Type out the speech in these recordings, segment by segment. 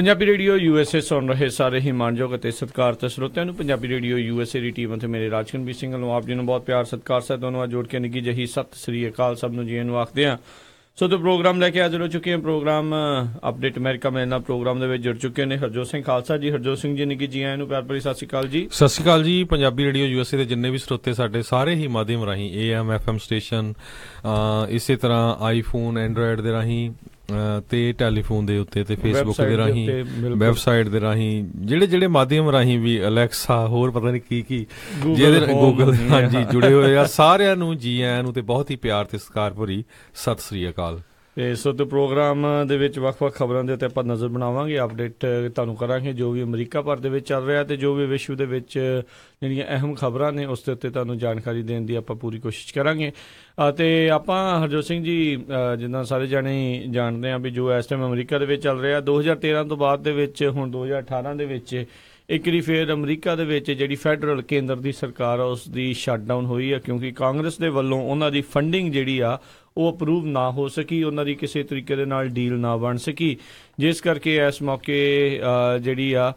Punjabi radio USA ਸੁਣ ਰਹੇ ਸਾਰੇ ਹੀ ਮਾਨਯੋਗ ਅਤੇ ਸਤਿਕਾਰਤ ਸਰੋਤਿਆਂ ਨੂੰ ਪੰਜਾਬੀ ਰੇਡੀਓ ਯੂਐਸਏ ਦੀ ਟੀਮ ਅਤੇ ਮੇਰੇ ਰਾਜਕਨਵੀਰ ਸਿੰਘ ਨੂੰ ਆਪ ਜੀ ਨੂੰ ਬਹੁਤ ਪਿਆਰ, ਸਤਿਕਾਰ ਸਹਿਤ ਦੋਨੋਂ ਜੋੜ ਕੇ ਨਿੱਗੀ ਜਹੀ ਸਤਿ ਸ੍ਰੀ ਅਕਾਲ ਸਭ ਨੂੰ ਜੀ ਨੂੰ ਆਖਦੇ ਹਾਂ। ਸੋ ਤੇ ਪ੍ਰੋਗਰਾਮ ਲੈ ਕੇ ਹਾਜ਼ਰ ਹੋ ਚੁੱਕੇ ਹਾਂ, ਪ੍ਰੋਗਰਾਮ ਅਪਡੇਟ ਅਮਰੀਕਾ ਮੇਰੇ ਨਾਲ ਪ੍ਰੋਗਰਾਮ ਦੇ ਵਿੱਚ ਜੁੜ ਚੁੱਕੇ ਨੇ ਹਰਜੋਤ ਸਿੰਘ ਖਾਲਸਾ ਜੀ। ਹਰਜੋਤ ਸਿੰਘ ਜੀ ਨਿੱਗੀ ਜੀ ਆਇਆਂ ਨੂੰ ਪਿਆਰ ਭਰੀ ਸਤਿ ਸ੍ਰੀ ਅਕਾਲ ਜੀ। ਸਤਿ ਸ਼੍ਰੀ ਅਕਾਲ ਜੀ। ਪੰਜਾਬੀ ਰੇਡੀਓ ਯੂਐਸਏ ਦੇ ਜਿੰਨੇ ਵੀ ਸਰੋਤੇ ਸਾਡੇ ਸਾਰੇ ਹੀ ਮਾਧਿਅਮ ਰਾਹੀਂ ਏਐਮ ਐਫਐਮ ਸਟੇਸ਼ਨ ਇਸੇ ਤਰ੍ਹਾਂ ਆਈਫੋਨ, ਐਂਡਰੋਇਡ ਦੇ ਰਾਹੀਂ ਤੇ ਟੈਲੀਫੋਨ ਦੇ ਉੱਤੇ ਤੇ ਫੇਸਬੁੱਕ ਦੇ ਰਾਹੀਂ। ਵੈਬਸਾਈਟ ਦੇ ਰਾਹੀਂ ਜਿਹੜੇ ਜਿਹੜੇ ਮਾਧਿਅਮ ਰਾਹੀਂ ਵੀ ਅਲੈਕਸਾ ਹੋਰ ਪਤਾ ਨਹੀਂ ਕੀ ਕੀ ਜਿਹਦੇ ਗੂਗਲ। ਹਾਂਜੀ ਜੁੜੇ ਹੋਏ ਆ ਸਾਰਿਆਂ ਨੂੰ ਜੀ ਆਇਆਂ ਨੂੰ ਤੇ ਬਹੁਤ ਹੀ ਪਿਆਰ ਤੇ ਸਤਿਕਾਰ ਭਰੀ ਸਤਿ ਸ੍ਰੀ ਅਕਾਲ ਤੇ ਸੋ ਤੇ ਪ੍ਰੋਗਰਾਮ ਦੇ ਵਿੱਚ ਵੱਖ-ਵੱਖ ਖਬਰਾਂ ਦੇ ਉੱਤੇ ਆਪਾਂ ਨਜ਼ਰ ਬਣਾਵਾਂਗੇ ਅਪਡੇਟ ਤੁਹਾਨੂੰ ਕਰਾਂਗੇ ਜੋ ਵੀ ਅਮਰੀਕਾ ਭਰ ਦੇ ਵਿੱਚ ਚੱਲ ਰਿਹਾ ਤੇ ਜੋ ਵੀ ਵਿਸ਼ਵ ਦੇ ਵਿੱਚ ਜਿਹੜੀਆਂ ਅਹਿਮ ਖਬਰਾਂ ਨੇ ਉਸ ਦੇ ਉੱਤੇ ਤੁਹਾਨੂੰ ਜਾਣਕਾਰੀ ਦੇਣ ਦੀ ਆਪਾਂ ਪੂਰੀ ਕੋਸ਼ਿਸ਼ ਕਰਾਂਗੇ। ਅ, ਤੇ ਆਪਾਂ ਹਰਜੋਤ ਸਿੰਘ ਜੀ ਅ, ਜਿੱਦਾਂ ਸਾਰੇ ਜਾਣੇ ਜਾਣਦੇ ਆ ਵੀ ਜੋ ਇਸ ਟਾਈਮ ਅਮਰੀਕਾ ਦੇ ਵਿੱਚ ਚੱਲ ਰਿਹਾ 2013 ਤੋਂ ਬਾਅਦ ਦੇ ਵਿੱਚ ਹੁਣ 2018 ਦੇ ਵਿੱਚ ਇੱਕ ਵਾਰੀ ਫੇਰ ਅਮਰੀਕਾ ਦੇ ਵਿੱਚ ਜਿਹੜੀ ਫੈਡਰਲ ਕੇਂਦਰ ਦੀ ਸਰਕਾਰ ਆ ਉਸ ਦੀ ਸ਼ਟਡਾਊਨ ਹੋਈ ਆ ਕਿਉਂਕਿ ਕਾਂਗਰਸ ਦੇ ਵੱਲੋਂ ਉਹਨਾਂ ਦੀ ਫੰਡਿੰਗ ਜਿਹੜੀ ਆ ਉਹ ਅਪਰੂਵ ਨਾ ਹੋ ਸਕੀ ਉਹਨਾਂ ਦੀ ਕਿਸੇ ਤਰੀਕੇ ਦੇ ਨਾਲ ਡੀਲ ਨਾ ਬਣ ਸਕੀ। ਜਿਸ ਕਰਕੇ ਇਸ ਮੌਕੇ ਜਿਹੜੀ ਆ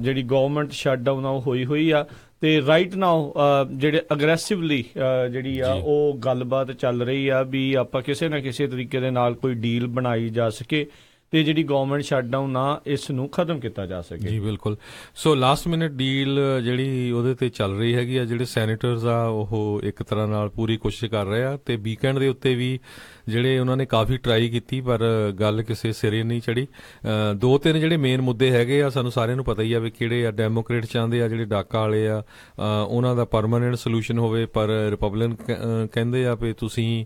ਜਿਹੜੀ ਗਵਰਨਮੈਂਟ ਸ਼ਟਡਾਊਨ ਆ ਹੋਈ ਹੋਈ ਆ। ਤੇ ਰਾਈਟ ਨਾਓ ਜਿਹੜੇ ਅਗਰੈਸਿਵਲੀ ਜਿਹੜੀ ਆ। ਉਹ ਗੱਲਬਾਤ ਚੱਲ ਰਹੀ ਆ ਵੀ ਆਪਾਂ ਕਿਸੇ ਨਾ ਕਿਸੇ ਤਰੀਕੇ ਦੇ ਨਾਲ ਕੋਈ ਡੀਲ ਬਣਾਈ ਜਾ ਸਕੇ। ਤੇ ਜਿਹੜੀ ਗਵਰਨਮੈਂਟ ਸ਼ਟਡਾਊਨ ਆ ਇਸ ਨੂੰ ਖਤਮ ਕੀਤਾ ਜਾ ਸਕੇ। ਜੀ, ਬਿਲਕੁਲ। ਸੋ ਲਾਸਟ ਮਿੰਟ ਡੀਲ ਜਿਹੜੀ ਉਹਦੇ ਤੇ ਚੱਲ ਰਹੀ ਹੈਗੀ ਆ, ਜਿਹੜੇ ਸੈਨੇਟਰਸ ਆ, ਉਹ ਇੱਕ ਤਰ੍ਹਾਂ ਨਾਲ ਪੂਰੀ ਕੋਸ਼ਿਸ਼ ਕਰ ਰਹੇ ਆ ਤੇ ਵੀਕਐਂਡ ਦੇ ਉੱਤੇ ਵੀ ਜਿਹੜੇ ਉਹਨਾਂ ਨੇ ਕਾਫੀ ਟਰਾਈ ਕੀਤੀ, ਪਰ ਗੱਲ ਕਿਸੇ ਸਿਰੇ ਨਹੀਂ ਚੜੀ ਦੋ ਤਿੰਨ ਜਿਹੜੇ ਮੇਨ ਮੁੱਦੇ ਹੈਗੇ ਆ, ਸਾਨੂੰ ਸਾਰਿਆਂ ਨੂੰ ਪਤਾ ਹੀ ਆ ਵੀ ਕਿਹੜੇ ਆ ਡੈਮੋਕ੍ਰੇਟ ਚਾਹੁੰਦੇ ਆ, ਜਿਹੜੇ ਡਾਕਾ ਵਾਲੇ ਆ ਉਹਨਾਂ ਦਾ ਪਰਮਾਨੈਂਟ ਸੋਲੂਸ਼ਨ ਹੋਵੇ, ਪਰ ਰਿਪਬਲਿਕਨ ਕਹਿੰਦੇ ਆ ਵੀ ਤੁਸੀਂ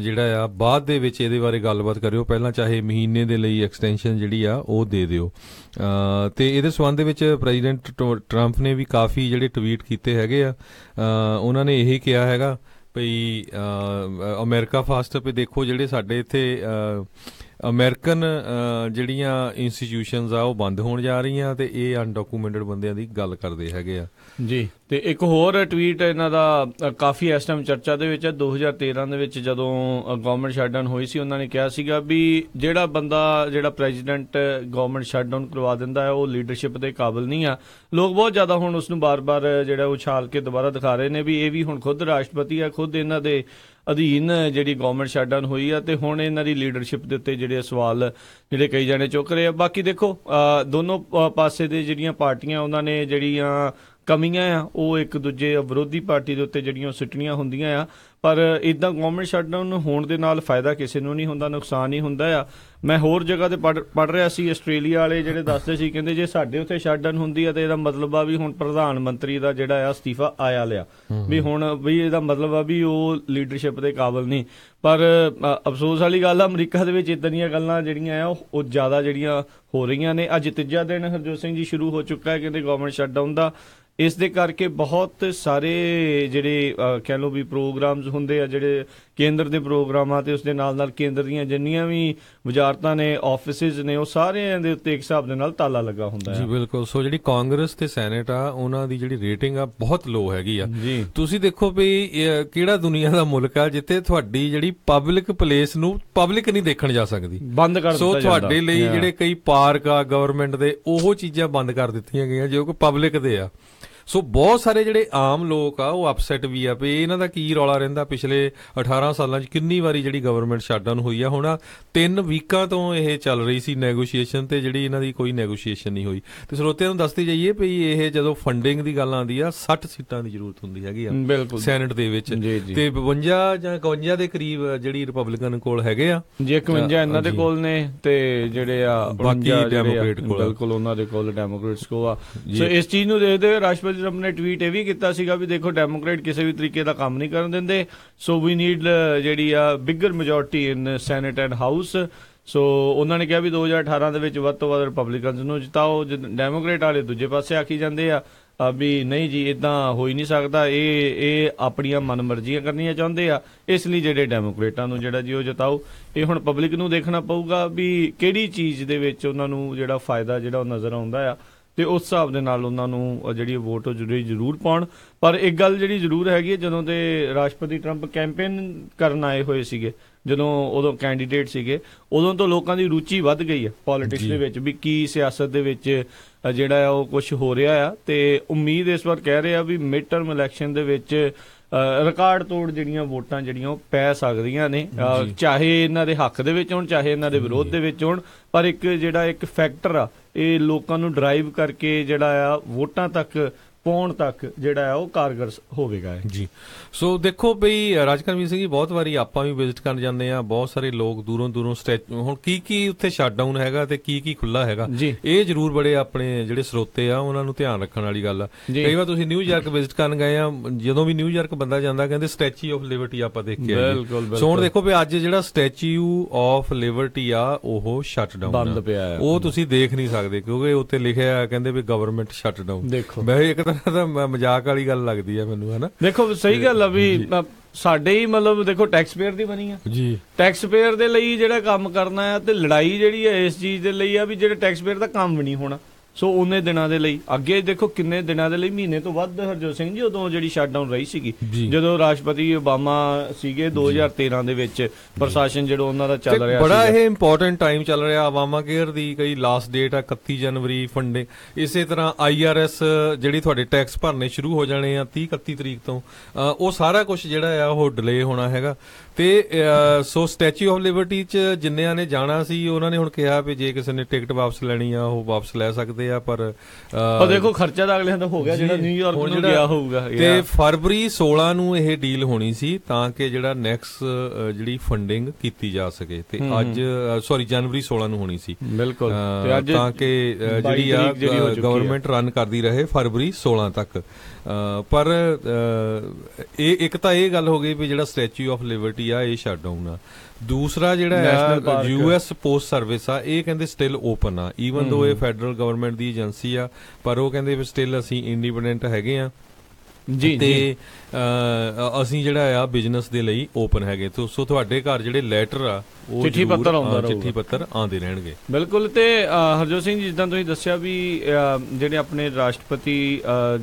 ਜਿਹੜਾ ਆ, ਬਾਅਦ ਦੇ ਵਿੱਚ ਇਹਦੇ ਬਾਰੇ ਗੱਲਬਾਤ ਕਰਿਓ। ਪਹਿਲਾਂ ਚਾਹੇ ਮਹੀਨੇ ਦੇ ਲਈ ਐਕਸਟੈਂਸ਼ਨ ਜਿਹੜੀ ਆ ਉਹ ਦੇ ਦਿਓ। ਅ, ਤੇ ਇਹਦੇ ਸਬੰਧ ਦੇ ਵਿੱਚ ਪ੍ਰੈਜ਼ੀਡੈਂਟ ਟਰੰਪ ਨੇ ਵੀ ਕਾਫੀ ਜਿਹੜੇ ਟਵੀਟ ਕੀਤੇ ਹੈਗੇ ਆ। ਉਹਨਾਂ ਨੇ ਇਹੀ ਕਿਹਾ ਹੈਗਾ ਭਈ ਅ, ਅਮਰੀਕਾ ਫਾਸਟ ਵੀ ਦੇਖੋ ਜਿਹੜੇ ਸਾਡੇ ਇੱਥੇ ਅਮਰੀਕਨ ਜਿਹੜੀਆਂ ਇੰਸਟੀਟਿਊਸ਼ਨਸ ਆ, ਉਹ ਬੰਦ ਹੋਣ ਜਾ ਰਹੀਆਂ ਤੇ ਇਹ ਅਨਡਾਕੂਮੈਂਟਡ ਬੰਦਿਆਂ ਦੀ ਗੱਲ ਕਰਦੇ ਹੈਗੇ ਆ। ਜੀ, ਤੇ ਇੱਕ ਹੋਰ ਟਵੀਟ ਇਹਨਾਂ ਦਾ ਕਾਫੀ ਇਸ ਟਾਈਮ ਚਰਚਾ ਦੇ ਵਿੱਚ ਹੈ। 2013 ਦੇ ਵਿੱਚ ਜਦੋਂ ਗਵਰਨਮੈਂਟ ਸ਼ਟਡਾਊਨ ਹੋਈ ਸੀ, ਉਹਨਾਂ ਨੇ ਕਿਹਾ ਸੀਗਾ ਵੀ ਜਿਹੜਾ ਬੰਦਾ, ਜਿਹੜਾ ਪ੍ਰੈਜ਼ੀਡੈਂਟ ਗਵਰਨਮੈਂਟ ਸ਼ਟਡਾਊਨ ਕਰਵਾ ਦਿੰਦਾ ਹੈ, ਉਹ ਲੀਡਰਸ਼ਿਪ ਦੇ ਕਾਬਿਲ ਨਹੀਂ ਆ। ਲੋਕ ਬਹੁਤ ਜ਼ਿਆਦਾ ਹੁਣ ਉਸ ਨੂੰ ਬਾਰ-ਬਾਰ, ਜਿਹੜਾ ਉਛਾਲ ਕੇ ਦੁਬਾਰਾ ਦਿਖਾ ਰਹੇ ਨੇ ਵੀ ਇਹ ਵੀ ਹੁਣ ਖੁਦ ਰਾਸ਼ਟਰਪਤੀ ਆ, ਖੁਦ ਇਹਨਾਂ ਦੇ ਅਧੀਨ ਜਿਹੜੀ ਗਵਰਨਮੈਂਟ ਸ਼ਟਡਾਊਨ ਹੋਈ ਆ ਤੇ ਹੁਣ ਇਹਨਾਂ ਦੀ ਲੀਡਰਸ਼ਿਪ ਦੇ ਉੱਤੇ ਜਿਹੜੇ ਸਵਾਲ ਜਿਹੜੇ ਕਈ ਜਾਣੇ ਚੁੱਕ ਰਹੇ ਆ। ਬਾਕੀ ਦੇਖੋ ਦੋਨੋਂ ਪਾਸੇ ਦੇ ਜਿਹੜੀਆਂ ਪਾਰਟੀਆਂ ਉਹਨਾਂ ਨੇ ਜਿਹੜੀਆਂ ਕਮੀਆਂ ਆ, ਉਹ ਇੱਕ ਦੂਜੇ ਵਿਰੋਧੀ ਪਾਰਟੀ ਦੇ ਉੱਤੇ ਜਿਹੜੀਆਂ ਉਹ ਸਿੱਟਣੀਆਂ ਹੁੰਦੀਆਂ ਆ। ਪਰ ਇਦਾਂ ਗਵਰਨਮੈਂਟ ਸ਼ਟਡਾਊਨ ਹੋਣ ਦੇ ਨਾਲ ਫਾਇਦਾ ਕਿਸੇ ਨੂੰ ਨਹੀਂ ਹੁੰਦਾ ਨੁਕਸਾਨ ਹੀ ਹੁੰਦਾ ਆ। ਮੈਂ ਹੋਰ ਜਗ੍ਹਾ ਤੇ ਪੜ ਰਿਹਾ ਸੀ ਆਸਟ੍ਰੇਲੀਆ ਵਾਲੇ ਜਿਹੜੇ ਦੱਸਦੇ ਸੀ ਕਹਿੰਦੇ ਜੇ ਸਾਡੇ ਉੱਥੇ ਸ਼ਟਡਾਊਨ ਹੁੰਦੀ ਆ ਤੇ ਇਹਦਾ ਮਤਲਬ ਆ ਵੀ ਹੁਣ ਪ੍ਰਧਾਨ ਮੰਤਰੀ ਦਾ ਜਿਹੜਾ ਆ ਅਸਤੀਫਾ ਆਇਆ ਲਿਆ। ਵੀ ਹੁਣ ਵੀ ਇਹਦਾ ਮਤਲਬ ਆ ਵੀ ਉਹ ਲੀਡਰਸ਼ਿਪ ਦੇ ਕਾਬਿਲ ਨਹੀਂ। ਪਰ ਅਫਸੋਸ ਵਾਲੀ ਗੱਲ ਆ ਅਮਰੀਕਾ ਦੇ ਵਿੱਚ ਇਦਾਂ ਦੀਆਂ ਗੱਲਾਂ ਜਿਹੜੀਆਂ ਆ ਉਹ- ਉਹ ਜ਼ਿਆਦਾ ਜਿਹੜੀਆਂ ਹੋ ਰਹੀਆਂ ਨੇ। ਅੱਜ ਤੀਜਾ ਦਿਨ ਹਰਜੋਤ ਸਿੰਘ ਜੀ ਸ਼ੁਰੂ ਹੋ ਚੁੱਕਾ ਹੈ ਕਹਿੰਦੇ ਗਵਰਨਮੈਂਟ ਸ਼ਟਡਾਊਨ ਦਾ। ਇਸ ਦੇ ਕਰਕੇ ਬਹੁਤ ਸਾਰੇ ਜਿਹੜੇ ਕਹਿ ਲਓ ਵੀ ਪ੍ਰੋਗਰਾਮਸ ਹੁੰਦੇ ਆ ਜਿਹੜੇ ਕੇਂਦਰ ਦੇ ਪ੍ਰੋਗਰਾਮਾਂ ਤੇ ਉਸ ਦੇ ਨਾਲ ਨਾਲ ਕੇਂਦਰ ਦੀਆਂ ਜਿੰਨੀਆਂ ਵੀ ਵਜ਼ਾਰਤਾਂ ਨੇ ਆਫਿਸਿਸ ਨੇ ਉਹ ਸਾਰਿਆਂ ਦੇ ਉੱਤੇ ਇੱਕ ਹਿਸਾਬ ਦੇ ਨਾਲ ਤਾਲਾ ਲੱਗਾ ਹੁੰਦਾ ਜੀ ਹੈ ਬਿਲਕੁਲ। ਸੋ ਜਿਹੜੀ ਕਾਂਗਰਸ ਤੇ ਸੈਨੇਟ ਆ ਉਹਨਾਂ ਦੀ ਜਿਹੜੀ ਰੇਟਿੰਗ ਆ ਬਹੁਤ ਲੋ ਹੈਗੀ ਆ। ਜੀ। ਤੁਸੀਂ ਦੇਖੋ ਵੀ ਕਿਹੜਾ ਦੁਨੀਆ ਦਾ ਮੁਲਕ ਆ ਜਿੱਥੇ ਤੁਹਾਡੀ ਜਿਹੜੀ ਪਬਲਿਕ ਪਲੇਸ ਨੂੰ ਪਬਲਿਕ ਨਹੀਂ ਦੇਖਣ ਜਾ ਸਕਦੀ। ਬੰਦ ਕਰ ਦਿੱਤਾ ਸੋ ਤੁਹਾਡੇ ਲਈ. ਜਿਹੜੇ ਕਈ ਪਾਰਕ ਆ ਗਵਰਨਮੈਂਟ ਦੇ ਉਹ ਚੀਜ਼ਾਂ ਬੰਦ ਕਰ ਦਿੱਤੀਆਂ ਗਈਆਂ ਜੋ ਕਿ ਪਬਲਿਕ ਦੇ ਆ। ਸੋ ਬਹੁਤ ਸਾਰੇ ਜਿਹੜੇ ਆਮ ਲੋਕ ਆ ਉਹ ਅਪਸੈਟ ਵੀ ਆ ਵੀ ਇਹਨਾਂ ਦਾ ਕੀ ਰੌਲਾ ਰਹਿੰਦਾ ਪਿਛਲੇ 18 ਸਾਲਾਂ 'ਚ ਕਿੰਨੀ ਵਾਰੀ ਜਿਹੜੀ ਗਵਰਨਮੈਂਟ ਸ਼ਟਡਾਊਨ ਹੋਈ ਆ ਹੁਣ ਤਿੰਨ ਵੀਕਾਂ ਤੋਂ ਇਹ ਚੱਲ ਰਹੀ ਸੀ ਨੈਗੋਸ਼ੀਏਸ਼ਨ ਤੇ ਜਿਹੜੀ ਇਹਨਾਂ ਦੀ ਕੋਈ ਨੈਗੋਸ਼ੀਏਸ਼ਨ ਨਹੀਂ ਹੋਈ ਤੇ ਸਰੋਤਿਆਂ ਨੂੰ ਦੱਸਦੀ ਜਾਈਏ ਵੀ ਇਹ ਜਦੋਂ ਫੰਡਿੰਗ ਦੀ ਗੱਲ ਆਉਂਦੀ ਆ 60 ਸੀਟਾਂ ਦੀ ਜ਼ਰੂਰਤ ਹੁੰਦੀ ਹੈਗੀ ਆ ਸੈਨੇਟ ਦੇ ਵਿੱਚ। ਤੇ 52 ਜਾਂ 51 ਦੇ ਕਰੀਬ ਜਿਹੜੀ ਰਿਪਬਲਿਕਨ ਕੋਲ ਹੈਗੇ ਆ ਜੇ 51 ਇਹਨਾਂ ਦੇ। ਕੋਲ ਨੇ ਤੇ ਜਿਹੜੇ ਆ ਬਾਕੀ 49 ਜਿਹੜੇ ਆ, ਡੈਮੋਕ੍ਰੇਟ ਕੋਲ। ਬਿਲਕੁਲ ਉਹਨਾਂ ਦੇ ਕੋਲ ਡੈਮੋਕ੍ਰੇਟਸ ਕੋਲ ਆ। ਸੋ ਇਸ ਚੀਜ਼ ਨੂੰ ਦੇਖਦੇ ਹੋਏ ਰਾਸ਼ਟਰਪਤੀ ਟਰੰਪ ਨੇ ਟਵੀਟ ਇਹ ਵੀ ਕੀਤਾ ਸੀਗਾ ਵੀ ਦੇਖੋ ਡੈਮੋਕ੍ਰੇਟ ਕਿਸੇ ਵੀ ਤਰੀਕੇ ਦਾ ਕੰਮ ਨਹੀਂ ਕਰਨ ਦਿੰਦੇ ਸੋ ਵੀ ਨੀਡ ਜਿਹੜੀ ਆ bigger majority in senate and house so ਉਹਨਾਂ ਨੇ ਕਿਹਾ ਵੀ 2018 ਦੇ ਵਿੱਚ ਵੱਧ ਤੋਂ ਵੱਧ ਰਿਪਬਲਿਕਨਸ ਨੂੰ ਜਿਤਾਓ ਡੈਮੋਕ੍ਰੇਟ ਵਾਲੇ ਦੂਜੇ ਪਾਸੇ ਆਖੀ ਜਾਂਦੇ ਆ ਵੀ ਨਹੀਂ ਜੀ ਇਦਾਂ ਹੋ ਹੀ ਨਹੀਂ ਸਕਦਾ, ਇਹ ਇਹ ਆਪਣੀਆਂ ਮਨਮਰਜ਼ੀਆਂ ਕਰਨੀਆਂ ਚਾਹੁੰਦੇ ਆ, ਇਸ ਲਈ ਜਿਹੜੇ ਡੈਮੋਕ੍ਰੇਟਾਂ ਨੂੰ ਜਿਹੜਾ ਜੀ ਉਹ ਜਿਤਾਓ। ਇਹ ਹੁਣ ਪਬਲਿਕ ਨੂੰ ਦੇਖਣਾ ਪਊਗਾ ਵੀ ਕਿਹੜੀ ਚੀਜ਼ ਦੇ ਵਿੱਚ ਉਹਨਾਂ ਨੂੰ ਜਿਹੜਾ ਫਾਇਦਾ ਜਿਹੜਾ ਉਹ ਨਜ਼ਰ ਆਉਂਦਾ ਆ। ਤੇ ਉਸ ਹਿਸਾਬ ਦੇ ਨਾਲ ਉਹਨਾਂ ਨੂੰ ਜਿਹੜੀ ਵੋਟ ਉਹ ਜ਼ਰੂਰ ਪਾਉਣ ਪਰ ਇੱਕ ਗੱਲ ਜਿਹੜੀ ਜ਼ਰੂਰ ਹੈਗੀ ਹੈ ਜਦੋਂ ਦੇ ਰਾਸ਼ਟਰਪਤੀ ਟਰੰਪ ਕੈਂਪੇਨ ਕਰਨ ਆਏ ਹੋਏ ਸੀਗੇ ਜਦੋਂ ਉਦੋਂ ਕੈਂਡੀਡੇਟ ਸੀਗੇ ਉਦੋਂ ਤੋਂ ਲੋਕਾਂ ਦੀ ਰੁਚੀ ਵੱਧ ਗਈ ਹੈ ਪੋਲਿਟਿਕਸ। ਦੇ ਵਿੱਚ ਵੀ ਕੀ ਸਿਆਸਤ ਦੇ ਵਿੱਚ ਜਿਹੜਾ ਆ ਉਹ ਕੁਝ ਹੋ ਰਿਹਾ ਆ ਤੇ ਉਮੀਦ ਇਸ ਵਾਰ ਕਹਿ ਰਹੇ ਆ ਵੀ ਮਿਡ ਟਰਮ ਇਲੈਕਸ਼ਨ ਦੇ ਵਿੱਚ ਰਿਕਾਰਡ ਤੋੜ ਜਿਹੜੀਆਂ ਵੋਟਾਂ ਜਿਹੜੀਆਂ ਉਹ ਪੈ ਸਕਦੀਆਂ ਨੇ। ਚਾਹੇ ਇਹਨਾਂ ਦੇ ਹੱਕ ਦੇ ਵਿੱਚ ਹੋਣ ਚਾਹੇ ਇਹਨਾਂ ਦੇ ਵਿਰੋਧ ਦੇ ਵਿੱਚ ਹੋਣ ਪਰ ਇੱਕ ਜਿਹੜਾ ਇੱਕ ਫੈਕਟਰ ਆ ਇਹ ਲੋਕਾਂ ਨੂੰ ਡਰਾਈਵ ਕਰਕੇ ਜਿਹੜਾ ਆ ਵੋਟਾਂ ਤੱਕ ਪਾਉਣ ਤੱਕ ਜਿਹੜਾ ਆ ਉਹ ਕਾਰਗਰ ਹੋਵੇਗਾ। ਜੀ ਸੋ ਦੇਖੋ ਬਈ ਰਾਜਕਰਮੀ ਸਿੰਘ ਜੀ ਬਹੁਤ ਵਾਰੀ ਆਪਾਂ ਵੀ ਵਿਜ਼ਿਟ ਕਰਨ ਜਾਂਦੇ ਆ ਬਹੁਤ ਸਾਰੇ ਲੋਕ ਦੂਰੋਂ ਦੂਰੋਂ ਸਟੈਚ ਹੁਣ ਕੀ ਕੀ ਉੱਥੇ ਸ਼ਟਡਾਊਨ ਹੈਗਾ ਤੇ ਕੀ ਕੀ ਖੁੱਲਾ ਹੈਗਾ। ਇਹ ਜ਼ਰੂਰ ਬੜੇ ਆਪਣੇ ਜਿਹੜੇ ਸਰੋਤੇ ਆ ਉਹਨਾਂ ਨੂੰ ਧਿਆਨ ਰੱਖਣ ਵਾਲੀ ਗੱਲ ਆ। ਕਈ ਵਾਰ ਤੁਸੀਂ ਨਿਊਯਾਰਕ ਵਿਜ਼ਿਟ ਕਰਨ ਗਏ ਆ ਜਦੋਂ ਵੀ ਨਿਊਯਾਰਕ ਬੰਦਾ ਜਾਂਦਾ ਕਹਿੰਦੇ ਸਟੈਚੂ ਆਫ ਲਿਬਰਟੀ ਆਪਾਂ ਦੇਖ ਕੇ ਆਏ। ਸੋ ਹੁਣ ਦੇਖੋ ਵੀ ਅੱਜ ਜਿਹੜਾ ਸਟੈਚੂ ਆਫ ਲਿਬਰਟੀ ਆ ਉਹ ਸ਼ਟਡਾਊਨ ਬੰਦ ਪਿਆ। ਉਹ ਤੁਸੀਂ ਦੇਖ ਨਹੀਂ ਸਕਦੇ ਕਿਉਂਕਿ ਉੱਤੇ ਲਿਖਿਆ ਕਹਿੰਦੇ ਵੀ ਗਵਰਨਮੈਂਟ ਸ਼ਟਡਾਊਨ। ਮੈਂ ਇੱਕ ਤਰ੍ਹਾਂ ਦਾ ਮਜ਼ਾਕ ਵਾਲੀ ਗੱਲ ਲੱਗਦੀ ਆ ਮੈਨੂੰ ਹਨਾ? ਦੇਖੋ ਸਹੀ ਗੱਲ ਆ ਵੀ ਸਾਡੇ ਹੀ ਮਤਲਬ ਦੇਖੋ ਟੈਕਸ ਪੇਅਰ ਦੀ ਬਣੀ ਆ। ਜੀ। ਟੈਕਸ ਪੇਅਰ ਦੇ ਲਈ ਜਿਹੜਾ ਕੰਮ ਕਰਨਾ ਆ ਤੇ ਲੜਾਈ ਜਿਹੜੀ ਹੈ ਇਸ ਚੀਜ਼ ਦੇ ਲਈ ਆ ਵੀ ਜਿਹੜੇ ਟੈਕਸ ਪੇਅਰ ਦਾ ਕੰਮ ਵੀ ਨਹੀਂ ਹੋਣਾ। ਸੋ ਉਹਨੇ ਦਿਨਾਂ ਦੇ ਲਈ ਅੱਗੇ ਦੇਖੋ ਕਿੰਨੇ ਦਿਨਾਂ ਦੇ ਲਈ ਮਹੀਨੇ ਤੋਂ ਵੱਧ ਹਰਜੋਤ ਸਿੰਘ ਜੀ ਉਦੋਂ ਜਿਹੜੀ ਸ਼ਟਡਾਊਨ ਰਹੀ ਸੀਗੀ। ਜਦੋਂ ਰਾਸ਼ਟਰਪਤੀ ਓਬਾਮਾ ਸੀਗੇ 2013 ਦੇ ਵਿੱਚ ਪ੍ਰਸ਼ਾਸਨ ਜਿਹੜਾ ਉਹਨਾਂ ਦਾ ਚੱਲ ਰਿਹਾ ਬੜਾ ਸੀਗਾ। ਇਹ ਇੰਪੋਰਟੈਂਟ ਟਾਈਮ ਚੱਲ ਰਿਹਾ ਆਵਾਮਾ ਕੇਅਰ ਦੀ ਕਈ ਲਾਸਟ ਡੇਟ ਆ 31 ਜਨਵਰੀ ਫੰਡਿੰਗ ਇਸੇ ਤਰ੍ਹਾਂ ਆਈਆਰਐਸ ਜਿਹੜੀ ਤੁਹਾਡੇ ਟੈਕਸ ਭਰਨੇ ਸ਼ੁਰੂ ਹੋ ਜਾਣੇ ਆ 30 31 ਤਰੀਕ ਤੋਂ ਉਹ ਸਾਰਾ ਕੁਝ ਜਿਹੜਾ ਆ ਉਹ ਡਿਲੇ ਹੋਣਾ ਹੈਗਾ ਤੇ ਸੋ ਸਟੈਚੂ ਆਫ ਲਿਬਰਟੀ ਚ ਜਿੰਨਿਆਂ ਨੇ ਜਾਣਾ ਸੀ ਉਹਨਾਂ ਨੇ ਹੁਣ ਕਿਹਾ ਵੀ ਜੇ ਕਿਸੇ ਨੇ ਟਿਕਟ ਵਾਪਸ ਲੈਣੀ ਆ ਉਹ ਵਾਪਸ ਲੈ ਸਕਦੇ ਆ ਪਰ ਉਹ ਦੇਖੋ ਖਰਚਾ ਤਾਂ ਅਗਲੇ ਦਾ ਹੋ ਗਿਆ ਜਿਹੜਾ ਨਿਊਯਾਰਕ ਨੂੰ ਗਿਆ ਹੋਊਗਾ ਤੇ। ਫਰਵਰੀ 16 ਨੂੰ ਇਹ ਡੀਲ ਹੋਣੀ ਸੀ ਤਾਂ ਕਿ ਜਿਹੜਾ ਨੈਕਸਟ ਜਿਹੜੀ ਫੰਡਿੰਗ ਕੀਤੀ ਜਾ ਸਕੇ। ਤੇ ਅੱਜ ਸੌਰੀ ਜਨਵਰੀ 16 ਨੂੰ ਹੋਣੀ ਸੀ। ਬਿਲਕੁਲ। ਤੇ ਅੱਜ ਤਾਂ ਕਿ ਅਹ, 22 ਜਿਹੜੀ ਆ। ਗਵਰਨਮੈਂਟ ਰਨ ਕਰਦੀ ਰਹੇ ਫਰਵਰੀ 16 ਤੱਕ। ਪਰ ਇਹ ਇੱਕ ਤਾਂ ਇਹ ਗੱਲ ਹੋ ਗਈ ਵੀ ਜਿਹੜਾ ਸਟੈਚੂ ਆਫ ਲਿਬਰਟੀ ਆ ਇਹ ਸ਼ਟ ਡਾਊਨ ਆ। ਦੂਸਰਾ ਜਿਹੜਾ ਆ। ਯੂਐਸ ਪੋਸਟ ਸਰਵਿਸ ਆ ਇਹ ਕਹਿੰਦੇ ਸਟਿਲ ਓਪਨ ਆ। ਈਵਨ ਦੋ ਇਹ ਫੈਡਰਲ ਗਵਰਨਮੈਂਟ ਦੀ ਏਜੰਸੀ ਆ ਪਰ ਉਹ ਕਹਿੰਦੇ ਵੀ ਸਟਿਲ ਅਸੀਂ ਇੰਡੀਪੈਂਡੈਂਟ ਹੈਗੇ ਆ। ਜੀ ਤੇ ਅਸੀਂ ਜਿਹੜਾ ਆ ਬਿਜ਼ਨਸ ਦੇ ਲਈ ਓਪਨ ਹੈਗੇ। ਤੋ ਸੋ ਤੁਹਾਡੇ ਘਰ ਜਿਹੜੇ ਲੈਟਰ ਆ ਉਹ ਚਿੱਠੀ ਪੱਤਰ ਆਉਂਦਾ ਰਹੂਗਾ। ਚਿੱਠੀ ਪੱਤਰ ਆਉਂਦੇ ਰਹਿਣਗੇ। ਬਿਲਕੁਲ ਤੇ ਹਰਜੋਤ ਸਿੰਘ ਜੀ ਜਿੱਦਾਂ ਤੁਸੀਂ ਦੱਸਿਆ ਵੀ ਜਿਹੜੇ ਆਪਣੇ ਰਾਸ਼ਟਰਪਤੀ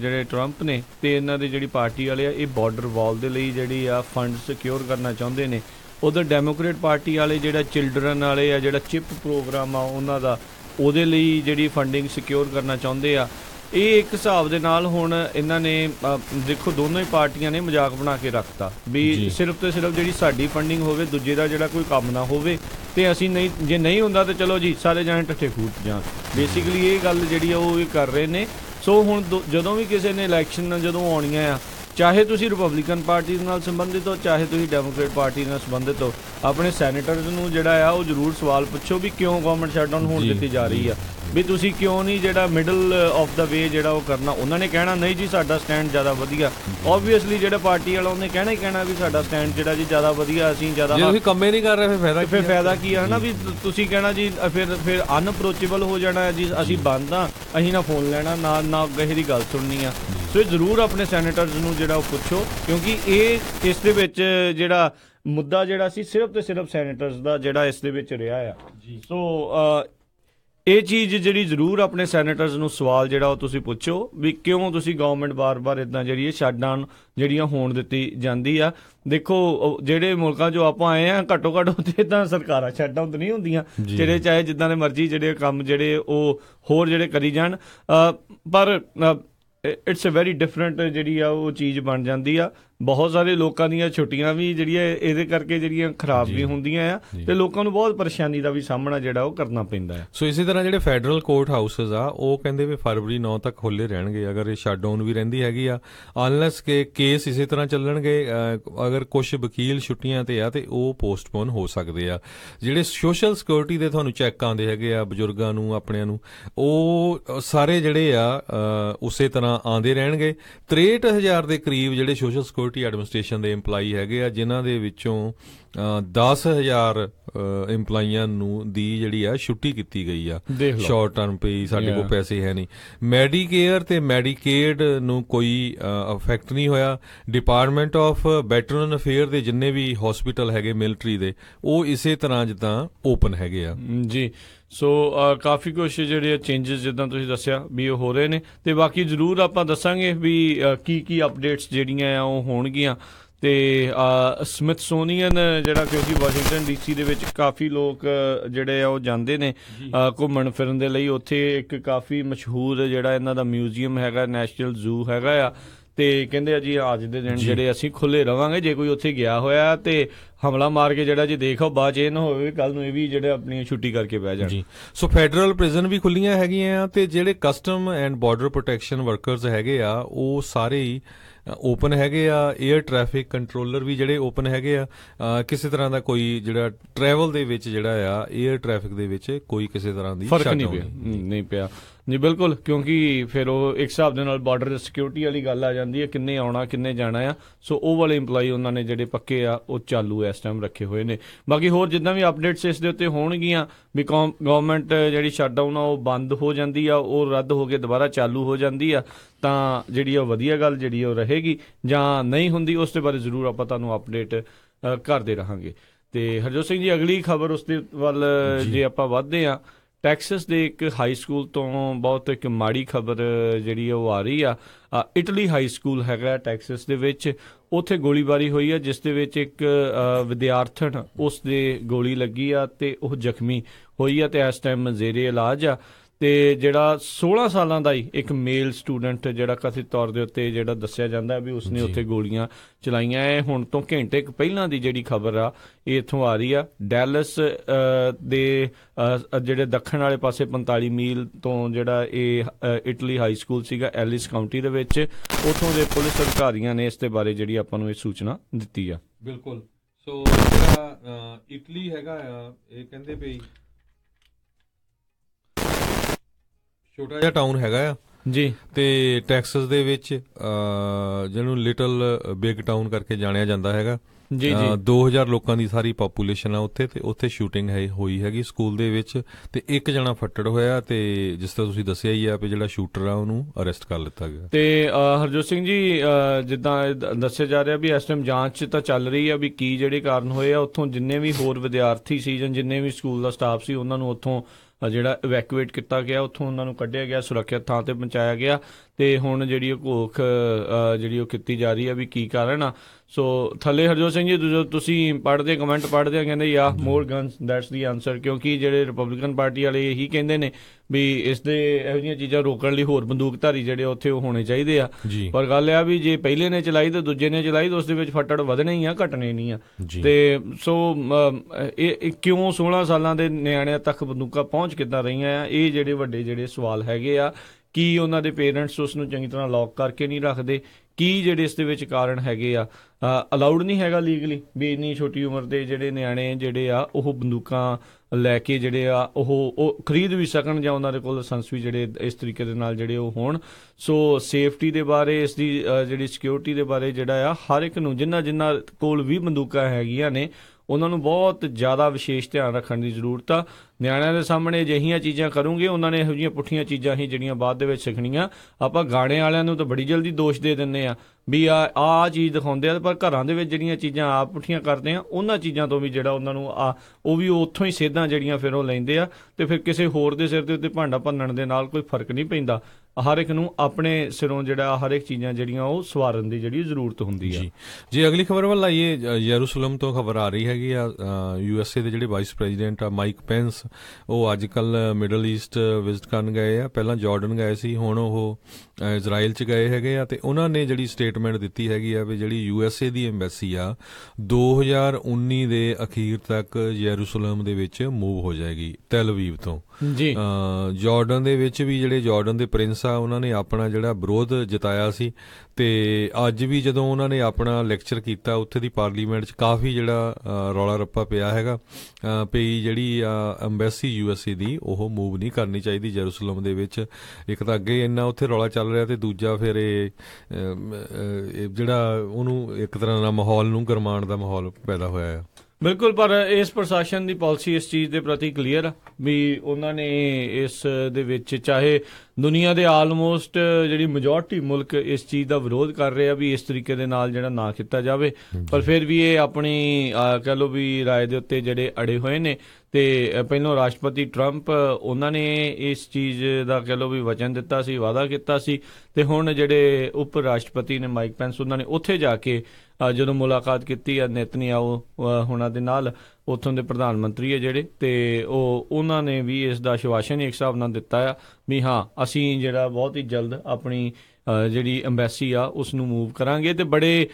ਜਿਹੜੇ ਟਰੰਪ ਨੇ ਤੇ ਇਹਨਾਂ ਦੀ ਜਿਹੜੀ ਪਾਰਟੀ ਵਾਲੇ ਆ ਇਹ ਬਾਰਡਰ ਵਾਲ ਦੇ ਲਈ ਜਿਹੜੀ ਆ ਫੰਡ ਸਿਕਿਉਰ ਕਰਨਾ ਚਾਹੁੰਦੇ ਨੇ। ਉਧਰ ਡੈਮੋਕ੍ਰੇਟ ਪਾਰਟੀ ਵਾਲੇ ਜਿਹੜਾ ਚਿਲਡਰਨ ਵਾਲੇ ਆ ਜਿਹੜਾ ਚਿਪ ਪ੍ਰੋਗਰਾਮ ਆ ਉਹਨਾਂ ਦਾ ਉਹਦੇ ਲਈ ਜਿਹੜੀ ਫੰਡਿੰਗ ਸਿਕਿਉਰ ਕਰਨਾ ਚਾਹੁੰਦੇ ਆ। ਇਹ ਇੱਕ ਹਿਸਾਬ ਦੇ ਨਾਲ ਹੁਣ ਇਹਨਾਂ ਨੇ ਦੇਖੋ ਦੋਨੋਂ ਹੀ ਪਾਰਟੀਆਂ ਨੇ ਮਜ਼ਾਕ ਬਣਾ ਕੇ ਰੱਖਤਾ ਵੀ। ਸਿਰਫ ਤੇ ਸਿਰਫ ਜਿਹੜੀ ਸਾਡੀ ਫੰਡਿੰਗ ਹੋਵੇ ਦੂਜੇ ਦਾ ਜਿਹੜਾ ਕੋਈ ਕੰਮ ਨਾ ਹੋਵੇ ਤੇ ਅਸੀਂ ਨਹੀਂ ਜੇ ਨਹੀਂ ਹੁੰਦਾ ਤੇ ਚਲੋ ਜੀ ਸਾਰੇ ਜਾਣੇ ਟੱਠੇ ਖੂਟ ਜਾਣ। ਬੇਸਿਕਲੀ ਇਹ ਗੱਲ ਜਿਹੜੀ ਆ ਉਹ ਇਹ ਕਰ ਰਹੇ ਨੇ। ਸੋ ਹੁਣ ਜਦੋਂ ਵੀ ਕਿਸੇ ਨੇ ਇਲੈਕਸ਼ਨ ਜਦੋਂ ਆਉਣੀਆਂ ਆ ਚਾਹੇ ਤੁਸੀਂ ਰਿਪਬਲਿਕਨ ਪਾਰਟੀ ਨਾਲ ਸੰਬੰਧਿਤ ਹੋ ਚਾਹੇ ਤੁਸੀਂ ਡੈਮੋਕ੍ਰੇਟ ਪਾਰਟੀ ਨਾਲ ਸੰਬੰਧਿਤ ਹੋ ਆਪਣੇ ਸੈਨੇਟਰਸ ਨੂੰ ਜਿਹੜਾ ਆ ਉਹ ਜ਼ਰੂਰ ਸਵਾਲ ਪੁੱਛੋ ਵੀ ਕਿਉਂ ਗਵਰਨਮੈਂਟ ਸ਼ਟਡਾਊਨ ਹੋਣ ਦਿੱਤੀ ਜਾ ਰਹੀ ਆ। ਵੀ ਤੁਸੀਂ ਕਿਉਂ ਨਹੀਂ ਜਿਹੜਾ ਮਿਡਲ ਆਫ ਦਾ ਵੇ ਜਿਹੜਾ ਉਹ ਕਰਨਾ? ਉਹਨਾਂ ਨੇ ਕਹਿਣਾ ਨਹੀਂ ਜੀ ਸਾਡਾ ਸਟੈਂਡ ਜ਼ਿਆਦਾ ਵਧੀਆ। ਆਬਵੀਅਸਲੀ ਜਿਹੜਾ ਪਾਰਟੀ ਵਾਲਾ ਉਹਨੇ ਕਹਿਣਾ ਹੀ ਕਹਿਣਾ ਵੀ ਸਾਡਾ ਸਟੈਂਡ ਜਿਹੜਾ ਜੀ ਜ਼ਿਆਦਾ ਵਧੀਆ ਅਸੀਂ ਜ਼ਿਆਦਾ ਜੇ ਤੁਸੀਂ ਕੰਮੇ ਨਹੀਂ ਕਰ ਰਹੇ ਫਿਰ ਫਾਇਦਾ ਫਿਰ ਕੀ ਆ? ਫਾਇਦਾ ਕੀ ਹੈ। ਨਾ ਵੀ ਤੁਸੀਂ ਕਹਿਣਾ ਜੀ ਫਿਰ ਫਿਰ ਅਨਅਪਰੋਚੇਬਲ ਹੋ ਜਾਣਾ ਜੀ ਅਸੀਂ ਬੰਦ ਆ ਅਸੀਂ ਨਾ ਫੋਨ ਲੈਣਾ ਨਾ ਨਾ ਕਿਸੇ ਦੀ ਗੱਲ ਸੁਣਨੀ ਆ। ਸੋ ਇਹ ਜ਼ਰੂਰ ਆਪਣੇ ਸੈਨੇਟਰਸ ਨੂੰ ਜਿਹੜਾ ਉਹ ਪੁੱਛੋ ਕਿਉਂਕਿ ਇਹ ਇਸ ਦੇ ਵਿੱਚ ਜਿਹੜਾ ਮੁੱਦਾ ਜਿਹੜਾ ਸੀ ਸਿਰਫ ਤੇ ਸਿਰਫ ਸੈਨੇਟਰਸ ਦਾ ਜਿਹੜਾ ਇਸ ਦੇ ਵਿੱਚ ਰਿਹਾ ਆ। ਸੋ ਇਹ ਚੀਜ਼ ਜਿਹੜੀ ਜ਼ਰੂਰ ਆਪਣੇ ਸੈਨੇਟਰਸ ਨੂੰ ਸਵਾਲ ਜਿਹੜਾ ਉਹ ਤੁਸੀਂ ਪੁੱਛੋ ਵੀ ਕਿਉਂ ਤੁਸੀਂ ਗਵਰਨਮੈਂਟ ਬਾਰ-ਬਾਰ ਇਦਾਂ ਜਿਹੜੀ ਇਹ ਸ਼ਟਡਾਊਨ ਜਿਹੜੀਆਂ ਹੋਣ ਦਿੱਤੀ ਜਾਂਦੀ ਆ। ਦੇਖੋ ਜਿਹੜੇ ਮੁਲਕਾਂ 'ਚੋਂ ਆਪਾਂ ਆਏ ਆ ਘੱਟੋ ਘੱਟ ਉੱਥੇ ਤਾਂ ਸਰਕਾਰਾਂ ਸ਼ਟਡਾਊਨ ਤਾਂ ਨਹੀਂ ਹੁੰਦੀਆਂ। ਜਿਹੜੇ ਚਾਹੇ ਜਿੱਦਾਂ ਦੇ ਮਰਜ਼ੀ ਜਿਹੜੇ ਕੰਮ ਜਿਹੜੇ ਉਹ ਹੋਰ ਜਿਹੜੇ ਕਰੀ ਜਾਣ। ਪਰ ਇਟਸ ਅ ਵੈਰੀ ਡਿਫਰੈਂਟ ਜਿਹੜੀ ਆ ਉਹ ਚੀਜ਼ ਬਣ ਜਾਂਦੀ ਆ। ਬਹੁਤ ਸਾਰੇ ਲੋਕਾਂ ਦੀਆਂ ਛੁੱਟੀਆਂ ਵੀ ਜਿਹੜੀਆਂ ਇਹਦੇ ਕਰਕੇ ਜਿਹੜੀਆਂ ਖਰਾਬ ਵੀ ਹੁੰਦੀਆਂ ਆ ਤੇ ਲੋਕਾਂ ਨੂੰ ਬਹੁਤ ਪਰੇਸ਼ਾਨੀ ਦਾ ਵੀ ਸਾਹਮਣਾ ਜਿਹੜਾ ਉਹ ਕਰਨਾ ਪੈਂਦਾ ਹੈ। ਸੋ ਇਸੇ ਤਰ੍ਹਾਂ ਜਿਹੜੇ ਫੈਡਰਲ ਕੋਰਟ ਹਾਊਸਸ ਆ ਉਹ ਕਹਿੰਦੇ ਵੀ ਫਰਵਰੀ 9 ਤੱਕ ਖੁੱਲੇ ਰਹਿਣਗੇ ਅਗਰ ਇਹ ਸ਼ਟਡਾਊਨ ਵੀ ਰਹਿੰਦੀ ਹੈਗੀ ਆ ਅਨਲੈਸ ਕਿ ਕੇਸ ਇਸੇ ਤਰ੍ਹਾਂ ਚੱਲਣਗੇ ਅਗਰ ਕੁਝ ਵਕੀਲ ਛੁੱਟੀਆਂ ਤੇ ਆ ਤੇ ਉਹ ਪੋਸਟਪੋਨ ਹੋ ਸਕਦੇ ਆ। ਜਿਹੜੇ ਸੋਸ਼ਲ ਸਿਕਿਉਰਿਟੀ ਦੇ ਤੁਹਾਨੂੰ ਚੈੱਕ ਆਉਂਦੇ ਹੈਗੇ ਆ ਬਜ਼ੁਰਗਾਂ ਨੂੰ ਆਪਣਿਆਂ ਨੂੰ ਉਹ ਸਾਰੇ ਜਿਹੜੇ ਆ ਉਸੇ ਤਰ੍ਹਾਂ ਆਉਂਦੇ ਰਹਿਣਗੇ। 63000 ਦੇ ਕਰੀਬ ਜਿਹੜੇ ਸੋਸ਼ਲ ਸਿਕਿਉਰਿਟੀ ਐਡਮਿਨਿਸਟ੍ਰੇਸ਼ਨ ਦੇ EMPLOYE ਹੈਗੇ ਆ ਜਿਨ੍ਹਾਂ ਦੇ ਵਿੱਚੋਂ ਅ, 10000 EMPLOYEEਆਂ ਨੂੰ ਦੀ ਜਿਹੜੀ ਆ ਛੁੱਟੀ ਕੀਤੀ ਗਈ ਆ। ਸ਼ਾਰਟ ਟਰਮ ਪੇ ਸਾਡੇ ਕੋਲ. ਪੈਸੇ ਹੈ ਨਹੀਂ। ਮੈਡੀਕੇਅਰ ਤੇ ਮੈਡੀਕੇਡ ਨੂੰ ਕੋਈ ਇਫੈਕਟ ਨਹੀਂ ਹੋਇਆ। ਡਿਪਾਰਟਮੈਂਟ ਆਫ ਵੈਟਰਨ ਅਫੇਅਰ ਦੇ ਜਿੰਨੇ ਵੀ ਹਸਪੀਟਲ ਹੈਗੇ ਮਿਲਟਰੀ ਦੇ ਉਹ ਇਸੇ ਤਰ੍ਹਾਂ ਜਿੱਦਾਂ ਓਪਨ ਹੈਗੇ ਆ। ਜੀ। ਸੋ ਕਾਫੀ ਕੁਝ ਜਿਹੜੇ ਚੇਂजेस ਜਿੱਦਾਂ ਤੁਸੀਂ ਦੱਸਿਆ ਵੀ ਉਹ ਹੋ ਰਹੇ ਨੇ ਤੇ ਬਾਕੀ ਜ਼ਰੂਰ ਆਪਾਂ ਦੱਸਾਂਗੇ ਵੀ ਕੀ ਕੀ ਅਪਡੇਟਸ ਜਿਹੜੀਆਂ ਆ ਉਹ ਹੋਣਗੀਆਂ। ਤੇ ਸਮਿਥਸੋਨੀਅਨ ਜਿਹੜਾ ਕਿਉਂਕਿ ਵਾਸ਼ਿੰਗਟਨ ਡੀਸੀ ਦੇ ਵਿੱਚ ਕਾਫੀ ਲੋਕ ਜਿਹੜੇ ਆ ਉਹ ਜਾਂਦੇ ਨੇ ਘੁੰਮਣ ਫਿਰਨ ਦੇ ਲਈ। ਉੱਥੇ ਇੱਕ ਕਾਫੀ ਮਸ਼ਹੂਰ ਜਿਹੜਾ ਇਹਨਾਂ ਦਾ ਮਿਊਜ਼ੀਅਮ ਹੈਗਾ ਨੈਸ਼ਨਲ ਜ਼ੂ ਹੈਗਾ ਆ। ਤੇ ਕਹਿੰਦੇ ਆ ਜੀ ਅੱਜ ਦੇ ਦਿਨ ਜਿਹੜੇ ਅਸੀਂ ਖੁੱਲੇ ਰਵਾਂਗੇ ਜੇ ਕੋਈ ਉੱਥੇ ਗਿਆ ਹੋਇਆ ਤੇ ਹਮਲਾ ਮਾਰ ਕੇ ਜਿਹੜਾ ਜੀ ਦੇਖੋ ਬਾਅਦ ਇਹ ਨਾ ਹੋਵੇ ਕੱਲ ਨੂੰ ਇਹ ਵੀ ਜਿਹੜੇ ਆਪਣੀ ਛੁੱਟੀ ਕਰਕੇ ਬਹਿ ਜਾਣ। ਜੀ। ਸੋ ਫੈਡਰਲ ਪ੍ਰਿਜ਼ਨ ਵੀ ਖੁੱਲੀਆਂ ਹੈਗੀਆਂ ਆ ਤੇ ਜਿਹੜੇ custom and border protection workers ਹੈਗੇ ਆ ਉਹ ਸਾਰੇ ਹੀ ਓਪਨ ਹੈਗੇ ਆ 에ਅਰ ਟ੍ਰੈਫਿਕ ਕੰਟਰੋਲਰ ਵੀ ਜਿਹੜੇ ਓਪਨ ਹੈਗੇ ਆ ਕਿਸੇ ਤਰ੍ਹਾਂ ਦਾ ਕੋਈ ਜਿਹੜਾ ਟਰੈਵਲ ਦੇ ਵਿੱਚ ਜਿਹੜਾ ਆ 에ਅਰ ਟ੍ਰੈਫਿਕ ਦੇ ਵਿੱਚ ਕੋਈ ਕਿਸੇ ਤਰ੍ਹਾਂ ਦੀ ਫ਼ਰਕ ਪਿਆ। ਨਹੀਂ ਪਿਆ। ਜੀ ਬਿਲਕੁਲ ਕਿਉਂਕਿ ਫਿਰ ਉਹ ਇੱਕ ਹਿਸਾਬ ਦੇ ਨਾਲ ਬਾਰਡਰ ਦੇ ਸਿਕਿਉਰਿਟੀ ਵਾਲੀ ਗੱਲ ਆ ਜਾਂਦੀ ਹੈ ਕਿੰਨੇ ਆਉਣਾ ਕਿੰਨੇ ਜਾਣਾ ਆ। ਸੋ ਉਹ ਵਾਲੇ EMPLOYE ਉਹਨਾਂ ਨੇ ਜਿਹੜੇ ਪੱਕੇ ਆ ਉਹ ਚਾਲੂ ਇਸ ਟਾਈਮ ਰੱਖੇ ਹੋਏ ਨੇ। ਬਾਕੀ ਹੋਰ ਜਿੱਦਾਂ ਵੀ ਅਪਡੇਟਸ ਇਸ ਦੇ ਉੱਤੇ ਹੋਣਗੀਆਂ ਵੀ ਗਵਰਨਮੈਂਟ ਜਿਹੜੀ ਸ਼ਟਡਾਊਨ ਆ ਉਹ ਬੰਦ ਹੋ ਜਾਂਦੀ ਆ ਉਹ ਰੱਦ ਹੋ ਕੇ ਦੁਬਾਰਾ ਚਾਲੂ ਹੋ ਜਾਂਦੀ ਆ ਤਾਂ ਜਿਹੜੀ ਉਹ ਵਧੀਆ ਗੱਲ ਜਿਹੜੀ ਉਹ ਰਹੇਗੀ ਜਾਂ ਨਹੀਂ ਹੁੰਦੀ ਉਸ ਦੇ ਬਾਰੇ ਜ਼ਰੂਰ ਆਪਾਂ ਤੁਹਾਨੂੰ ਅਪਡੇਟ ਕਰਦੇ ਰਹਾਂਗੇ। ਤੇ ਹਰਜੋਤ ਸਿੰਘ ਜੀ ਅਗਲੀ ਖਬਰ ਉਸ ਦੇ ਵੱਲ ਜੇ ਆਪਾਂ ਵਧਦੇ ਆ ਟੈਕਸਸ ਦੇ ਇੱਕ ਹਾਈ ਸਕੂਲ ਤੋਂ ਬਹੁਤ ਇੱਕ ਮਾੜੀ ਖਬਰ ਜਿਹੜੀ ਆ ਉਹ ਆ ਰਹੀ ਆ ਇਟਲੀ ਹਾਈ ਸਕੂਲ ਹੈਗਾ ਟੈਕਸਸ ਦੇ ਵਿੱਚ। ਉੱਥੇ ਗੋਲੀਬਾਰੀ ਹੋਈ ਆ, ਜਿਸ ਦੇ ਵਿੱਚ ਇੱਕ ਵਿਦਿਆਰਥਣ ਉਸ ਦੇ ਗੋਲੀ ਲੱਗੀ ਆ ਤੇ ਉਹ ਜ਼ਖਮੀ ਹੋਈ ਆ ਤੇ ਇਸ ਟਾਈਮ ਜ਼ੇਰੇ ਇਲਾਜ ਆ। ਤੇ ਜਿਹੜਾ 16 ਸਾਲਾਂ ਦਾ ਹੀ ਇੱਕ ਮੇਲ ਸਟੂਡੈਂਟ ਜਿਹੜਾ ਕਥਿਤ ਤੌਰ ਦੇ ਉੱਤੇ ਜਿਹੜਾ ਦੱਸਿਆ ਜਾਂਦਾ ਵੀ ਉਸਨੇ ਉੱਥੇ ਗੋਲੀਆਂ ਚਲਾਈਆਂ। ਐ ਹੁਣ ਤੋਂ ਘੰਟੇ ਕੁ ਪਹਿਲਾਂ ਦੀ ਜਿਹੜੀ ਖਬਰ ਆ ਇਹ ਇੱਥੋਂ ਆ ਰਹੀ ਆ। ਡੈਲਸ ਦੇ ਜਿਹੜੇ ਦੱਖਣ ਵਾਲੇ ਪਾਸੇ 45 ਮੀਲ ਤੋਂ ਜਿਹੜਾ ਇਹ ਇਟਲੀ ਹਾਈ ਸਕੂਲ ਸੀਗਾ ਐਲਿਸ ਕਾਉਂਟੀ ਦੇ ਵਿੱਚ ਉਥੋਂ ਦੇ ਪੁਲਿਸ ਅਧਿਕਾਰੀਆਂ ਨੇ ਇਸ ਦੇ ਬਾਰੇ ਜਿਹੜੀ ਆਪਾਂ ਨੂੰ ਇਹ ਸੂਚਨਾ ਦਿੱਤੀ ਆ। ਬਿਲਕੁਲ। ਸੋ ਜਿਹੜਾ ਇਟਲੀ ਹੈਗਾ ਇਹ ਕਹਿੰਦੇ ਪਈ ਛੋਟਾ ਜਿਹਾ ਟਾਊਨ ਹੈਗਾ ਆ। ਜੀ। ਤੇ ਟੈਕਸਸ ਦੇ ਵਿੱਚ ਜਿਹਨੂੰ ਲਿਟਲ ਬਿਗ ਟਾਊਨ ਕਰਕੇ ਜਾਣਿਆ ਜਾਂਦਾ ਹੈਗਾ। ਜੀ ਜੀ। ਅਹ, 2000 ਲੋਕਾਂ ਦੀ ਸਾਰੀ ਪਾਪੂਲੇਸ਼ਨ ਆ ਉੱਥੇ ਤੇ ਉੱਥੇ ਸ਼ੂਟਿੰਗ ਹੈ ਹੋਈ ਹੈਗੀ ਸਕੂਲ ਦੇ ਵਿੱਚ ਤੇ ਇੱਕ ਜਣਾ ਫੱਟੜ ਹੋਇਆ ਤੇ ਜਿਸ ਤਰ੍ਹਾਂ ਤੁਸੀਂ ਦੱਸਿਆ ਹੀ ਆ ਵੀ ਜਿਹੜਾ ਸ਼ੂਟਰ ਆ ਉਹਨੂੰ ਅਰੈਸਟ ਕਰ ਲਿੱਤਾ ਗਿਆ। ਤੇ ਹਰਜੋਤ ਸਿੰਘ ਜੀ ਜਿੱਦਾਂ ਦੱਸਿਆ ਜਾ ਰਿਹਾ ਵੀ ਇਸ ਟਾਈਮ ਜਾਂਚ ਤਾਂ ਚੱਲ ਰਹੀ ਆ ਵੀ ਕੀ ਜਿਹੜੇ ਕਾਰਨ ਹੋਏ ਆ। ਉੱਥੋਂ ਜਿੰਨੇ ਵੀ ਹੋਰ ਵਿਦਿਆਰਥੀ ਸੀ ਜਾਂ ਜਿੰਨੇ ਵੀ ਸਕੂਲ ਦਾ ਸਟਾਫ ਸੀ ਉਹਨਾਂ ਨੂੰ ਉੱਥੋਂ ਜਿਹੜਾ ਇਵੈਕੂਏਟ ਕੀਤਾ ਗਿਆ, ਉੱਥੋਂ ਉਹਨਾਂ ਨੂੰ ਕੱਢਿਆ ਗਿਆ, ਸੁਰੱਖਿਅਤ ਥਾਂ ਤੇ ਪਹੁੰਚਾਇਆ ਗਿਆ ਤੇ ਹੁਣ ਜਿਹੜੀ ਉਹ ਘੋਖ ਜਿਹੜੀ ਉਹ ਕੀਤੀ ਜਾ ਰਹੀ ਆ ਵੀ ਕੀ ਕਾਰਨ ਆ ਸੋ ਥੱਲੇ ਹਰਜੋਤ ਸਿੰਘ ਜੀ ਜਦੋਂ ਤੁਸੀਂ ਪੜ੍ਹਦੇ ਕਮੈਂਟ ਪੜ੍ਹਦੇ ਆ ਕਹਿੰਦੇ yeah more guns that's the answer ਕਿਉਂਕਿ ਜਿਹੜੇ ਰਿਪਬਲਿਕਨ ਪਾਰਟੀ ਵਾਲੇ ਇਹੀ ਕਹਿੰਦੇ ਨੇ ਵੀ ਇਸ ਦੇ ਇਹੋ ਜਿਹੀਆਂ ਚੀਜ਼ਾਂ ਰੋਕਣ ਲਈ ਹੋਰ ਬੰਦੂਕਧਾਰੀ ਜਿਹੜੇ ਉੱਥੇ ਉਹ ਹੋਣੇ ਚਾਹੀਦੇ ਆ। ਪਰ ਗੱਲ ਇਹ ਆ ਵੀ ਜੇ ਪਹਿਲੇ ਨੇ ਚਲਾਈ ਤੇ ਦੂਜੇ ਨੇ ਚਲਾਈ ਤਾਂ ਉਸ ਦੇ ਵਿੱਚ ਫੱਟੜ ਵਧਣੇ ਹੀ ਆ ਘਟਣੇ ਨਹੀਂ ਆ। ਤੇ ਸੋ ਇਹ ਕਿਉਂ 16 ਸਾਲਾਂ ਦੇ ਨਿਆਣਿਆਂ ਤੱਕ ਬੰਦੂਕਾਂ ਪਹੁੰਚ ਕਿੱਦਾਂ ਰਹੀਆਂ ਆ? ਇਹ ਜਿਹੜੇ ਵੱਡੇ ਜਿਹੜੇ ਸਵਾਲ ਹੈਗੇ ਆ ਕੀ ਉਹਨਾਂ ਦੇ ਪੇਰੈਂਟਸ ਉਸ ਨੂੰ ਚੰਗੀ ਤਰ੍ਹਾਂ ਲੌਕ ਕਰਕੇ ਨਹੀਂ ਰੱਖਦੇ? ਕੀ ਜਿਹੜੇ ਇਸ ਦੇ ਵਿੱਚ ਕਾਰਨ ਹੈਗੇ ਆ? ਅਲਾਉਡ ਨਹੀਂ ਹੈਗਾ ਲੀਗਲੀ ਵੀ ਇੰਨੀ ਛੋਟੀ ਉਮਰ ਦੇ ਜਿਹੜੇ ਨਿਆਣੇ ਜਿਹੜੇ ਆ, ਉਹ ਬੰਦੂਕਾਂ ਲੈ ਕੇ ਜਿਹੜੇ ਆ, ਉਹ ਉਹ ਖਰੀਦ ਵੀ ਸਕਣ ਜਾਂ ਉਹਨਾਂ ਦੇ ਕੋਲ ਲਾਇਸੈਂਸ ਵੀ ਜਿਹੜੇ ਇਸ ਤਰੀਕੇ ਦੇ ਨਾਲ ਜਿਹੜੇ ਉਹ ਹੋਣ। ਸੋ ਸੇਫਟੀ ਦੇ ਬਾਰੇ, ਇਸ ਦੀ ਜਿਹੜੀ ਸਿਕਿਉਰਿਟੀ ਦੇ ਬਾਰੇ ਜਿਹੜਾ ਆ, ਹਰ ਇੱਕ ਨੂੰ ਜਿੰਨਾ ਜਿੰਨਾ ਕੋਲ ਵੀ ਬੰਦੂਕਾਂ ਹੈਗੀਆਂ ਨੇ, ਉਹਨਾਂ ਨੂੰ ਬਹੁਤ ਜ਼ਿਆਦਾ ਵਿਸ਼ੇਸ਼ ਧਿਆਨ ਰੱਖਣ ਦੀ ਜ਼ਰੂਰਤ ਆ। ਨਿਆਣਿਆਂ ਦੇ ਸਾਹਮਣੇ ਅਜਿਹੀਆਂ ਚੀਜ਼ਾਂ ਕਰੂੰਗੇ, ਉਹਨਾਂ ਨੇ ਇਹੋ ਜਿਹੀਆਂ ਪੁੱਠੀਆਂ ਚੀਜ਼ਾਂ ਹੀ ਜਿਹੜੀਆਂ ਬਾਅਦ ਦੇ ਵਿੱਚ ਸਿੱਖਣੀਆਂ। ਆਪਾਂ ਗਾਣੇ ਵਾਲਿਆਂ ਨੂੰ ਤਾਂ ਬੜੀ ਜਲਦੀ ਦੋਸ਼ ਦੇ ਦਿੰਨੇ ਆ ਵੀ ਆ ਆ ਚੀਜ਼ ਦਿਖਾਉਂਦੇ ਆ, ਪਰ ਘਰਾਂ ਦੇ ਵਿੱਚ ਜਿਹੜੀਆਂ ਚੀਜ਼ਾਂ ਆਪ ਪੁੱਠੀਆਂ ਕਰਦੇ ਆ ਉਹਨਾਂ ਚੀਜ਼ਾਂ ਤੋਂ ਵੀ ਜਿਹੜਾ ਉਹਨਾਂ ਨੂੰ ਆ, ਉਹ ਵੀ ਉੱਥੋਂ ਹੀ ਸੇਧਾਂ ਜਿਹੜੀਆਂ ਫਿਰ ਉਹ ਲੈਂਦੇ ਆ, ਤੇ ਫਿਰ ਕਿਸੇ ਹੋਰ ਦੇ ਸਿਰ ਦੇ ਉੱਤੇ ਭਾਂਡਾ ਭੰਨਣ ਦੇ ਨਾਲ ਕੋਈ ਫ਼ਰਕ ਨਹੀਂ ਪੈਂਦਾ। ਹਰ ਇੱਕ ਨੂੰ ਆਪਣੇ ਸਿਰੋਂ ਜਿਹੜਾ ਹਰ ਇੱਕ ਚੀਜ਼ਾਂ ਜਿਹੜੀਆਂ ਉਹ ਸਵਾਰਨ ਦੀ ਜਿਹੜੀ ਜ਼ਰੂਰਤ ਹੁੰਦੀ ਹੈ ਜੀ। ਜੀ ਅਗਲੀ ਖਬਰ ਵੱਲ ਆਈਏ, ਜ- ਯਰੂਸ਼ਲਮ ਤੋਂ ਖਬਰ ਆ ਰਹੀ ਹੈਗੀ ਆ ਯੂ ਐਸ ਏ ਦੇ ਜਿਹੜੇ ਵਾਈਸ ਪ੍ਰੈਜ਼ੀਡੈਂਟ ਆ, ਮਾਈਕ ਪੈਂਸ ਉਹ ਅੱਜ ਕੱਲ ਮਿਡਲ ਈਸਟ ਵਿਜ਼ਿਟ ਕਰਨ ਗਏ ਆ। ਪਹਿਲਾਂ ਜਾਰਡਨ ਗਏ ਸੀ, ਹੁਣ ਉਹ ਇਜ਼ਰਾਈਲ ਚ ਗਏ ਹੈਗੇ ਆ ਤੇ ਉਹਨਾਂ ਨੇ ਜਿਹੜੀ ਸਟੇਟਮੈਂਟ ਦਿੱਤੀ ਹੈਗੀ ਆ ਵੀ ਜਿਹੜੀ ਯੂ ਐਸ ਏ ਦੀ ਐਮਬੈਸੀ ਆ 2019 ਦੇ ਅਖੀਰ ਤੱਕ ਯਰੂਸ਼ਲਮ ਦੇ ਵਿੱਚ ਮੂਵ ਹੋ ਜਾਏਗੀ ਟੈਲ ਅਵੀਵ ਤੋਂ। ਜੀ। ਅ, ਜਾਰਡਨ ਦੇ ਵਿੱਚ ਵੀ ਜਿਹੜੇ ਜਾਰਡਨ ਦੇ ਪ੍ਰਿੰਸ ਆ ਉਹਨਾਂ ਨੇ ਆਪਣਾ ਜਿਹੜਾ ਵਿਰੋਧ ਜਤਾਇਆ ਸੀ। ਤੇ ਅੱਜ ਵੀ ਜਦੋਂ ਉਹਨਾਂ ਨੇ ਆਪਣਾ ਲੈਕਚਰ ਕੀਤਾ ਉੱਥੇ ਦੀ ਪਾਰਲੀਮੈਂਟ 'ਚ ਕਾਫੀ ਜਿਹੜਾ ਰੌਲਾ ਰੱਪਾ ਪਿਆ ਹੈਗਾ। ਪਈ ਜਿਹੜੀ ਐਮਬੈਸੀ ਯੂਐਸਏ ਦੀ ਉਹ ਮੂਵ ਨਹੀਂ ਕਰਨੀ ਚਾਹੀਦੀ ਜੈਰੂਸਲਮ ਦੇ ਵਿੱਚ। ਇੱਕ ਤਾਂ ਅੱਗੇ ਇੰਨਾ ਉੱਥੇ ਰੌਲਾ ਚੱਲ ਰਿਹਾ ਤੇ ਦੂਜਾ ਫਿਰ ਇਹ ਜਿਹੜਾ ਉਹਨੂੰ ਇੱਕ ਤਰ੍ਹਾਂ ਦਾ ਮਾਹੌਲ ਨੂੰ ਗਰਮਾਣ ਦਾ ਮਾਹੌਲ ਪੈਦਾ ਹੋਇਆ ਹੈ ਬਿਲਕੁਲ ਪਰ ਇਸ ਪ੍ਰਸ਼ਾਸਨ ਦੀ ਪਾਲਿਸੀ ਇਸ ਚੀਜ਼ ਦੇ ਪ੍ਰਤੀ ਕਲੀਅਰ ਆ ਵੀ ਉਹਨਾਂ ਨੇ ਇਸ ਦੇ ਵਿੱਚ ਚਾਹੇ ਦੁਨੀਆ ਦੇ ਆਲਮੋਸਟ ਜਿਹੜੀ ਮੈਜੋਰਟੀ ਮੁਲਕ ਇਸ ਚੀਜ਼ ਦਾ ਵਿਰੋਧ ਕਰ ਰਹੇ ਆ ਵੀ ਇਸ ਤਰੀਕੇ ਦੇ ਨਾਲ ਜਿਹੜਾ ਨਾ ਕੀਤਾ ਜਾਵੇ ਪਰ ਫਿਰ ਵੀ ਇਹ ਆਪਣੀ ਕਹਿ ਲਓ ਵੀ ਰਾਏ ਦੇ ਉੱਤੇ ਜਿਹੜੇ ਅੜੇ ਹੋਏ ਨੇ ਤੇ ਪਹਿਲੋਂ ਰਾਸ਼ਟਰਪਤੀ ਟਰੰਪ ਉਹਨਾਂ ਨੇ ਇਸ ਚੀਜ਼ ਦਾ ਕਹਿ ਲਓ ਵੀ ਵਚਨ ਦਿੱਤਾ ਸੀ ਵਾਅਦਾ ਕੀਤਾ ਸੀ ਤੇ ਹੁਣ ਜਿਹੜੇ ਉਪ ਰਾਸ਼ਟਰਪਤੀ ਨੇ ਮਾਈਕ ਪੈਂਸ ਉਹਨਾਂ ਨੇ ਉੱਥੇ ਜਾ ਕੇ ਜਦੋਂ ਮੁਲਾਕਾਤ ਕੀਤੀ ਆ ਨੇਤਨਯਾਹੂ ਅਹ, ਹੁਣਾਂ ਦੇ ਨਾਲ ਉੱਥੋਂ ਦੇ ਪ੍ਰਧਾਨ ਮੰਤਰੀ ਹੈ ਜਿਹੜੇ ਤੇ ਉਹ ਉਹਨਾਂ ਨੇ ਵੀ ਇਸ ਦਾ ਆਸ਼ਵਾਸਨ ਇੱਕ ਹਿਸਾਬ ਨਾਲ ਦਿੱਤਾ ਆ ਵੀ ਹਾਂ ਅਸੀਂ ਜਿਹੜਾ ਬਹੁਤ ਹੀ ਜਲਦ ਆਪਣੀ ਜਿਹੜੀ ਐਮਬੈਸੀ ਆ ਉਸ ਨੂੰ ਮੂਵ ਕਰਾਂਗੇ ਤੇ ਬੜੇ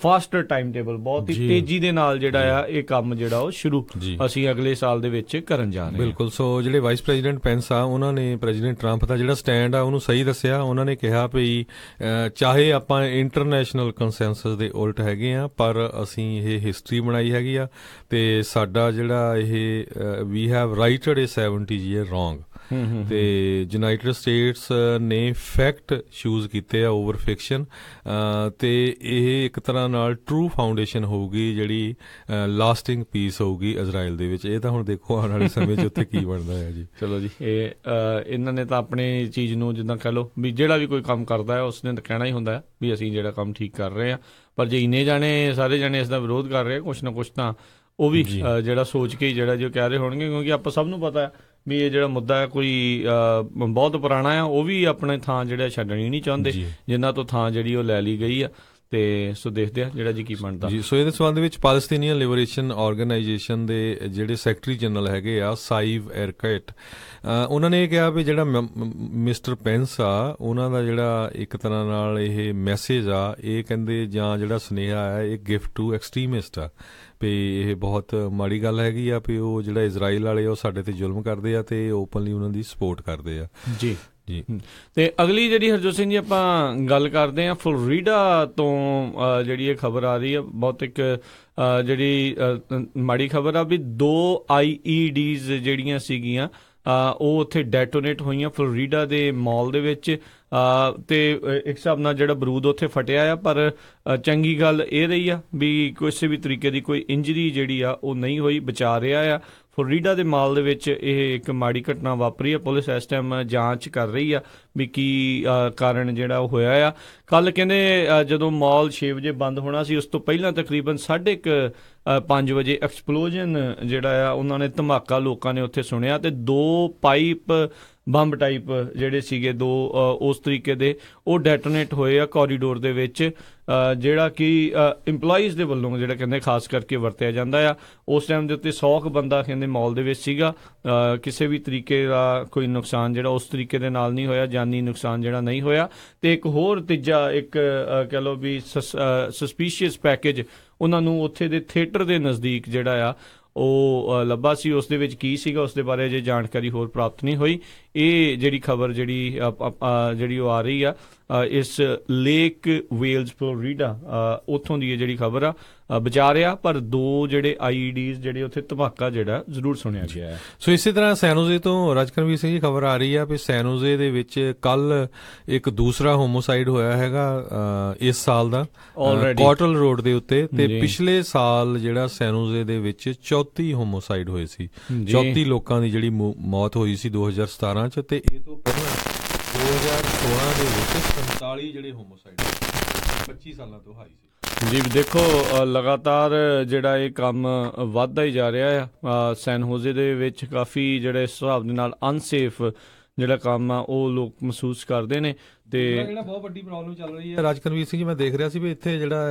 ਫਾਸਟਰ ਟਾਈਮ ਟੇਬਲ ਬਹੁਤ ਹੀ। ਤੇਜ਼ੀ ਦੇ ਨਾਲ ਜਿਹੜਾ ਆ ਇਹ ਕੰਮ ਜਿਹੜਾ ਉਹ ਸ਼ੁਰੂ। ਅਸੀਂ ਅਗਲੇ ਸਾਲ ਦੇ ਵਿੱਚ ਕਰਨ ਜਾ ਰਹੇ ਹਾਂ ਬਿਲਕੁਲ ਸੋ ਜਿਹੜੇ ਵਾਈਸ ਪ੍ਰੈਜ਼ੀਡੈਂਟ ਪੈਂਸ ਆ ਉਹਨਾਂ ਨੇ ਪ੍ਰੈਜ਼ੀਡੈਂਟ ਟਰੰਪ ਦਾ ਜਿਹੜਾ ਸਟੈਂਡ ਆ ਉਹਨੂੰ ਸਹੀ ਦੱਸਿਆ ਉਹਨਾਂ ਨੇ ਕਿਹਾ ਵੀ ਅਹ, ਚਾਹੇ ਆਪਾਂ ਇੰਟਰਨੈਸ਼ਨਲ ਕੰਸੈਂਸਸ ਦੇ ਉਲਟ ਹੈਗੇ ਆ ਪਰ ਅਸੀਂ ਇਹ ਹਿਸਟਰੀ ਬਣਾਈ ਹੈਗੀ ਆ ਤੇ ਸਾਡਾ ਜਿਹੜਾ ਇਹ ਵੀ have righted a 70 year wrong ਤੇ ਯੂਨਾਈਟਿਡ ਸਟੇਟਸ ਨੇ ਫੈਕਟ ਚੂਜ਼ ਕੀਤੇ ਆ ਓਵਰ ਫਿਕਸ਼ਨ ਤੇ ਇਹ ਇੱਕ ਤਰ੍ਹਾਂ ਨਾਲ ਟਰੂ ਫਾਊਂਡੇਸ਼ਨ ਹੋਊਗੀ ਜਿਹੜੀ ਲਾਸਟਿੰਗ ਪੀਸ ਹੋਊਗੀ ਇਜ਼ਰਾਈਲ ਦੇ ਵਿੱਚ। ਇਹ ਤਾਂ ਹੁਣ ਦੇਖੋ ਆਉਣ ਵਾਲੇ ਸਮੇਂ 'ਚ ਉੱਥੇ ਕੀ ਬਣਦਾ ਹੈ ਜੀ। ਚਲੋ ਜੀ ਇਹ ਇਹਨਾਂ ਨੇ ਤਾਂ ਆਪਣੇ ਚੀਜ਼ ਨੂੰ ਜਿੱਦਾਂ ਕਹ ਲਓ ਵੀ ਜਿਹੜਾ ਵੀ ਕੋਈ ਕੰਮ ਕਰਦਾ ਹੈ ਉਸਨੇ ਤਾਂ ਕਹਿਣਾ ਹੀ ਹੁੰਦਾ ਹੈ ਵੀ ਅਸੀਂ ਜਿਹੜਾ ਕੰਮ ਠੀਕ ਕਰ ਰਹੇ ਹਾਂ। ਪਰ ਜੇ ਇੰਨੇ ਜਾਣੇ ਸਾਰੇ ਜਾਣੇ ਇਸ ਦਾ ਵਿਰੋਧ ਕਰ ਰਹੇ ਆ ਕੁਛ ਨਾ ਕੁਛ ਤਾਂ ਉਹ ਵੀ ਜਿਹੜਾ ਸੋਚ ਕੇ ਜਿਹੜਾ ਜੋ ਕਹਿ ਰਹੇ ਹੋਣਗੇ ਕਿਉਂਕਿ ਆਪਾਂ ਸਭ ਨੂੰ ਪਤਾ ਹੈ ਵੀ ਇਹ ਜਿਹੜਾ ਮੁੱਦਾ ਹੈ ਕੋਈ ਬਹੁਤ ਪੁਰਾਣਾ ਹੈ ਉਹ ਵੀ ਆਪਣੇ ਥਾਂ ਜਿਹੜਾ ਛੱਡਣੀ ਨਹੀਂ ਚਾਹੁੰਦੇ। ਜਿਨ੍ਹਾਂ ਤੋਂ ਥਾਂ ਜਿਹੜੀ ਉਹ ਲੈ ਲਈ ਗਈ ਆ ਤੇ ਸੋ ਦੇਖਦੇ ਆ ਜਿਹੜਾ ਜੀ ਕੀ ਬਣਦਾ। ਜੀ ਸੋ ਇਹਦੇ ਸੰਬੰਧ ਵਿੱਚ ਪਾਲਸਤੀਨੀਅਨ ਲਿਬਰੇਸ਼ਨ ਆਰਗੇਨਾਈਜੇਸ਼ਨ ਦੇ ਜਿਹੜੇ ਸੈਕਟਰੀ ਜਨਰਲ ਹੈਗੇ ਆ ਸਾਈਵ ਐਰਕਟ ਉਹਨਾਂ ਨੇ ਇਹ ਕਿਹਾ ਵੀ ਜਿਹੜਾ ਮਿਸਟਰ ਪੈਂਸ ਆ ਉਹਨਾਂ ਦਾ ਜਿਹੜਾ ਇੱਕ ਤਰ੍ਹਾਂ ਨਾਲ ਇਹ ਮੈਸੇਜ ਆ ਇਹ ਕਹਿੰਦੇ ਜਾਂ ਜਿਹੜਾ ਸੁਨੇਹਾ ਹੈ ਇਹ ਗਿਫਟ ਟੂ ਐਕਸਟ੍ਰੀਮਿਸਟ ਆ। ਵੀ ਇਹ ਬਹੁਤ ਮਾੜੀ ਗੱਲ ਹੈਗੀ ਆ ਵੀ ਉਹ ਜਿਹੜਾ ਇਜ਼ਰਾਈਲ ਵਾਲੇ ਆ, ਉਹ ਸਾਡੇ ਤੇ ਜ਼ੁਲਮ ਕਰਦੇ ਆ ਤੇ ਓਪਨਲੀ ਉਹਨਾਂ ਦੀ ਸਪੋਰਟ ਕਰਦੇ ਆ। ਜੀ। ਜੀ। ਤੇ ਅਗਲੀ ਜਿਹੜੀ ਹਰਜੋਤ ਸਿੰਘ ਜੀ ਆਪਾਂ ਗੱਲ ਕਰਦੇ ਆ ਫਲੋਰੀਡਾ ਤੋਂ ਜਿਹੜੀ ਇਹ ਖਬਰ ਆ ਰਹੀ ਹੈ ਬਹੁਤ ਇੱਕ ਜਿਹੜੀ ਮਾੜੀ ਖਬਰ ਆ ਵੀ ਦੋ ਆਈਈਡੀਜ਼ ਜਿਹੜੀਆਂ ਸੀਗੀਆਂ ਉਹ ਉੱਥੇ ਡੈਟੋਨੇਟ ਹੋਈਆਂ ਫਲੋਰੀਡਾ ਦੇ ਮਾਲ ਦੇ ਵਿੱਚ। ਅ, ਤੇ ਇੱਕ ਹਿਸਾਬ ਨਾਲ ਜਿਹੜਾ ਬਰੂਦ ਉੱਥੇ ਫਟਿਆ ਆ ਪਰ ਚੰਗੀ ਗੱਲ ਇਹ ਰਹੀ ਆ ਵੀ ਕਿਸੇ ਵੀ ਤਰੀਕੇ ਦੀ ਕੋਈ ਇੰਜਰੀ ਜਿਹੜੀ ਆ ਉਹ ਨਹੀਂ ਹੋਈ ਬਚਾ ਰਿਹਾ ਆ। ਫਲੋਰੀਡਾ ਦੇ ਮਾਲ ਦੇ ਵਿੱਚ ਇਹ ਇੱਕ ਮਾੜੀ ਘਟਨਾ ਵਾਪਰੀ ਹੈ ਪੁਲਿਸ ਇਸ ਟਾਈਮ ਜਾਂਚ ਕਰ ਰਹੀ ਆ ਵੀ ਕੀ ਕਾਰਨ ਜਿਹੜਾ ਉਹ ਹੋਇਆ ਆ। ਕੱਲ ਕਹਿੰਦੇ ਜਦੋਂ ਮਾਲ 6 ਵਜੇ ਬੰਦ ਹੋਣਾ ਸੀ, ਉਸ ਤੋਂ ਪਹਿਲਾਂ ਤਕਰੀਬਨ 5:30 ਵਜੇ ਐਕਸਪਲੋਜਨ ਜਿਹੜਾ ਆ, ਉਹਨਾਂ ਨੇ ਧਮਾਕਾ ਲੋਕਾਂ ਨੇ ਉੱਥੇ ਸੁਣਿਆ ਤੇ ਦੋ ਪਾਈਪ ਬੰਬ ਟਾਈਪ ਜਿਹੜੇ ਸੀਗੇ ਦੋ ਉਸ ਤਰੀਕੇ ਦੇ ਉਹ ਡੈਟੋਨੇਟ ਹੋਏ ਆ ਕੋਰੀਡੋਰ ਦੇ ਵਿੱਚ ਜਿਹੜਾ ਕਿ EMPLOYEES ਦੇ ਵੱਲੋਂ ਜਿਹੜਾ ਕਹਿੰਦੇ ਖਾਸ ਕਰਕੇ ਵਰਤਿਆ ਜਾਂਦਾ ਆ। ਉਸ ਟਾਈਮ ਦੇ ਉੱਤੇ 100 ਕੁ ਬੰਦਾ ਕਹਿੰਦੇ ਮਾਲ ਦੇ ਵਿੱਚ ਸੀਗਾ। ਕਿਸੇ ਵੀ ਤਰੀਕੇ ਦਾ ਕੋਈ ਨੁਕਸਾਨ ਜਿਹੜਾ ਉਸ ਤਰੀਕੇ ਦੇ ਨਾਲ ਨਹੀਂ ਹੋਇਆ ਜਾਨੀ ਨੁਕਸਾਨ ਜਿਹੜਾ ਨਹੀਂ ਹੋਇਆ। ਤੇ ਇੱਕ ਹੋਰ ਤੀਜਾ ਇੱਕ ਅ, ਕਹਿ ਲਓ ਵੀ ਸਸਪੀਸ਼ੀਅਸ ਪੈਕੇਜ ਉਹਨਾਂ ਨੂੰ ਉੱਥੇ ਦੇ ਥੀਏਟਰ ਦੇ ਨਜ਼ਦੀਕ ਜਿਹੜਾ ਆ ਉਹ ਲੱਭਾ ਸੀ। ਉਸ ਦੇ ਵਿੱਚ ਕੀ ਸੀਗਾ ਉਸ ਦੇ ਬਾਰੇ ਅਜੇ ਜਾਣਕਾਰੀ ਹੋਰ ਪ੍ਰਾਪਤ ਨਹੀਂ ਹੋਈ। ਇਹ ਜਿਹੜੀ ਖਬਰ ਜਿਹੜੀ ਜਿਹੜੀ ਉਹ ਆ ਰਹੀ ਆ ਇਸ ਲੇਕ ਵੇਲਜ਼ ਫਲੋਰੀਡਾ ਉੱਥੋਂ ਦੀ ਜਿਹੜੀ ਖਬਰ ਆ ਬਚਾ ਪਰ ਦੋ ਜਿਹੜੇ ਆਈਡੀਜ਼ ਜਿਹੜੇ ਉੱਥੇ ਧਮਾਕਾ ਜਿਹੜਾ ਜ਼ਰੂਰ ਸੁਣਿਆ ਗਿਆ ਹੈ ਸੋ ਇਸੇ ਤਰ੍ਹਾਂ ਸੈਨੋਜ਼ੇ ਤੋਂ ਰਾਜਕਰਮਵੀਰ ਸਿੰਘ ਜੀ ਖਬਰ ਆ ਰਹੀ ਆ ਵੀ ਸੈਨੋਜ਼ੇ ਦੇ ਵਿੱਚ ਕੱਲ ਇੱਕ ਦੂਸਰਾ ਹੋਮੋਸਾਈਡ ਹੋਇਆ ਹੈਗਾ ਇਸ ਸਾਲ ਦਾ. ਕੋਟਲ ਰੋਡ ਦੇ ਉੱਤੇ ਤੇ। ਪਿਛਲੇ ਸਾਲ ਜਿਹੜਾ ਸੈਨੋਜ਼ੇ ਦੇ ਵਿੱਚ 34 ਹੋਮੋਸਾਈਡ ਹੋਏ ਸੀ ਜੀ। 34 ਲੋਕਾਂ ਦੀ ਜਿਹੜੀ ਮੌਤ ਹੋਈ ਸੀ 2017 ਚ ਤੇ ਇਹ ਤੋਂ ਪਹਿਲਾਂ 2016 ਦੇ ਵਿੱਚ 47 ਜਿਹੜੇ ਹੋਮੋਸਾਈਡ 25 ਸਾਲਾਂ ਤੋਂ ਹਾਈ ਸੀ। ਜੀ ਦੇਖੋ ਲਗਾਤਾਰ ਜਿਹੜਾ ਇਹ ਕੰਮ ਵੱਧਦਾ ਹੀ ਜਾ ਰਿਹਾ ਆ। ਅ, ਸੈਨ ਹੋਜ਼ੇ ਦੇ ਵਿੱਚ ਕਾਫੀ ਜਿਹੜੇ ਇਸ ਹਿਸਾਬ ਦੇ ਨਾਲ ਅਨਸੇਫ ਜਿਹੜਾ ਕੰਮ ਆ ਉਹ ਲੋਕ ਮਹਿਸੂਸ ਕਰਦੇ ਨੇ। ਤੇ ਜਿਹੜਾ ਬਹੁਤ ਵੱਡੀ ਪ੍ਰੋਬਲਮ ਚੱਲ ਰਹੀ ਹੈ ਰਾਜਕਰਵੀਰ ਸਿੰਘ ਜੀ ਮੈਂ ਦੇਖ ਰਿਹਾ ਸੀ ਵੀ ਇੱਥੇ ਜਿਹੜਾ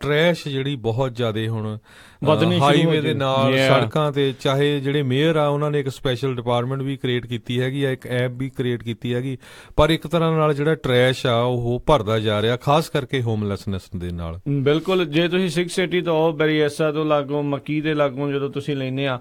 ਟ੍ਰੈਸ਼ ਜਿਹੜੀ ਬਹੁਤ ਜ਼ਿਆਦਾ ਹੁਣ ਵਧਣੀ ਸ਼ੁਰੂ ਹੋ ਹਾਈਵੇ ਦੇ। ਨਾਲ. ਸੜਕਾਂ ਤੇ ਚਾਹੇ ਜਿਹੜੇ ਮੇਅਰ ਆ ਉਹਨਾਂ ਨੇ ਇੱਕ ਸਪੈਸ਼ਲ ਡਿਪਾਰਟਮੈਂਟ ਵੀ ਕ੍ਰੀਏਟ ਕੀਤੀ ਹੈਗੀ ਆ ਇੱਕ ਐਪ ਵੀ ਕ੍ਰੀਏਟ ਕੀਤੀ ਹੈਗੀ ਪਰ ਇੱਕ ਤਰ੍ਹਾਂ ਨਾਲ ਜਿਹੜਾ ਟ੍ਰੈਸ਼ ਆ ਉਹ ਭਰਦਾ ਜਾ ਰਿਹਾ ਖਾਸ ਕਰਕੇ ਹੋਮਲੈਸਨੈਸ ਦੇ ਨਾਲ ਬਿਲਕੁਲ ਜੇ ਤੁਸੀਂ ਸਿਕਸ ਸਿਟੀ ਤੋਂ ਆਓ ਬਰੀਐਸਾ ਤੋਂ ਲਾਗੋਂ ਮੱਕੀ ਦੇ ਲਾਗੋਂ ਜਦੋਂ ਤੁਸੀਂ ਲੈਨੇ ਆ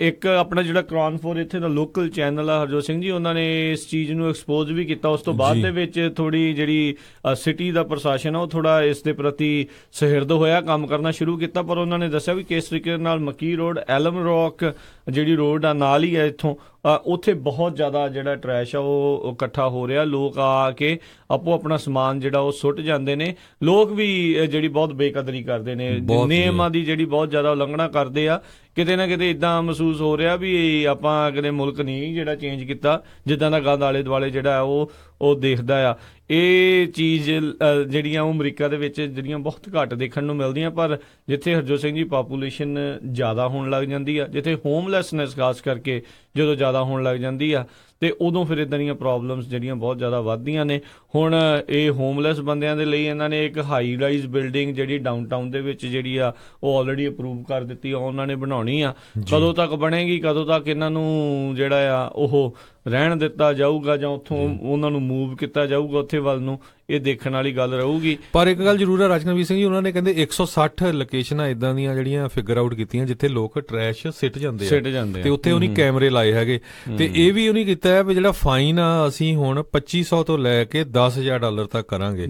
ਇੱਕ ਆਪਣਾ ਜਿਹੜਾ ਕ੍ਰਾਨਫੋਰ ਇੱਥੇ ਦਾ ਲੋਕਲ ਚੈਨਲ ਆ ਹਰਜੋਤ ਸਿੰਘ ਜੀ ਉਹਨਾਂ ਨੇ ਇਸ ਚੀਜ਼ ਨੂੰ ਐਕਸਪੋਜ਼ ਵੀ ਕੀਤਾ ਉਸ ਤੋਂ ਬਾਅਦ। ਦੇ ਵਿੱਚ ਥੋੜੀ ਜਿਹੜੀ ਸਿਟੀ ਦਾ ਪ੍ਰਸ਼ਾਸਨ ਆ ਉਹ ਥੋੜਾ ਇਸ ਦੇ ਪ੍ਰਤੀ ਸਹਿਰਦ ਹੋਇਆ ਕੰਮ ਕਰਨਾ ਸ਼ੁਰੂ ਕੀਤਾ ਪਰ ਉਹਨਾਂ ਨੇ ਦੱਸਿਆ ਵੀ ਕਿਸ ਤਰੀਕੇ ਨਾਲ ਮੱਕੀ ਰੋਡ ਐਲਮ ਰੌਕ ਜਿਹੜੀ ਰੋਡ ਆ ਨਾਲ ਹੀ ਹੈ ਇੱਥੋਂ। ਉੱਥੇ ਬਹੁਤ ਜ਼ਿਆਦਾ ਜਿਹੜਾ ਟਰੈਸ਼ ਆ ਉਹ ਇਕੱਠਾ ਹੋ ਰਿਹਾ। ਲੋਕ ਆ ਕੇ ਆਪੋ ਆਪਣਾ ਸਮਾਨ ਜਿਹੜਾ ਉਹ ਸੁੱਟ ਜਾਂਦੇ ਨੇ। ਲੋਕ ਵੀ ਜਿਹੜੀ ਬਹੁਤ ਬੇਕਦਰੀ ਕਰਦੇ ਨੇ। ਨਿਯਮਾਂ ਦੀ ਜਿਹੜੀ ਬਹੁਤ ਜ਼ਿਆਦਾ ਉਲੰਘਣਾ ਕਰਦੇ ਆ ਕਿਤੇ ਨਾ ਕਿਤੇ ਇਦਾਂ ਮਹਿਸੂਸ ਹੋ ਰਿਹਾ ਵੀ ਆਪਾਂ ਕਿਤੇ ਮੁਲਕ ਨਹੀਂ ਜਿਹੜਾ ਚੇਂਜ ਕੀਤਾ ਜਿੱਦਾਂ ਦਾ ਗੰਦ ਆਲੇ ਦੁਆਲੇ ਜਿਹੜਾ ਉਹ ਉਹ ਦੇਖਦਾ ਆ। ਇਹ ਚੀਜ਼ ਜਿਹੜੀਆਂ ਉਹ ਅਮਰੀਕਾ ਦੇ ਵਿੱਚ ਜਿਹੜੀਆਂ ਬਹੁਤ ਘੱਟ ਦੇਖਣ ਨੂੰ ਮਿਲਦੀਆਂ, ਪਰ ਜਿੱਥੇ ਹਰਜੋਤ ਸਿੰਘ ਜੀ ਪਾਪੂਲੇਸ਼ਨ ਜ਼ਿਆਦਾ ਹੋਣ ਲੱਗ ਜਾਂਦੀ ਆ, ਜਿੱਥੇ ਹੋਮਲੈਸਨੈਸ ਖਾਸ ਕਰਕੇ ਜਦੋਂ ਜ਼ਿਆਦਾ ਹੋਣ ਲੱਗ ਜਾਂਦੀ ਆ ਤੇ ਉਦੋਂ ਫਿਰ ਇਦਾਂ ਦੀਆਂ ਪ੍ਰੋਬਲਮਸ ਜਿਹੜੀਆਂ ਬਹੁਤ ਜ਼ਿਆਦਾ ਵੱਧਦੀਆਂ ਨੇ। ਹੁਣ ਇਹ ਹੋਮਲੈਸ ਬੰਦਿਆਂ ਦੇ ਲਈ ਇਹਨਾਂ ਨੇ ਇੱਕ ਹਾਈ ਰਾਈਜ਼ ਬਿਲਡਿੰਗ ਜਿਹੜੀ ਡਾਊਨਟਾਊਨ ਦੇ ਵਿੱਚ ਜਿਹੜੀ ਆ ਉਹ ਆਲਰੇਡੀ ਅਪਰੂਵ ਕਰ ਦਿੱਤੀ ਆ ਉਹਨਾਂ ਨੇ ਬਣਾਉਣੀ ਆ। ਕਦੋਂ ਤੱਕ ਬਣੇਗੀ ਕਦੋਂ ਤੱਕ ਇਹਨਾਂ ਨੂੰ ਜਿਹੜਾ ਆ ਉਹ ਰਹਿਣ ਦਿੱਤਾ ਜਾਊਗਾ ਜਾਂ ਉੱਥੋਂ ਉਹਨਾਂ ਨੂੰ ਮੂਵ ਕੀਤਾ ਜਾਊਗਾ ਉੱਥੇ ਵੱਲ ਨੂੰ ਇਹ ਦੇਖਣ ਵਾਲੀ ਗੱਲ ਰਹੂਗੀ। ਪਰ ਇੱਕ ਗੱਲ ਜ਼ਰੂਰ ਹੈ ਰਾਜਨਵੀਰ ਸਿੰਘ ਜੀ ਉਹਨਾਂ ਨੇ ਕਹਿੰਦੇ 160 ਲੋਕੇਸ਼ਨਾਂ ਇਦਾਂ ਦੀਆਂ ਜਿਹੜੀਆਂ ਫਿਗਰ ਆਊਟ ਕੀਤੀਆਂ ਜਿੱਥੇ ਲੋਕ ਟਰੈਸ਼ ਸਿੱਟ ਜਾਂਦੇ ਆ। ਸਿੱਟ ਜਾਂਦੇ ਤੇ ਆ ਉੱਥੇ ਉਹਨੀ ਕੈਮਰੇ ਲਾਏ ਹੈਗੇ। ਤੇ ਇਹ ਵੀ ਉਹਨੇ ਕੀਤਾ ਹੈ ਵੀ ਜਿਹੜਾ ਫਾਈਨ ਆ ਅਸੀਂ ਹੁਣ 2500 ਤੋਂ ਲੈ ਕੇ 10000 ਡਾਲਰ ਤੱਕ ਕਰਾਂਗੇ।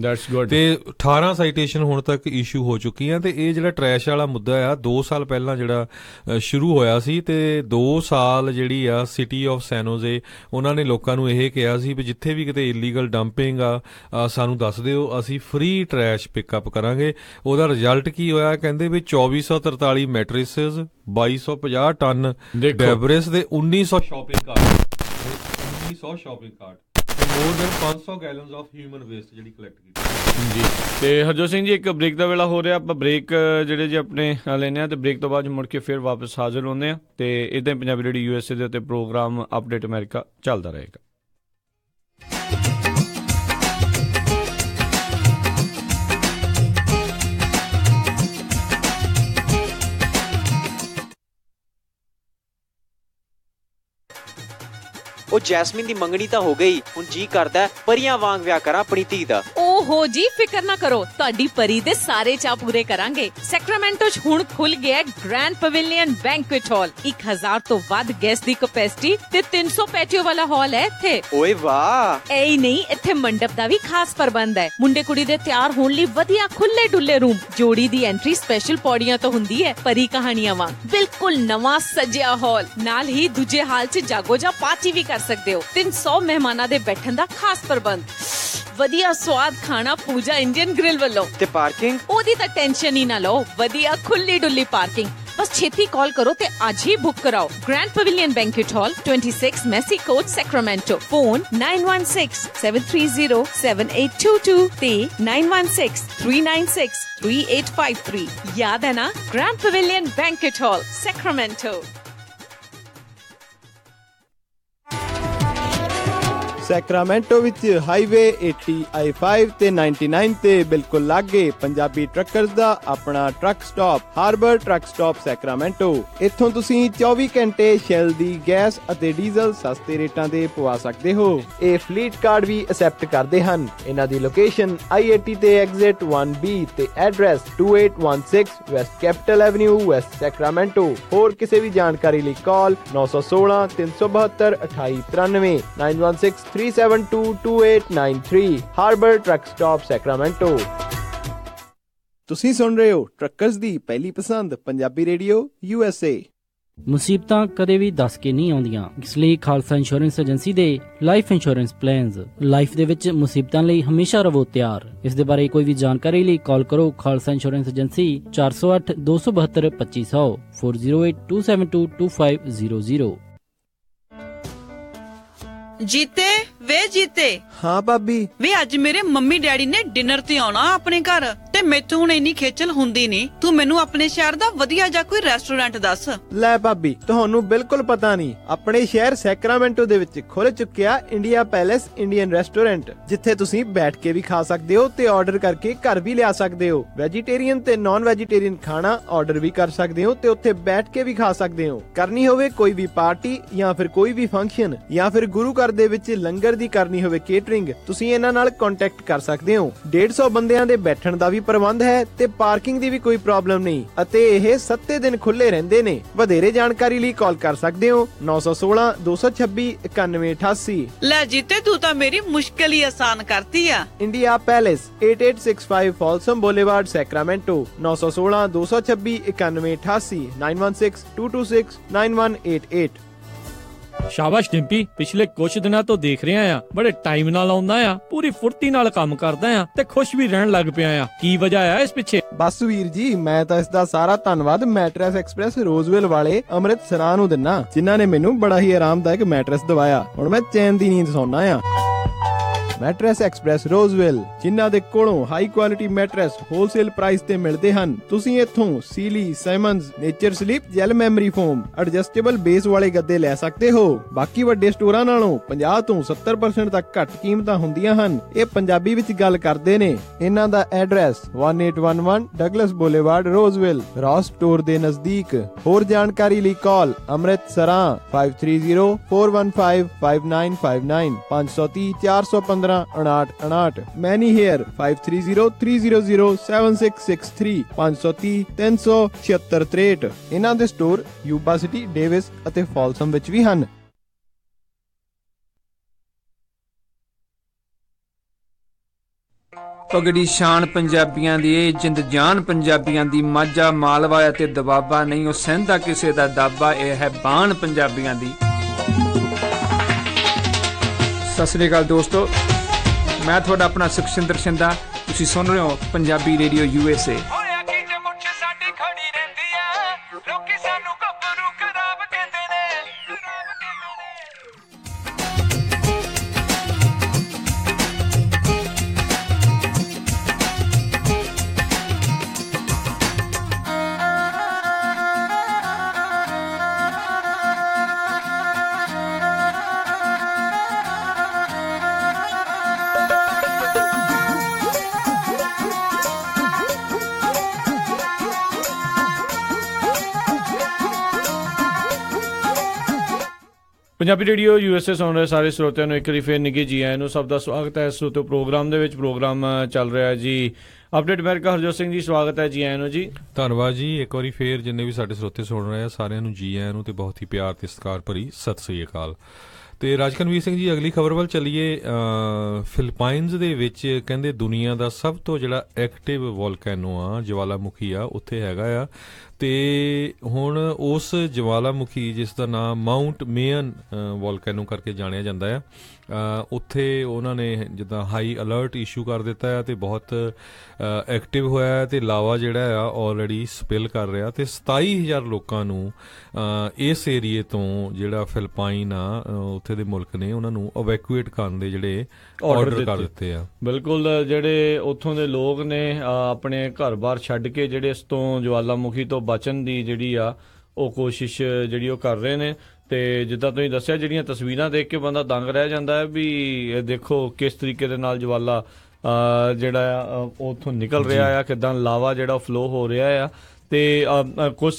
ਤੇ 18 ਸਾਈਟੇਸ਼ਨ ਹੁਣ ਤੱਕ ਇਸ਼ੂ ਹੋ ਚੁੱਕੀਆਂ ਤੇ ਇਹ ਜਿਹੜਾ ਟਰੈਸ਼ ਵਾਲਾ ਮੁੱਦਾ ਆ 2 ਸਾਲ ਪਹਿਲਾਂ ਜਿਹੜਾ ਸ਼ੁਰੂ ਹੋਇਆ ਸੀ ਤੇ 2 ਸਾਲ ਜਿਹੜੀ ਆ ਸਿਟੀ ਆਫ ਸੈਨੋਜ਼ੇ ਉਹਨਾਂ ਨੇ ਲੋਕਾਂ ਨੂੰ ਇਹ ਕਿਹਾ ਸੀ ਵੀ ਜਿੱਥੇ ਵੀ ਕਿਤੇ ਇਲੀਗਲ ਡੰਪਿੰਗ ਆ ਸਾਨੂੰ ਦੱਸ ਦਿਓ ਅਸੀਂ ਫ੍ਰੀ ਟਰੈਸ਼ ਪਿਕਅਪ ਕਰਾਂਗੇ। ਉਹਦਾ ਰਿਜ਼ਲਟ ਕੀ ਹੋਇਆ? ਕਹਿੰਦੇ ਵੀ 2443 ਮੈਟ੍ਰਿਸਸ 2250 ਟਨ। ਡੈਬਰੇਸ ਦੇ 1900 shopping cart 1900 shopping cart more than 500 gallons of human waste ਜਿਹੜੀ ਕਲੈਕਟ ਕੀਤੀ। ਜੀ। ਤੇ ਹਰਜੋਤ ਸਿੰਘ ਜੀ ਇੱਕ ਬ੍ਰੇਕ ਦਾ ਵੇਲਾ ਹੋ ਰਿਹਾ। ਆਪਾਂ ਬ੍ਰੇਕ ਜਿਹੜੇ ਜੀ ਆਪਣੇ ਲੈਨੇ ਆ ਤੇ ਬ੍ਰੇਕ ਤੋਂ ਬਾਅਦ ਮੁੜ ਕੇ ਫਿਰ ਵਾਪਸ ਹਾਜ਼ਰ ਹੁੰਦੇ ਆ ਤੇ ਇਦਾਂ ਹੀ ਪੰਜਾਬੀ ਰੇਡੀਓ ਯੂਐਸਏ ਦੇ ਉੱਤੇ ਪ੍ਰੋਗਰਾਮ ਅਪਡੇਟ ਅਮਰੀਕਾ ਚੱਲਦਾ ਰਹੇਗਾ। ਉਹ ਜੈਸਮਿਨ ਦੀ ਮੰਗਣੀ ਤਾਂ ਹੋ ਗਈ। ਹੁਣ ਜੀ ਕਰਦਾ ਪਰੀਆਂ ਵਾਂਗ ਵਿਆਹ ਕਰਾਂ ਆਪਣੀ ਧੀ ਦਾ। ਓਹੋ ਜੀ ਫਿਕਰ ਨਾ ਕਰੋ। ਤੁਹਾਡੀ ਪਰੀ ਦੇ ਸਾਰੇ ਚਾਹ ਪੂਰੇ ਕਰਾਂਗੇ। ਸੈਕਰਾਮੈਂਟੋ 'ਚ ਹੁਣ ਖੁੱਲ ਗਿਆ ਗ੍ਰੈਂਡ ਪਵੇਲੀਅਨ ਬੈਂਕੁਏਟ ਹਾਲ 1000 ਤੋਂ ਵੱਧ ਗੈਸਟ ਦੀ ਕਪੈਸਿਟੀ ਤੇ 300 ਪੈਟੀਓ ਵਾਲਾ ਹਾਲ ਹੈ ਇੱਥੇ। ਓਏ ਵਾਹ! ਐ ਹੀ ਨਹੀਂ ਇੱਥੇ ਮੰਡਪ ਦਾ ਵੀ ਖਾਸ ਪ੍ਰਬੰਧ ਹੈ। ਮੁੰਡੇ ਕੁੜੀ ਦੇ ਤਿਆਰ ਹੋਣ ਲਈ ਵਧੀਆ ਖੁੱਲੇ ਡੁੱਲੇ ਰੂਮ ਜੋੜੀ ਦੀ ਐਂਟਰੀ ਸਪੈਸ਼ਲ ਪੌੜੀਆਂ ਤੋਂ ਹੁੰਦੀ ਹੈ ਪਰੀ ਕਹਾਣੀਆਂ ਵਾਂ ਬਿਲਕੁਲ ਨਵਾਂ ਸਜਿਆ ਹਾਲ ਨਾਲ ਹੀ ਦੂਜੇ ਹਾਲ 'ਚ ਜਾਗੋ ਜਾਂ ਪਾਰਟੀ ਵੀ ਕਰ ਸਕਦੇ ਹੋ। 300 ਮਹਿਮਾਨਾਂ ਦੇ ਬੈਠਣ ਦਾ ਖਾਸ ਪ੍ਰਬੰਧ। ਵਧੀਆ ਸਵਾਦ ਖਾਣਾ ਪੂਜਾ ਇੰਡੀਅਨ ਗ੍ਰਿਲ ਵੱਲੋਂ। ਤੇ ਪਾਰਕਿੰਗ? ਉਹਦੀ ਤਾਂ ਟੈਨਸ਼ਨ ਹੀ ਨਾ ਲਓ। ਵਧੀਆ ਖੁੱਲੀ ਡੁੱਲੀ ਪਾਰਕਿੰਗ। ਬਸ ਛੇਤੀ ਕਾਲ ਕਰੋ ਤੇ ਅੱਜ ਹੀ ਬੁੱਕ ਕਰਾਓ। Grand pavilion banquet hall 26 Massie court Sacramento phone 9167307822 ਤੇ 9163963853 ਯਾਦ ਹੈ ਨਾ grand pavilion banquet hall Sacramento Sacramento ਵਿੱਚ ਹਾਈਵੇ 80 I5 ਤੇ 99 ਤੇ ਬਿਲਕੁਲ ਲਾਗੇ ਪੰਜਾਬੀ ਟਰੱਕਰਸ ਦਾ ਆਪਣਾ truck stop harbour truck stop Sacramento. ਇੱਥੋਂ ਤੁਸੀਂ 24 ਘੰਟੇ ਸ਼ੈਲ ਦੀ ਗੈਸ ਅਤੇ ਡੀਜ਼ਲ ਸਸਤੇ ਰੇਟਾਂ ਤੇ ਪਵਾ ਸਕਦੇ ਹੋ। ਇਹ ਫਲੀਟ ਕਾਰਡ ਵੀ ਅਸੈਪਟ ਕਰਦੇ ਹਨ। ਇਹਨਾਂ ਦੀ ਲੋਕੇਸ਼ਨ I80 ਤੇ ਐਗਜ਼ਿਟ 1B ਤੇ address 2816 west capitol avenue west Sacramento ਹੋਰ ਕਿਸੇ ਵੀ ਜਾਣਕਾਰੀ ਲਈ call 916 372 2893 916 372 2893 harbour truck stop Sacramento ਤੁਸੀਂ ਸੁਣ ਰਹੇ ਹੋ ਟਰੱਕਰਸ ਦੀ ਪਹਿਲੀ ਪਸੰਦ ਪੰਜਾਬੀ ਰੇਡੀਓ ਯੂਐਸਏ ਮੁਸੀਬਤਾਂ ਕਦੇ ਵੀ ਦੱਸ ਕੇ ਨਹੀਂ ਆਉਂਦੀਆਂ ਇਸ ਲਈ ਖਾਲਸਾ ਇੰਸ਼ੋਰੈਂਸ ਏਜੰਸੀ ਦੇ ਲਾਈਫ ਇੰਸ਼ੋਰੈਂਸ ਪਲਾਨਸ ਲਾਈਫ ਦੇ ਵਿੱਚ ਮੁਸੀਬਤਾਂ ਲਈ ਹਮੇਸ਼ਾ ਰਹੋ ਤਿਆਰ। ਇਸ ਦੇ ਬਾਰੇ ਕੋਈ ਵੀ ਜਾਣਕਾਰੀ ਲਈ ਕਾਲ ਕਰੋ ਖਾਲਸਾ ਇੰਸ਼ੋਰੈਂਸ ਏਜੰਸੀ 408 272 2500 408 272 2500 ਜੀਤੇ ਵੇ ਜੀਤੇ। ਹਾਂ ਭਾਬੀ। ਵੇ ਅੱਜ ਮੇਰੇ ਮੰਮੀ ਡੈਡੀ ਨੇ ਡਿਨਰ ਤੇ ਆਉਣਾ ਆਪਣੇ ਘਰ ਤੇ ਮੈਥੋਂ ਹੁਣ ਇੰਨੀ ਖੇਚਲ ਹੁੰਦੀ ਨਹੀਂ ਤੂੰ ਮੈਨੂੰ ਆਪਣੇ ਸ਼ਹਿਰ ਦਾ ਵਧੀਆ ਜਿਹਾ ਕੋਈ ਰੈਸਟੋਰੈਂਟ ਦੱਸ। ਲੈ ਭਾਬੀ ਤੁਹਾਨੂੰ ਬਿਲਕੁਲ ਪਤਾ ਨਹੀਂ ਆਪਣੇ ਸ਼ਹਿਰ ਸੈਕਰਾਮੈਂਟੋ ਦੇ ਵਿੱਚ ਖੁੱਲ ਚੁੱਕਿਆ ਇੰਡੀਆ ਪੈਲੇਸ ਇੰਡੀਅਨ ਰੈਸਟੋਰੈਂਟ ਜਿੱਥੇ ਤੁਸੀਂ ਬੈਠ ਕੇ ਵੀ ਖਾ ਸਕਦੇ ਹੋ ਤੇ ਆਰਡਰ ਕਰਕੇ ਘਰ ਵੀ ਲਿਆ ਸਕਦੇ ਹੋ। ਵੈਜੀਟੇਰੀਅਨ ਤੇ ਨਾਨ ਵੈਜੀਟੇਰੀਅਨ ਖਾਣਾ ਆਰਡਰ ਵੀ ਕਰ ਸਕਦੇ ਹੋ ਤੇ ਉੱਥੇ ਬੈਠ ਕੇ ਵੀ ਖਾ ਸਕਦੇ ਹੋ। ਕਰਨੀ ਹੋਵੇ ਕੋਈ ਵੀ ਪਾਰਟੀ ਜਾਂ ਫਿਰ ਕੋਈ ਵੀ ਫੰਕਸ਼ਨ ਜਾਂ ਫਿਰ ਗੁਰੂ ਘਰ ਦੇ ਵਿੱਚ ਲੰਗਰ ਦੀ ਕਰਨੀ ਹੋਵੇ ਕੇਟਰਿੰਗ ਤੁਸੀਂ ਇਹਨਾਂ ਨਾਲ ਕੰਟੈਕਟ ਕਰ ਸਕਦੇ ਹੋ 150 ਬੰਦਿਆਂ ਦੇ ਬੈਠਣ ਦਾ ਵੀ ਪ੍ਰਬੰਧ ਹੈ ਤੇ ਪਾਰਕਿੰਗ ਦੀ ਵੀ ਕੋਈ ਪ੍ਰੋਬਲਮ ਨਹੀਂ ਅਤੇ ਇਹ 7 ਦਿਨ ਖੁੱਲੇ ਰਹਿੰਦੇ ਨੇ ਵਧੇਰੇ ਜਾਣਕਾਰੀ ਲਈ ਕਾਲ ਕਰ ਸਕਦੇ ਹੋ 916 226 9188 ਲੈ ਜੀਤੇ ਤੂੰ ਤਾਂ ਮੇਰੀ ਮੁਸ਼ਕਲ ਹੀ ਆਸਾਨ ਕਰਤੀ ਆ India palace 8865 Folsom boulevard Sacramento 916 226 9188 916 226 9188 ਸ਼ਾਬਾਸ਼ ਡਿੰਪੀ, ਪਿਛਲੇ ਕੁਝ ਦਿਨਾਂ ਤੋਂ ਦੇਖ ਰਿਹਾ ਆ, ਬੜੇ ਟਾਈਮ ਨਾਲ ਆਉਂਦਾ ਆ, ਪੂਰੀ ਫੁਰਤੀ ਨਾਲ ਕੰਮ ਕਰਦਾ ਆ ਤੇ ਖੁਸ਼ ਵੀ ਰਹਿਣ ਲੱਗ ਪਿਆ ਆ। ਕੀ ਵਜ੍ਹਾ ਆ ਇਸ ਪਿੱਛੇ? ਬਸ ਵੀਰ ਜੀ, ਮੈਂ ਤਾਂ ਇਸ ਦਾ ਸਾਰਾ ਧੰਨਵਾਦ ਮੈਟਰਸ ਐਕਸਪ੍ਰੈਸ ਰੋਜ਼ਵੈਲ ਵਾਲੇ ਅੰਮ੍ਰਿਤਸਰਾਂ ਨੂੰ ਦਿੰਨਾ, ਜਿਨ੍ਹਾਂ ਨੇ ਮੈਨੂੰ ਬੜਾ ਹੀ ਆਰਾਮਦਾਇਕ ਮੈਟਰਸ ਦਵਾਇਆ। ਹੁਣ ਮੈਂ ਚੈਨ ਦੀ ਨੀਂਦ ਸੌਣਾ ਆ। ਮੈਟਰੈਸ ਐਕਸਪ੍ਰੈਸ ਰੋਜ਼ਵੈਲ, ਜਿਨ੍ਹਾਂ ਦੇ ਕੋਲੋਂ high quality mattress wholesale price ਤੇ ਮਿਲਦੇ ਹਨ। ਤੁਸੀਂ ਇੱਥੋਂ Sealy Simmons nature sleep gel memory foam adjustable base ਵਾਲੇ ਗੱਦੇ ਲੈ ਸਕਦੇ ਹੋ। ਬਾਕੀ ਵੱਡੇ ਸਟੋਰਾਂ ਨਾਲੋਂ 50 ਤੋਂ 70% ਤੱਕ ਘੱਟ ਕੀਮਤਾਂ ਹੁੰਦੀਆਂ ਹਨ। ਇਹ ਪੰਜਾਬੀ ਵਿੱਚ ਗੱਲ ਕਰਦੇ ਨੇ। ਇਹਨਾਂ ਦਾ address 1811 Douglas boulevard Roseville Ross store ਦੇ ਨਜ਼ਦੀਕ। ਹੋਰ ਜਾਣਕਾਰੀ ਲਈ ਕਾਲ ਅੰਮ੍ਰਿਤਸਰਾਂ 5304155959 530 415 59 ਮੈਨੀ ਹੇਅਰ 5303007663 530 376 ਇਹਨਾਂ ਦੇ ਸਟੋਰ ਯੂਬਾ ਸਿਟੀ ਡੇਵਿਸ ਅਤੇ ਫਾਲਸਮ ਵਿੱਚ ਵੀ ਹਨ। ਪਗੜੀ ਸ਼ਾਨ ਪੰਜਾਬੀਆਂ ਦੀ ਇਹ ਜਿੰਦ ਜਾਨ ਪੰਜਾਬੀਆਂ ਦੀ ਮਾਝਾ, ਮਾਲਵਾ ਅਤੇ ਦਬਾਬਾ ਨਹੀਂ, ਉਹ ਸਹਿੰਦਾ ਕਿਸੇ ਦਾ ਦਾਬਾ, ਇਹ ਹੈ ਬਾਣ ਪੰਜਾਬੀਆਂ ਦੀ। ਸਤਿ ਸ੍ਰੀ ਅਕਾਲ ਦੋਸਤੋ। ਮੈਂ ਤੁਹਾਡਾ ਆਪਣਾ ਸੁਖਸ਼ਿੰਦਰ ਸ਼ਿੰਦਾ ਤੁਸੀਂ ਸੁਣ ਰਹੇ ਹੋ Punjabi radio USA Punjabi radio USA ਸੁਣ ਰਹੇ ਸਾਰੇ ਸਰੋਤਿਆਂ ਨੂੰ ਇੱਕ ਵਾਰੀ ਫੇਰ ਨਿੱਘੇ ਜੀ ਆਇਆਂ ਨੂੰ ਸਭ ਦਾ ਸਵਾਗਤ ਹੈ। ਸਰੋਤਿਓ ਪ੍ਰੋਗਰਾਮ ਦੇ ਵਿੱਚ ਪ੍ਰੋਗਰਾਮ ਚੱਲ ਰਿਹਾ ਹੈ ਜੀ। ਅਪਡੇਟ ਅਮਰੀਕਾ ਹਰਜੋਤ ਸਿੰਘ ਜੀ ਸਵਾਗਤ ਹੈ ਜੀ ਆਇਆਂ ਨੂੰ ਜੀ। ਧੰਨਵਾਦ ਜੀ। ਇੱਕ ਵਾਰੀ ਫੇਰ ਜਿੰਨੇ ਵੀ ਸਾਡੇ ਸਰੋਤੇ ਸੁਣ ਰਹੇ ਆ ਸਾਰਿਆਂ ਨੂੰ ਜੀ ਆਇਆਂ ਨੂੰ ਤੇ ਬਹੁਤ ਹੀ ਪਿਆਰ ਤੇ ਸਤਿਕਾਰ ਭਰੀ ਸਤਿ ਸ੍ਰੀ ਅਕਾਲ। ਤੇ ਰਾਜਕਨਵੀਰ ਸਿੰਘ ਜੀ ਅਗਲੀ ਖਬਰ ਵੱਲ ਚੱਲੀਏ ਅ, ਦੇ ਵਿੱਚ ਕਹਿੰਦੇ ਦੁਨੀਆ ਦਾ ਸਭ ਤੋਂ ਜਿਹੜਾ ਐਕਟਿਵ ਵੋਲਕੈਨੋ ਆ ਜਵਾਲਾਮੁਖੀ ਆ ਉੱਥੇ ਹੈਗਾ ਆ। ਤੇ ਹੁਣ ਉਸ ਜਵਾਲਾਮੁਖੀ ਜਿਸ ਦਾ ਨਾਮ ਮਾਉਂਟ ਮੇਅਨ ਵੋਲਕੈਨੋ ਕਰਕੇ ਜਾਣਿਆ ਜਾਂਦਾ ਅ, ਉੱਥੇ ਉਹਨਾਂ ਨੇ ਜਿੱਦਾਂ ਹਾਈ ਅਲਰਟ ਇਸ਼ੂ ਕਰ ਦਿੱਤਾ ਹੈ ਤੇ ਬਹੁਤ ਐਕਟਿਵ ਹੋਇਆ ਹੈ ਤੇ ਲਾਵਾ ਜਿਹੜਾ ਆ ਆਲਰੇਡੀ ਸਪਿਲ ਕਰ ਰਿਹਾ ਤੇ 27000 ਲੋਕਾਂ ਨੂੰ ਇਸ ਏਰੀਏ ਤੋਂ ਜਿਹੜਾ ਫਿਲਪਾਈਨ ਆ ਉੱਥੇ ਦੇ ਮੁਲਕ ਨੇ ਉਹਨਾਂ ਨੂੰ ਇਵੈਕੂਏਟ ਕਰਨ ਦੇ ਜਿਹੜੇ ਆਰਡਰ ਕਰ ਦਿੱਤੇ। ਆ ਬਿਲਕੁਲ ਜਿਹੜੇ ਉੱਥੋਂ ਦੇ ਲੋਕ ਨੇ ਆਪਣੇ ਘਰ-ਬਾਰ ਛੱਡ ਕੇ ਜਿਹੜੇ ਇਸ ਤੋਂ ਜਵਾਲਾਮੁਖੀ ਤੋਂ ਬਚਣ ਦੀ ਜਿਹੜੀ ਆ ਉਹ ਕੋਸ਼ਿਸ਼ ਜਿਹੜੀ ਉਹ ਕਰ ਰਹੇ ਨੇ। ਤੇ ਜਿੱਦਾਂ ਤੁਸੀਂ ਦੱਸਿਆ ਜਿਹੜੀਆਂ ਤਸਵੀਰਾਂ ਦੇਖ ਕੇ ਬੰਦਾ ਦੰਗ ਰਹਿ ਜਾਂਦਾ ਹੈ ਵੀ ਦੇਖੋ ਕਿਸ ਤਰੀਕੇ ਦੇ ਨਾਲ ਜਵਾਲਾ ਜਿਹੜਾ ਆ ਉੱਥੋਂ ਨਿਕਲ ਰਿਹਾ ਆ ਕਿਦਾਂ ਲਾਵਾ ਜਿਹੜਾ ਫਲੋ ਹੋ ਰਿਹਾ ਆ। ਤੇ ਕੁਝ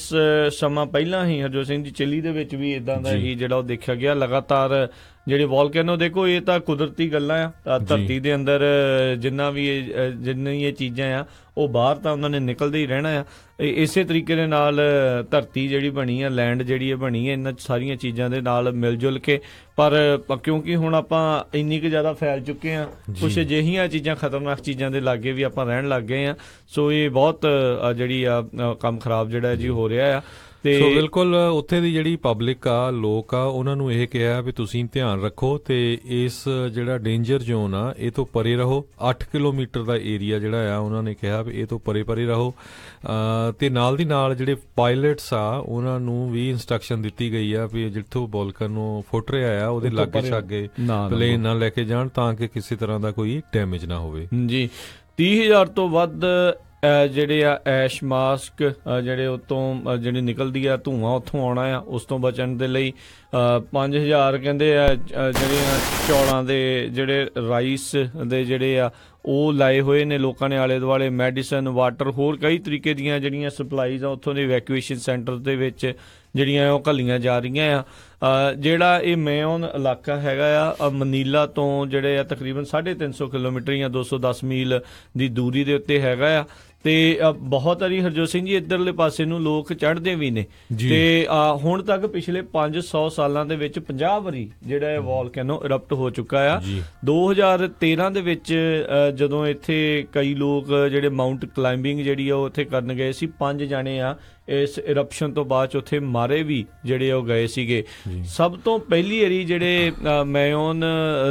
ਸਮਾਂ ਪਹਿਲਾਂ ਹੀ ਹਰਜੋਤ ਸਿੰਘ ਜੀ ਚਿੱਲੀ ਦੇ ਵਿੱਚ ਵੀ ਇਦਾਂ ਦਾ ਹੀ ਜਿਹੜਾ ਉਹ ਦੇਖਿਆ ਗਿਆ। ਲਗਾਤਾਰ ਜਿਹੜੇ ਵੋਲਕੈਨੋ ਦੇਖੋ ਇਹ ਤਾਂ ਕੁਦਰਤੀ ਗੱਲਾਂ ਆ। ਧਰਤੀ ਦੇ ਅੰਦਰ ਜਿੰਨਾ ਵੀ ਇਹ, ਜਿੰਨੀ ਇਹ ਚੀਜ਼ਾਂ ਆ ਉਹ ਬਾਹਰ ਤਾਂ ਉਹਨਾਂ ਨੇ ਨਿਕਲਦੇ ਹੀ ਰਹਿਣਾ ਆ। ਇਸੇ ਤਰੀਕੇ ਦੇ ਨਾਲ ਧਰਤੀ ਜਿਹੜੀ ਬਣੀ ਆ ਲੈਂਡ ਜਿਹੜੀ ਇਹ ਬਣੀ ਹੈ ਇਹਨਾਂ ਸਾਰੀਆਂ ਚੀਜ਼ਾਂ ਦੇ ਨਾਲ ਮਿਲ ਜੁਲ ਕੇ। ਪਰ ਕਿਉਂਕਿ ਹੁਣ ਆਪਾਂ ਇੰਨੀ ਕੁ ਜ਼ਿਆਦਾ ਫੈਲ ਚੁੱਕੇ ਆ ਕੁਝ ਅਜਿਹੀਆਂ ਚੀਜ਼ਾਂ ਖਤਰਨਾਕ ਚੀਜ਼ਾਂ ਦੇ ਲਾਗੇ ਵੀ ਆਪਾਂ ਰਹਿਣ ਲੱਗ ਗਏ ਆ। ਸੋ ਇਹ ਬਹੁਤ ਜਿਹੜੀ ਆ ਕੰਮ ਖਰਾਬ ਜਿਹੜਾ ਜੀ ਹੋ ਰਿਹਾ ਆ। ਤੇ ਸੋ ਬਿਲਕੁਲ ਉੱਥੇ ਦੀ ਜਿਹੜੀ ਪਬਲਿਕ ਆ ਲੋਕ ਆ ਉਹਨਾਂ ਨੂੰ ਇਹ ਕਿਹਾ ਵੀ ਤੁਸੀਂ ਧਿਆਨ ਰੱਖੋ ਤੇ ਇਸ ਜਿਹੜਾ ਡੇਂਜਰ ਜ਼ੋਨ ਆ ਇਹ ਤੋਂ ਪਰੇ ਰਹੋ। 8 ਕਿਲੋਮੀਟਰ ਦਾ ਏਰੀਆ ਜਿਹੜਾ ਆ ਉਹਨਾਂ ਨੇ ਕਿਹਾ ਵੀ ਇਹ ਤੋਂ ਪਰੇ ਪਰੇ ਰਹੋ। ਤੇ ਨਾਲ ਦੀ ਨਾਲ ਜਿਹੜੇ ਪਾਇਲਟਸ ਆ ਉਹਨਾਂ ਨੂੰ ਵੀ ਇਨਸਟਰਕਸ਼ਨ ਦਿੱਤੀ ਗਈ ਆ ਵੀ ਜਿੱਥੋਂ ਬੋਲਕਰ ਨੂੰ ਫੁੱਟ ਰਿਹਾ ਆ ਉਹਦੇ ਲਾਗੇ ਛਾਗੇ। ਪਲੇਨ ਨਾ ਲੈ ਕੇ ਜਾਣ ਤਾਂ ਕਿ ਕਿਸੇ ਤਰ੍ਹਾਂ ਦਾ ਕੋਈ ਡੈਮੇਜ ਨਾ ਹੋਵੇ। ਜੀ 30000 ਤੋਂ ਵੱਧ ਜਿਹੜੇ ਆ ਐਸ਼ ਮਾਸਕ ਜਿਹੜੇ ਉਤੋਂ ਜਿਹੜੀ ਨਿਕਲਦੀ ਆ ਧੂਆਂ ਉੱਥੋਂ ਆਉਣਾ ਆ ਉਸ ਤੋਂ ਬਚਣ ਦੇ ਲਈ ਅ, 5000 ਕਹਿੰਦੇ ਆ ਅ, ਜਿਹੜੀਆਂ ਚੌਲਾਂ ਦੇ ਜਿਹੜੇ ਰਾਈਸ ਦੇ ਜਿਹੜੇ ਆ ਉਹ ਲਾਏ ਹੋਏ ਨੇ ਲੋਕਾਂ ਨੇ ਆਲੇ ਦੁਆਲੇ ਮੈਡੀਸਨ ਵਾਟਰ ਹੋਰ ਕਈ ਤਰੀਕੇ ਦੀਆਂ ਜਿਹੜੀਆਂ ਸਪਲਾਈਜ਼ ਆ ਉੱਥੋਂ ਦੇ ਇਵੈਕੂਏਸ਼ਨ ਸੈਂਟਰ ਦੇ ਵਿੱਚ ਜਿਹੜੀਆਂ ਉਹ ਘੱਲੀਆਂ ਜਾ ਰਹੀਆਂ ਆ। ਜਿਹੜਾ ਇਹ ਮੇਓਨ ਇਲਾਕਾ ਹੈਗਾ ਆ ਮਨੀਲਾ ਤੋਂ ਜਿਹੜੇ ਆ ਤਕਰੀਬਨ 350 ਕਿਲੋਮੀਟਰ ਜਾਂ 210 ਮੀਲ ਦੀ ਦੂਰੀ ਦੇ ਉੱਤੇ ਹੈਗਾ ਆ ਤੇ ਬਹੁਤ ਵਾਰੀ ਹਰਜੋਤ ਸਿੰਘ ਜੀ ਇੱਧਰਲੇ ਪਾਸੇ ਨੂੰ ਲੋਕ ਚੜ੍ਹਦੇ ਵੀ ਨੇ। ਤੇ ਹੁਣ ਤੱਕ ਪਿਛਲੇ 500 ਸਾਲਾਂ ਦੇ ਵਿੱਚ 50 ਵਾਰੀ ਜਿਹੜਾ ਇਹ ਵੋਲਕੈਨੋ ਇਰਪਟ ਹੋ ਚੁੱਕਾ ਆ। ਜੀ। 2013 ਦੇ ਵਿੱਚ ਜਦੋਂ ਇੱਥੇ ਕਈ ਲੋਕ ਜਿਹੜੇ ਮਾਊਂਟ ਕਲਾਈਂਬਿੰਗ ਜਿਹੜੀ ਆ ਉਹ ਉੱਥੇ ਕਰਨ ਗਏ ਸੀ ਪੰਜ ਜਾਣੇ ਆ ਇਸ ਇਰਪਸ਼ਨ ਤੋਂ ਬਾਅਦ ਉੱਥੇ ਮਾਰੇ ਵੀ ਜਿਹੜੇ ਉਹ ਗਏ ਸੀਗੇ। ਸਭ ਤੋਂ ਪਹਿਲੀ ਵਾਰੀ ਜਿਹੜੇ ਮੈਓਨ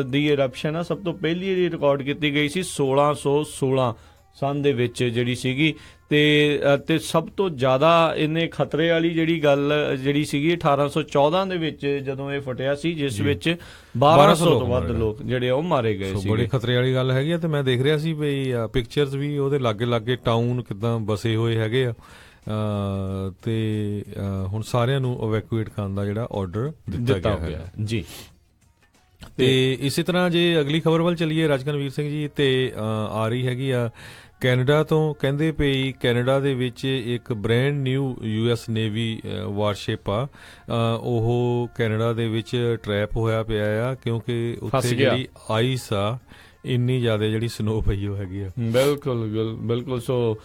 ਦੀ ਇਰਪਸ਼ਨ ਆ ਸਭ ਤੋਂ ਪਹਿਲੀ ਵਾਰੀ ਰਿਕਾਰਡ ਕੀਤੀ ਗਈ ਸੀ 1616 ਸਨ ਦੇ ਵਿੱਚ ਜਿਹੜੀ ਸੀਗੀ ਤੇ ਤੇ ਸਭ ਤੋਂ ਜ਼ਿਆਦਾ ਇਹਨੇ ਖਤਰੇ ਵਾਲੀ ਜਿਹੜੀ ਗੱਲ ਜਿਹੜੀ ਸੀਗੀ 1814 ਦੇ ਵਿੱਚ ਜਦੋਂ ਇਹ ਫਟਿਆ ਸੀ ਜਿਸ ਵਿੱਚ 1200 ਤੋਂ ਵੱਧ ਲੋਕ ਜਿਹੜੇ ਉਹ ਮਾਰੇ ਗਏ ਸੋ ਬੜੇ ਖਤਰੇ ਵਾਲੀ ਗੱਲ ਹੈਗੀ ਆ ਤੇ ਮੈਂ ਦੇਖ ਰਿਹਾ ਸੀ ਵੀ ਪਿਕਚਰਸ ਵੀ ਉਹਦੇ ਲਾਗੇ ਲਾਗੇ ਟਾਊਨ ਕਿਦਾਂ ਬਸੇ ਹੋਏ ਹੈਗੇ ਆ। ਤੇ ਹੁਣ ਸਾਰਿਆਂ ਨੂੰ ਇਵੈਕੂਏਟ ਕਰਨ ਦਾ ਜਿਹੜਾ ਆਰਡਰ ਦਿੱਤਾ ਗਿਆ ਹੈ ਜੀ। ਤੇ ਇਸੇ ਤਰ੍ਹਾਂ ਜੇ ਅਗਲੀ ਖਬਰ ਵੱਲ ਚੱਲੀਏ ਰਾਜਕਨਵੀਰ ਸਿੰਘ ਜੀ ਤੇ ਆ ਰਹੀ ਹੈਗੀ ਆ ਕੈਨੇਡਾ ਤੋਂ ਕਹਿੰਦੇ ਪਈ ਕੈਨੇਡਾ ਦੇ ਵਿੱਚ ਇੱਕ brand new US Navy warship ਆ ਉਹ ਕੈਨੇਡਾ ਦੇ ਵਿੱਚ ਟ੍ਰੈਪ ਹੋਇਆ ਪਿਆ ਆ ਕਿਉਂਕਿ ਉੱਥੇ। ਜਿਹੜੀ ਆਈਸ ਆ ਇੰਨੀ ਜ਼ਿਆਦਾ ਜਿਹੜੀ ਸਨੋ ਪਈ ਹੋ ਹੈਗੀ ਆ। ਬਿਲਕੁਲ ਬਿਲ- ਬਿਲਕੁਲ ਸੋ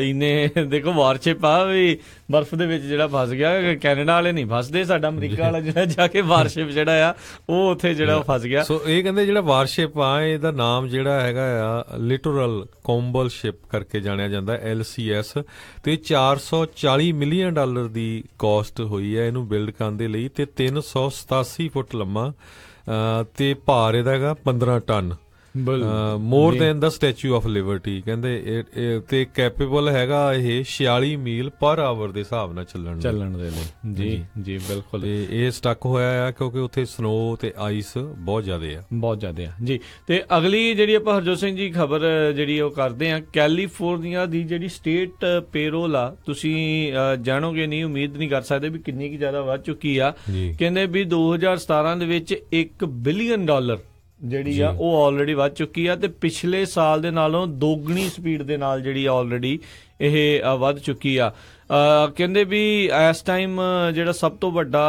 ਇਹਨੇ ਦੇਖੋ ਵਾਰਸ਼ਿਪ ਆ ਵੀ ਬਰਫ਼ ਦੇ ਵਿੱਚ ਜਿਹੜਾ ਫਸ ਗਿਆ ਕੈਨੇਡਾ ਵਾਲੇ ਨਹੀਂ ਫਸਦੇ ਸਾਡਾ ਅਮਰੀਕਾ ਵਾਲਾ ਜਿਹੜਾ ਜਾ ਕੇ ਵਾਰਸ਼ਿਪ ਜਿਹੜਾ ਆ ਉਹ ਉੱਥੇ ਜਿਹੜਾ ਉਹ ਫਸ ਗਿਆ। ਸੋ ਇਹ ਕਹਿੰਦੇ ਜਿਹੜਾ ਵਾਰਸ਼ਿਪ ਆ ਇਹਦਾ ਨਾਮ ਜਿਹੜਾ ਹੈਗਾ ਆ ਲਿਟਰਲ ਕੰਬਲ ਸ਼ਿਪ ਕਰਕੇ ਜਾਣਿਆ ਜਾਂਦਾ ਐਲਸੀਐਸ ਤੇ 440 ਮਿਲੀਅਨ ਡਾਲਰ ਦੀ ਕਾਸਟ ਹੋਈ ਹੈ ਇਹਨੂੰ ਬਿਲਡ ਕਰਨ ਦੇ ਲਈ ਤੇ 387 ਫੁੱਟ ਲੰਮਾ। ਤੇ ਭਾਰ ਇਹਦਾ ਹੈਗਾ 15 ton. More than the statue of Liberty ਕਹਿੰਦੇ ਇਹ- ਤੇ ਕੈਪੇਬਲ ਹੈਗਾ ਇਹ 46 ਮੀਲ ਪਰ ਆਵਰ ਦੇ ਹਿਸਾਬ ਨਾਲ ਚੱਲਣ। ਚੱਲਣ ਦੇ ਲਈ। ਜੀ ਜੀ ਬਿਲਕੁਲ। ਤੇ ਇਹ ਸਟਕ ਹੋਇਆ ਆ ਕਿਉਂਕਿ ਉੱਥੇ ਸਨੋ ਤੇ ਆਈਸ ਬਹੁਤ ਜ਼ਿਆਦੇ ਆ। ਬਹੁਤ ਜ਼ਿਆਦਾ ਆ। ਜੀ ਤੇ ਅਗਲੀ ਜਿਹੜੀ ਆਪਾਂ ਹਰਜੋਤ ਸਿੰਘ ਜੀ ਖਬਰ ਜਿਹੜੀ ਉਹ ਕਰਦੇ ਆ ਕੈਲੀਫੋਰਨੀਆ ਦੀ ਜਿਹੜੀ ਸਟੇਟ ਪੇਰੋਲ ਆ ਤੁਸੀਂ ਜਾਣੋਗੇ ਨਹੀਂ ਉਮੀਦ ਨਹੀਂ ਕਰ ਸਕਦੇ ਵੀ ਕਿੰਨੀ ਕੀ ਜ਼ਿਆਦਾ ਵੱਧ ਚੁੱਕੀ ਆ। ਕਹਿੰਦੇ ਵੀ 2017 ਦੇ ਵਿੱਚ 1 ਬਿਲੀਅਨ ਡਾਲਰ ਜਿਹੜੀ ਆ ਉਹ ਆਲਰੇਡੀ ਵੱਧ ਚੁੱਕੀ ਆ ਤੇ ਪਿਛਲੇ ਸਾਲ ਦੇ ਨਾਲੋਂ ਦੋਗਣੀ ਸਪੀਡ ਦੇ ਨਾਲ ਜਿਹੜੀ ਆਲਰੇਡੀ ਇਹ ਵੱਧ ਚੁੱਕੀ ਆ। ਕਹਿੰਦੇ ਵੀ ਇਸ ਟਾਈਮ ਜਿਹੜਾ ਸਭ ਤੋਂ ਵੱਡਾ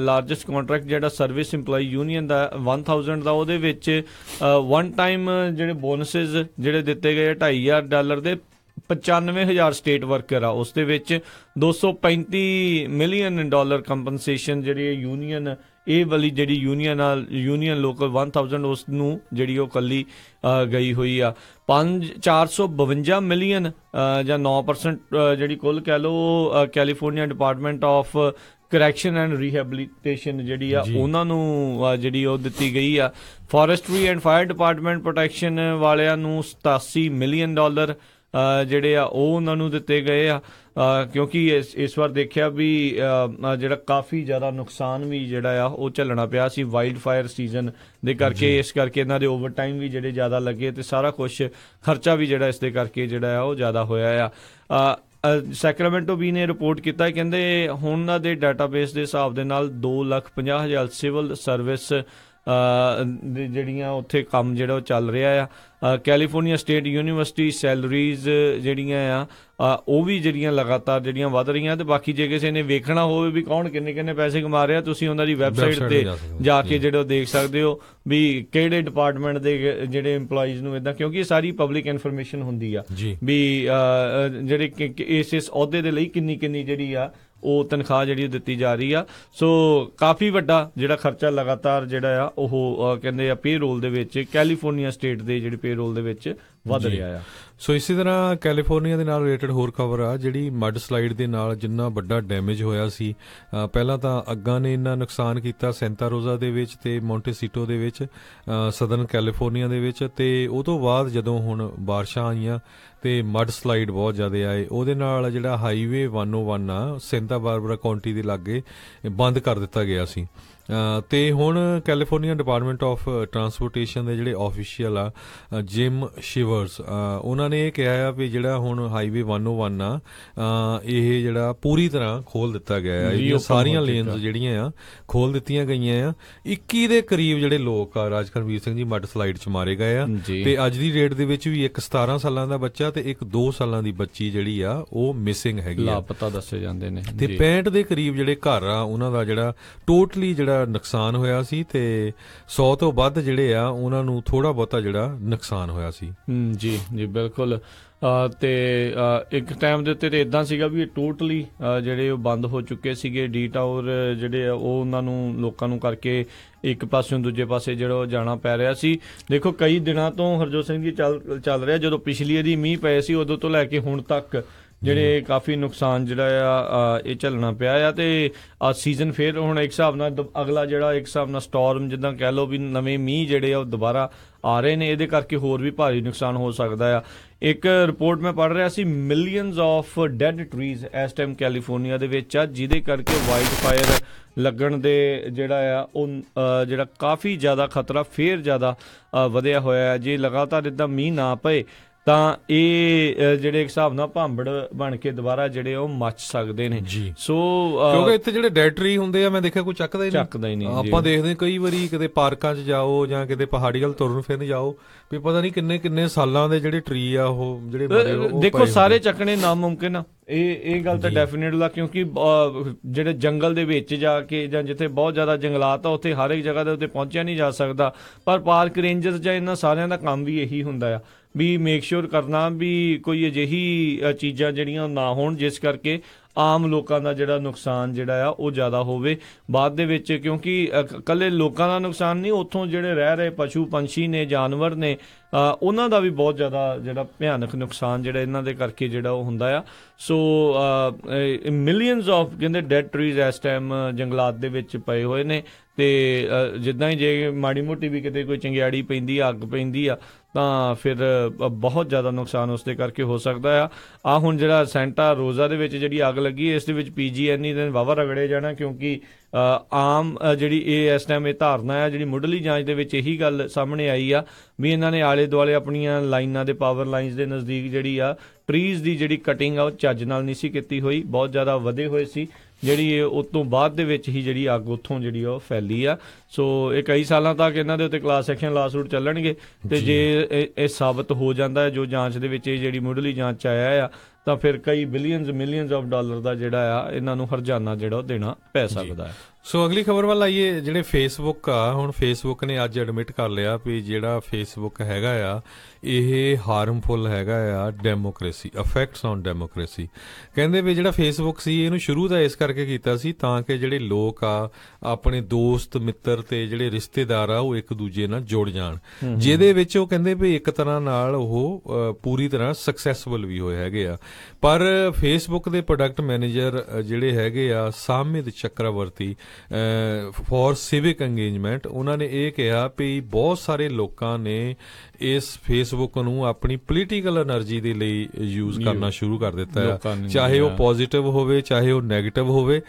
ਲਾਰਜੈਸਟ ਕੰਟਰੈਕਟ ਜਿਹੜਾ ਸਰਵਿਸ EMPLOYE ਯੂਨੀਅਨ ਦਾ 1000 ਦਾ ਉਹਦੇ ਵਿੱਚ ਵਨ ਟਾਈਮ ਜਿਹੜੇ ਬੋਨਸਸ ਜਿਹੜੇ ਦਿੱਤੇ ਗਏ ਆ 2500 ਡਾਲਰ ਦੇ 95000 ਸਟੇਟ ਵਰਕਰ ਆ। ਉਸ ਦੇ ਵਿੱਚ 235 ਮਿਲੀਅਨ ਡਾਲਰ ਕੰਪਨਸੇਸ਼ਨ ਜਿਹੜੀ ਯੂਨੀਅਨ ਇਹ ਵਾਲੀ ਜਿਹੜੀ ਯੂਨੀਅਨ ਆ ਯੂਨੀਅਨ ਲੋਕਲ 1000 ਉਸ ਨੂੰ ਜਿਹੜੀ ਉਹ ਕੱਲੀ ਗਈ ਹੋਈ ਆ। 5 452 ਮਿਲੀਅਨ ਜਾਂ 9% ਅ, ਜਿਹੜੀ ਕੁੱਲ ਕਹਿ ਲਓ California Department of Correction and Rehabilitation ਜਿਹੜੀ ਆ ਉਹਨਾਂ ਨੂੰ ਜਿਹੜੀ ਉਹ ਦਿੱਤੀ ਗਈ ਆ। Forestry and fire department protection ਵਾਲਿਆਂ ਨੂੰ 87 ਮਿਲੀਅਨ ਡਾਲਰ ਜਿਹੜੇ ਆ ਉਹ ਉਹਨਾਂ ਨੂੰ ਦਿੱਤੇ ਗਏ ਆ। ਕਿਉਂਕਿ ਇਸ ਇਸ ਵਾਰ ਦੇਖਿਆ ਵੀ ਜਿਹੜਾ ਕਾਫੀ ਜ਼ਿਆਦਾ ਨੁਕਸਾਨ ਵੀ ਜਿਹੜਾ ਆ ਉਹ ਝੱਲਣਾ ਪਿਆ ਸੀ ਵਾਈਲਡ ਫਾਇਰ ਸੀਜ਼ਨ ਦੇ ਕਰਕੇ। ਇਸ ਕਰਕੇ ਇਹਨਾਂ ਦੇ ਓਵਰਟਾਈਮ ਵੀ ਜਿਹੜੇ ਜ਼ਿਆਦਾ ਲੱਗੇ ਤੇ ਸਾਰਾ ਕੁਝ ਖਰਚਾ ਵੀ ਜਿਹੜਾ ਇਸ ਦੇ ਕਰਕੇ ਜਿਹੜਾ ਆ ਉਹ ਜ਼ਿਆਦਾ ਹੋਇਆ ਆ। ਸੈਕਰਾਮੈਂਟੋ ਵੀ ਨੇ ਰਿਪੋਰਟ ਕੀਤਾ ਕਹਿੰਦੇ ਹੁਣ ਉਹਨਾਂ ਦੇ ਡਾਟਾਬੇਸ ਦੇ ਹਿਸਾਬ ਦੇ ਨਾਲ 250000 ਸਿਵਲ ਸਰਵਿਸ ਅ, ਦੀ ਜਿਹੜੀਆਂ ਉੱਥੇ ਕੰਮ ਜਿਹੜਾ ਉਹ ਚੱਲ ਰਿਹਾ ਆ। ਕੈਲੀਫੋਰਨੀਆ ਸਟੇਟ ਯੂਨੀਵਰਸਿਟੀ ਸੈਲਰੀਜ਼ ਜਿਹੜੀਆਂ ਆ ਉਹ ਵੀ ਜਿਹੜੀਆਂ ਲਗਾਤਾਰ ਜਿਹੜੀਆਂ ਵਧ ਰਹੀਆਂ ਤੇ ਬਾਕੀ ਜੇ ਕਿਸੇ ਨੇ ਵੇਖਣਾ ਹੋਵੇ ਵੀ ਕੌਣ ਕਿੰਨੇ ਕਿੰਨੇ ਪੈਸੇ ਕਮਾ ਰਿਹਾ ਤੁਸੀਂ ਉਹਨਾਂ ਦੀ ਵੈਬਸਾਈਟ ਤੇ ਜਾ ਕੇ ਜਿਹੜੇ ਉਹ ਦੇਖ ਸਕਦੇ ਹੋ ਵੀ ਕਿਹੜੇ ਡਿਪਾਰਟਮੈਂਟ ਦੇ ਜਿਹੜੇ EMPLOYEES ਨੂੰ ਇਦਾਂ ਕਿਉਂਕਿ ਇਹ ਸਾਰੀ ਪਬਲਿਕ ਇਨਫੋਰਮੇਸ਼ਨ ਹੁੰਦੀ ਆ। ਵੀ ਜਿਹੜੇ ਇਸ ਇਸ ਅਹੁਦੇ ਦੇ ਲਈ ਕਿੰਨੀ ਕਿੰਨੀ ਜਿਹੜੀ ਆ ਉਹ ਤਨਖਾਹ ਜਿਹੜੀ ਉਹ ਦਿੱਤੀ ਜਾ ਰਹੀ ਆ। ਸੋ ਕਾਫੀ ਵੱਡਾ ਜਿਹੜਾ ਖਰਚਾ ਲਗਾਤਾਰ ਜਿਹੜਾ ਆ, ਉਹ ਕਹਿੰਦੇ ਆ ਪੇਰੋਲ ਦੇ ਵਿੱਚ ਕੈਲੀਫੋਰਨੀਆ ਸਟੇਟ ਦੇ ਜਿਹੜੇ ਪੇਰੋਲ ਦੇ ਵਿੱਚ ਵੱਧ। ਰਿਹਾ ਆ ਸੋ ਇਸੇ ਤਰ੍ਹਾਂ ਕੈਲੀਫੋਰਨੀਆ ਦੇ ਨਾਲ ਰਿਲੇਟਡ ਹੋਰ ਖਬਰ ਆ ਜਿਹੜੀ ਮੱਡ ਸਲਾਈਡ ਦੇ ਨਾਲ ਜਿੰਨਾ ਵੱਡਾ ਡੈਮੇਜ ਹੋਇਆ ਸੀ ਪਹਿਲਾਂ ਤਾਂ ਅੱਗਾਂ ਨੇ ਇੰਨਾ ਨੁਕਸਾਨ ਕੀਤਾ ਸੈਂਟਾ ਰੋਜ਼ਾ ਦੇ ਵਿੱਚ ਤੇ ਮੌਂਟੇਸੀਟੋ ਦੇ ਵਿੱਚ ਸਦਰਨ ਕੈਲੀਫੋਰਨੀਆ ਦੇ ਵਿੱਚ ਤੇ ਉਹ ਤੋਂ ਬਾਅਦ ਜਦੋਂ ਹੁਣ ਬਾਰਿਸ਼ਾਂ ਆਈਆਂ ਤੇ ਮੱਡ ਸਲਾਈਡ ਬਹੁਤ ਜ਼ਿਆਦਾ ਆਏ ਉਹਦੇ ਨਾਲ ਜਿਹੜਾ ਹਾਈਵੇ 101 ਆ ਸੈਂਟਾ ਬਾਰਬਰਾ ਕਾਉਂਟੀ ਦੇ ਲਾਗੇ ਬੰਦ ਕਰ ਦਿੱਤਾ ਗਿਆ ਸੀ ਤੇ ਹੁਣ ਕੈਲੀਫੋਰਨੀਆ ਡਿਪਾਰਟਮੈਂਟ ਆਫ ਟਰਾਂਸਪੋਰਟੇਸ਼ਨ ਦੇ ਜਿਹੜੇ ਆਫੀਸ਼ੀਅਲ ਆ ਜਿਮ ਸ਼ਿਵਰਸ ਉਹਨਾਂ ਨੇ ਇਹ ਕਿਹਾ ਆ ਵੀ ਜਿਹੜਾ ਹੁਣ ਹਾਈਵੇ 101 ਆ ਇਹ ਜਿਹੜਾ ਪੂਰੀ ਤਰ੍ਹਾਂ ਖੋਲ ਦਿੱਤਾ ਗਿਆ ਹੈ Reopen ਸਾਰੀਆਂ ਲੇਨਸ। ਜਿਹੜੀਆਂ ਆ ਖੋਲ ਦਿੱਤੀਆਂ ਗਈਆਂ ਆ 21 ਦੇ ਕਰੀਬ ਜਿਹੜੇ ਲੋਕ ਆ ਰਾਜਕਰਵੀਰ ਸਿੰਘ ਜੀ ਮੱਡ ਸਲਾਈਡ 'ਚ ਮਾਰੇ ਗਏ ਆ। ਤੇ ਅੱਜ ਦੀ ਡੇਟ ਦੇ ਵਿੱਚ ਵੀ ਇੱਕ 17 ਸਾਲਾਂ ਦਾ ਬੱਚਾ ਤੇ ਇੱਕ 2 ਸਾਲਾਂ ਦੀ ਬੱਚੀ ਜਿਹੜੀ ਆ ਉਹ ਮਿਸਿੰਗ ਹੈਗੀ ਆ ਲਾਪਤਾ ਦੱਸੇ ਜਾਂਦੇ ਨੇ ਤੇ ਜੀ। 65 ਦੇ ਕਰੀਬ ਜਿਹੜੇ ਘਰ ਆ ਉਹਨਾਂ ਦਾ ਜਿਹੜਾ ਟੋਟਲੀ ਜਿਹੜਾ ਨੁਕਸਾਨ ਹੋਇਆ ਸੀ ਤੇ 100 ਤੋਂ ਵੱਧ ਜਿਹੜੇ ਆ, ਉਹਨਾਂ ਨੂੰ ਥੋੜਾ ਬਹੁਤਾ ਜਿਹੜਾ ਨੁਕਸਾਨ ਹੋਇਆ ਸੀ। ਜੀ ਜੀ, ਬਿਲਕੁਲ। ਤੇ ਇੱਕ ਟਾਈਮ ਦੇ ਉੱਤੇ ਤੇ ਇਦਾਂ ਸੀਗਾ ਵੀ ਟੋਟਲੀ ਜਿਹੜੇ ਉਹ ਬੰਦ ਹੋ ਚੁੱਕੇ ਸੀਗੇ ਡੀ ਟਾਵਰ ਜਿਹੜੇ ਆ, ਉਹ ਉਹਨਾਂ ਨੂੰ, ਲੋਕਾਂ ਨੂੰ ਕਰਕੇ ਇੱਕ ਪਾਸਿਓਂ ਦੂਜੇ ਪਾਸੇ ਜਿਹੜਾ ਉਹ ਜਾਣਾ ਪੈ ਰਿਹਾ ਸੀ। ਦੇਖੋ, ਕਈ ਦਿਨਾਂ ਤੋਂ ਹਰਜੋਤ ਸਿੰਘ ਜੀ ਚੱਲ ਚੱਲ ਰਿਹਾ, ਜਦੋਂ ਪਿਛਲੀ ਵਾਰੀ ਮੀਂਹ ਪਏ ਸੀ, ਉਦੋਂ ਤੋਂ ਲੈ ਕੇ ਹੁਣ ਤੱਕ ਜਿਹੜੇ ਕਾਫੀ ਨੁਕਸਾਨ ਜਿਹੜਾ ਆ ਇਹ ਝੱਲਣਾ ਪਿਆ ਆ ਤੇ ਆ ਸੀਜ਼ਨ ਫੇਰ ਹੁਣ ਇੱਕ ਹਿਸਾਬ ਨਾਲ ਦ- ਅਗਲਾ ਜਿਹੜਾ ਇੱਕ ਹਿਸਾਬ ਨਾਲ ਸਟਾਰਮ ਜਿੱਦਾਂ ਕਹਿ ਲਓ ਵੀ ਨਵੇਂ ਮੀਂਹ ਜਿਹੜੇ ਆ ਉਹ ਦੁਬਾਰਾ ਆ ਰਹੇ ਨੇ, ਇਹਦੇ ਕਰਕੇ ਹੋਰ ਵੀ ਭਾਰੀ ਨੁਕਸਾਨ ਹੋ ਸਕਦਾ ਆ। ਇੱਕ ਰਿਪੋਰਟ ਮੈਂ ਪੜ੍ਹ ਰਿਹਾ ਸੀ ਮਿਲੀਅਨਸ ਆਫ ਡੈਡ ਟਰੀਜ਼ ਇਸ ਟਾਈਮ ਕੈਲੀਫੋਰਨੀਆ ਦੇ ਵਿੱਚ ਆ, ਜਿਹਦੇ ਕਰਕੇ ਵਾਈਲਡ ਫਾਇਰ ਲੱਗਣ ਦੇ ਜਿਹੜਾ ਆ, ਉਹ ਜਿਹੜਾ ਕਾਫੀ ਜ਼ਿਆਦਾ ਖਤਰਾ ਫੇਰ ਜ਼ਿਆਦਾ ਵਧਿਆ ਹੋਇਆ ਹੈ ਜੇ ਲਗਾਤਾਰ ਇਦਾਂ ਮੀਂਹ ਨਾ ਪਏ ਤਾਂ ਇਹ ਜਿਹੜੇ ਇੱਕ ਹਿਸਾਬ ਨਾਲ ਭਾਂਬੜ ਬਣ ਕੇ ਦੁਬਾਰਾ ਜਿਹੜੇ ਉਹ ਮੱਚ ਸਕਦੇ ਨੇ। ਸੋ ਕਿਉਂਕਿ ਇੱਥੇ ਜਿਹੜੇ ਡੈਡ ਟਰੀ ਹੁੰਦੇ ਆ ਮੈਂ ਦੇਖਿਆ ਕੋਈ ਚੱਕਦਾ ਹੀ ਨਹੀਂ ਚੱਕਦਾ ਹੀ ਨਹੀਂ। ਆਪਾਂ ਦੇਖਦੇ ਹਾਂ ਕਈ ਵਾਰੀ ਕਿਤੇ ਪਾਰਕਾਂ 'ਚ ਜਾਓ ਜਾਂ ਕਿਤੇ ਪਹਾੜੀ ਵੱਲ ਤੁਰਨ ਫਿਰਨ ਜਾਓ ਵੀ ਪਤਾ ਨਹੀਂ ਕਿੰਨੇ ਕਿੰਨੇ ਸਾਲਾਂ ਦੇ ਜਿਹੜੇ ਟਰੀ ਆ ਉਹ ਜਿਹੜੇ ਦੇਖੋ ਸਾਰੇ। ਚੱਕਣੇ ਨਾਮੁਮਕਿਨ ਆ ਇਹ ਇਹ ਗੱਲ ਤਾਂ ਡੈਫੀਨਿਟ ਲਾ ਕਿਉਂਕਿ ਜਿਹੜੇ ਜੰਗਲ ਦੇ ਵਿੱਚ ਜਾ ਕੇ ਜਾਂ ਜਿੱਥੇ ਬਹੁਤ ਜ਼ਿਆਦਾ ਜੰਗਲਾਤ ਆ ਉੱਥੇ ਹਰ ਇੱਕ ਜਗ੍ਹਾ ਦੇ ਉੱਤੇ ਪਹੁੰਚਿਆ ਨਹੀਂ ਜਾ ਸਕਦਾ ਪਰ ਪਾਰਕ ਰੇਂਜਰਸ ਜਾਂ ਇਹਨਾਂ ਸਾਰਿਆਂ ਦਾ ਕੰਮ ਵੀ ਇਹੀ ਹੁੰਦਾ ਆ ਵੀ ਮੇਕ ਸ਼ੋਰ ਕਰਨਾ ਵੀ ਕੋਈ ਅਜਿਹੀ ਚੀਜ਼ਾਂ ਜਿਹੜੀਆਂ ਨਾ ਹੋਣ ਜਿਸ ਕਰਕੇ ਆਮ ਲੋਕਾਂ ਦਾ ਜਿਹੜਾ ਨੁਕਸਾਨ ਜਿਹੜਾ ਆ ਉਹ ਜ਼ਿਆਦਾ ਹੋਵੇ। ਬਾਅਦ ਦੇ ਵਿੱਚ ਕਿਉਂਕਿ ਅ, ਕੱਲੇ ਲੋਕਾਂ ਦਾ ਨੁਕਸਾਨ ਨਹੀਂ ਉੱਥੋਂ ਜਿਹੜੇ ਰਹਿ ਰਹੇ ਪਸ਼ੂ ਪੰਛੀ ਨੇ ਜਾਨਵਰ ਨੇ ਉਹਨਾਂ ਦਾ ਵੀ ਬਹੁਤ ਜ਼ਿਆਦਾ ਜਿਹੜਾ ਭਿਆਨਕ ਨੁਕਸਾਨ ਜਿਹੜਾ ਇਹਨਾਂ ਦੇ ਕਰਕੇ ਜਿਹੜਾ ਉਹ ਹੁੰਦਾ ਆ। ਸੋ ਮਿਲੀਅਨਸ ਆਫ ਕਹਿੰਦੇ ਡੈਡ ਟਰੀਜ਼ ਇਸ ਟਾਈਮ ਜੰਗਲਾਤ ਦੇ ਵਿੱਚ ਪਏ ਹੋਏ ਨੇ ਤੇ ਜਿੱਦਾਂ ਹੀ ਜੇ ਮਾੜੀ ਮੋਟੀ ਵੀ ਕਿਤੇ ਕੋਈ ਚੰਗਿਆੜੀ ਪੈਂਦੀ ਆ ਅੱਗ ਪੈਂਦੀ ਆ ਤਾਂ ਫਿਰ ਬਹੁਤ ਜ਼ਿਆਦਾ ਨੁਕਸਾਨ ਉਸ ਦੇ ਕਰਕੇ ਹੋ ਸਕਦਾ ਆ। ਆ ਹੁਣ ਜਿਹੜਾ ਸੈਂਟਾ ਰੋਜ਼ਾ ਦੇ ਵਿੱਚ ਜਿਹੜੀ ਅੱਗ ਲੱਗੀ, ਇਸ ਦੇ ਵਿੱਚ ਪੀਜੀਐਨਈ ਦੇ ਵਾਵਾ ਰਗੜੇ ਜਾਣਾ ਕਿਉਂਕਿ ਆਮ ਜਿਹੜੀ ਇਹ ਇਸ ਟਾਈਮ ਇਹ ਧਾਰਨਾ ਆ, ਜਿਹੜੀ ਮੁੱਢਲੀ ਜਾਂਚ ਦੇ ਵਿੱਚ ਇਹੀ ਗੱਲ ਸਾਹਮਣੇ ਆਈ ਆ ਵੀ ਇਹਨਾਂ ਨੇ ਆਲੇ ਦੁਆਲੇ ਆਪਣੀਆਂ ਲਾਈਨਾਂ ਦੇ ਪਾਵਰ ਲਾਈਨਸ ਦੇ ਨਜ਼ਦੀਕ ਜਿਹੜੀ ਆ ਟਰੀਜ਼ ਦੀ ਜਿਹੜੀ ਕਟਿੰਗ ਆ, ਉਹ ਚੱਜ ਨਾਲ ਨਹੀਂ ਸੀ ਕੀਤੀ ਹੋਈ, ਬਹੁਤ ਜ਼ਿਆਦਾ ਵਧੇ ਹੋਏ ਸੀ। ਜਿਹੜੀ ਇਹ ਉਸ ਤੋਂ ਬਾਅਦ ਦੇ ਵਿੱਚ ਹੀ ਜਿਹੜੀ ਅੱਗ ਉੱਥੋਂ ਜਿਹੜੀ ਉਹ ਫੈਲੀ ਆ। ਸੋ ਇਹ ਕਈ ਸਾਲਾਂ ਤੱਕ ਇਹਨਾਂ ਦੇ ਉੱਤੇ ਕਲਾਸ ਐਕਸ਼ਨ ਲਾਸੂਟ ਚੱਲਣਗੇ ਤੇ ਜੇ। ਇਹ ਸਾਬਤ ਹੋ ਜਾਂਦਾ ਹੈ ਜੋ ਜਾਂਚ ਦੇ ਵਿੱਚ ਇਹ ਜਿਹੜੀ ਮੁੱਢਲੀ ਜਾਂਚ ਆਇਆ ਆ ਤਾਂ ਫਿਰ ਕਈ ਬਿਲੀਅਨਸ ਮਿਲੀਅਨਸ ਆਫ ਡਾਲਰ ਦਾ ਜਿਹੜਾ ਆ ਇਹਨਾਂ ਨੂੰ ਹਰਜਾਨਾ ਜਿਹੜਾ ਉਹ ਦੇਣਾ ਪੈ ਸਕਦਾ ਹੈ। ਸੋ ਅਗਲੀ ਖਬਰ ਵੱਲ ਆਈਏ ਜਿਹੜੇ ਫੇਸਬੁੱਕ ਆ ਹੁਣ ਫੇਸਬੁੱਕ ਨੇ ਅੱਜ ਐਡਮਿਟ ਕਰ ਲਿਆ ਵੀ ਜਿਹੜਾ ਫੇਸਬੁੱਕ ਹੈਗਾ ਆ ਇਹ ਹਾਰਮਫੁਲ ਹੈਗਾ ਆ ਡੈਮੋਕ੍ਰੇਸੀ ਅਫੈਕਟਸ ਔਨ ਡੈਮੋਕ੍ਰੇਸੀ ਕਹਿੰਦੇ ਵੀ ਜਿਹੜਾ ਫੇਸਬੁੱਕ ਸੀ ਇਹਨੂੰ ਸ਼ੁਰੂ ਦਾ ਇਸ ਕਰਕੇ ਕੀਤਾ ਸੀ ਤਾਂ ਕਿ ਜਿਹੜੇ ਲੋਕ ਆ ਆਪਣੇ ਦੋਸਤ ਮਿੱਤਰ ਤੇ ਜਿਹੜੇ ਰਿਸ਼ਤੇਦਾਰ ਆ ਉਹ ਇੱਕ ਦੂਜੇ ਨਾਲ ਜੁੜ ਜਾਣ। ਜਿਹਦੇ ਵਿੱਚ ਉਹ ਕਹਿੰਦੇ ਵੀ ਇੱਕ ਤਰ੍ਹਾਂ ਨਾਲ ਉਹ ਪੂਰੀ ਤਰ੍ਹਾਂ ਸਕਸੈਸਫੁਲ ਵੀ ਹੋਏ ਹੈਗੇ ਆ। ਪਰ ਫੇਸਬੁੱਕ ਦੇ ਪ੍ਰੋਡਕਟ ਮੈਨੇਜਰ ਜਿਹੜੇ ਹੈਗੇ ਆ Samit Chakraborty for civic engagement ਉਹਨਾਂ ਨੇ ਇਹ ਕਿਹਾ ਵੀ ਬਹੁਤ ਸਾਰੇ ਲੋਕਾਂ ਨੇ ਇਸ ਫੇਸਬੁੱਕ ਨੂੰ ਆਪਣੀ ਪੋਲੀਟੀਕਲ એનર્ਜੀ ਦੇ ਲਈ ਯੂਜ਼ ਕਰਨਾ ਸ਼ੁਰੂ ਕਰ ਦਿੱਤਾ ਹੈ। ਚਾਹੇ ਉਹ ਪੋਜ਼ਿਟਿਵ ਹੋਵੇ ਚਾਹੇ ਉਹ ਨੈਗੇਟਿਵ ਹੋਵੇ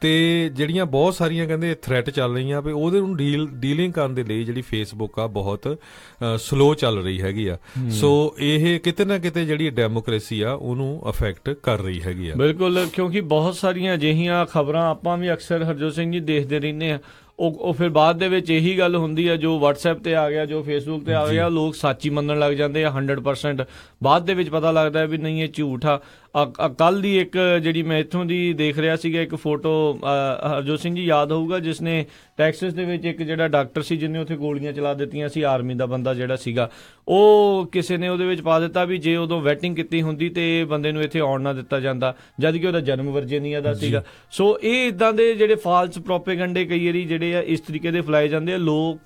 ਤੇ ਜਿਹੜੀਆਂ ਬਹੁਤ ਸਾਰੀਆਂ ਕਹਿੰਦੇ ਥ੍ਰੈਟ ਚੱਲ ਰਹੀਆਂ ਵੀ ਉਹਦੇ ਨੂੰ ਡੀਲ ਡੀਲਿੰਗ ਕਰਨ ਦੇ ਲਈ ਜਿਹੜੀ ਫੇਸਬੁੱਕ ਆ ਬਹੁਤ ਸਲੋ ਚੱਲ ਰਹੀ ਹੈਗੀ ਆ। ਸੋ ਇਹ ਕਿਤੇ ਨਾ ਕਿਤੇ ਜਿਹੜੀ ਡੈਮੋਕ੍ਰੇਸੀ ਆ ਉਹਨੂੰ ਅਫੈਕਟ ਕਰ ਰਹੀ ਹੈਗੀ ਆ। ਬਿਲਕੁਲ ਕਿਉਂਕਿ ਬਹੁਤ ਸਾਰੀਆਂ ਅਜਿਹੀਆਂ ਖਬਰਾਂ ਆਪਾਂ ਵੀ ਅਕਸਰ ਹਰਜੋਤ ਸਿੰਘ ਜੀ ਦੇਖਦੇ ਰਹਿੰਦੇ ਆ। ਉਹ ਉਹ ਫਿਰ ਬਾਅਦ ਦੇ ਵਿੱਚ ਇਹੀ ਗੱਲ ਹੁੰਦੀ ਆ ਜੋ WhatsApp ਤੇ ਆ ਗਿਆ ਜੋ Facebook ਤੇ ਆ ਗਿਆ ਲੋਕ ਸੱਚੀ ਮੰਨਣ ਲੱਗ ਜਾਂਦੇ ਆ 100% ਬਾਅਦ ਦੇ ਵਿੱਚ ਪਤਾ ਲੱਗਦਾ ਹੈ ਵੀ ਨਹੀਂ ਇਹ ਝੂਠ ਆ। ਕੱਲ ਦੀ ਇੱਕ ਜਿਹੜੀ ਮੈਂ ਇੱਥੋਂ ਦੀ ਦੇਖ ਰਿਹਾ ਸੀਗਾ ਇੱਕ ਫੋਟੋ ਹਰਜੋਤ ਸਿੰਘ ਜੀ ਯਾਦ ਹੋਊਗਾ ਜਿਸ ਨੇ ਟੈਕਸਸ ਦੇ ਵਿੱਚ ਇੱਕ ਜਿਹੜਾ ਡਾਕਟਰ ਸੀ ਜਿਹਨੇ ਉੱਥੇ ਗੋਲੀਆਂ ਚਲਾ ਦਿੱਤੀਆਂ ਸੀ ਆਰਮੀ ਦਾ ਬੰਦਾ ਜਿਹੜਾ ਸੀਗਾ ਉਹ ਕਿਸੇ ਨੇ ਉਹਦੇ ਵਿੱਚ ਪਾ ਦਿੱਤਾ ਵੀ ਜੇ ਉਦੋਂ ਵੈਟਿੰਗ ਕੀਤੀ ਹੁੰਦੀ ਤੇ ਇਹ ਬੰਦੇ ਨੂੰ ਇੱਥੇ ਆਉਣ ਨਾ ਦਿੱਤਾ ਜਾਂਦਾ ਜਦ ਕਿ ਉਹਦਾ ਜਨਮ ਵਰਜੀਨੀਆ ਦਾ ਸੀਗਾ। ਸੋ ਇਹ ਇਦਾਂ ਦੇ ਜਿਹੜੇ ਫਾਲਸ ਪ੍ਰੋਪੇਗੈਂਡੇ ਕਈ ਵਾਰੀ ਜਿਹੜੇ ਆ ਇਸ ਤਰੀਕੇ ਦੇ ਫਲਾਏ ਜਾਂਦੇ ਆ ਲੋਕ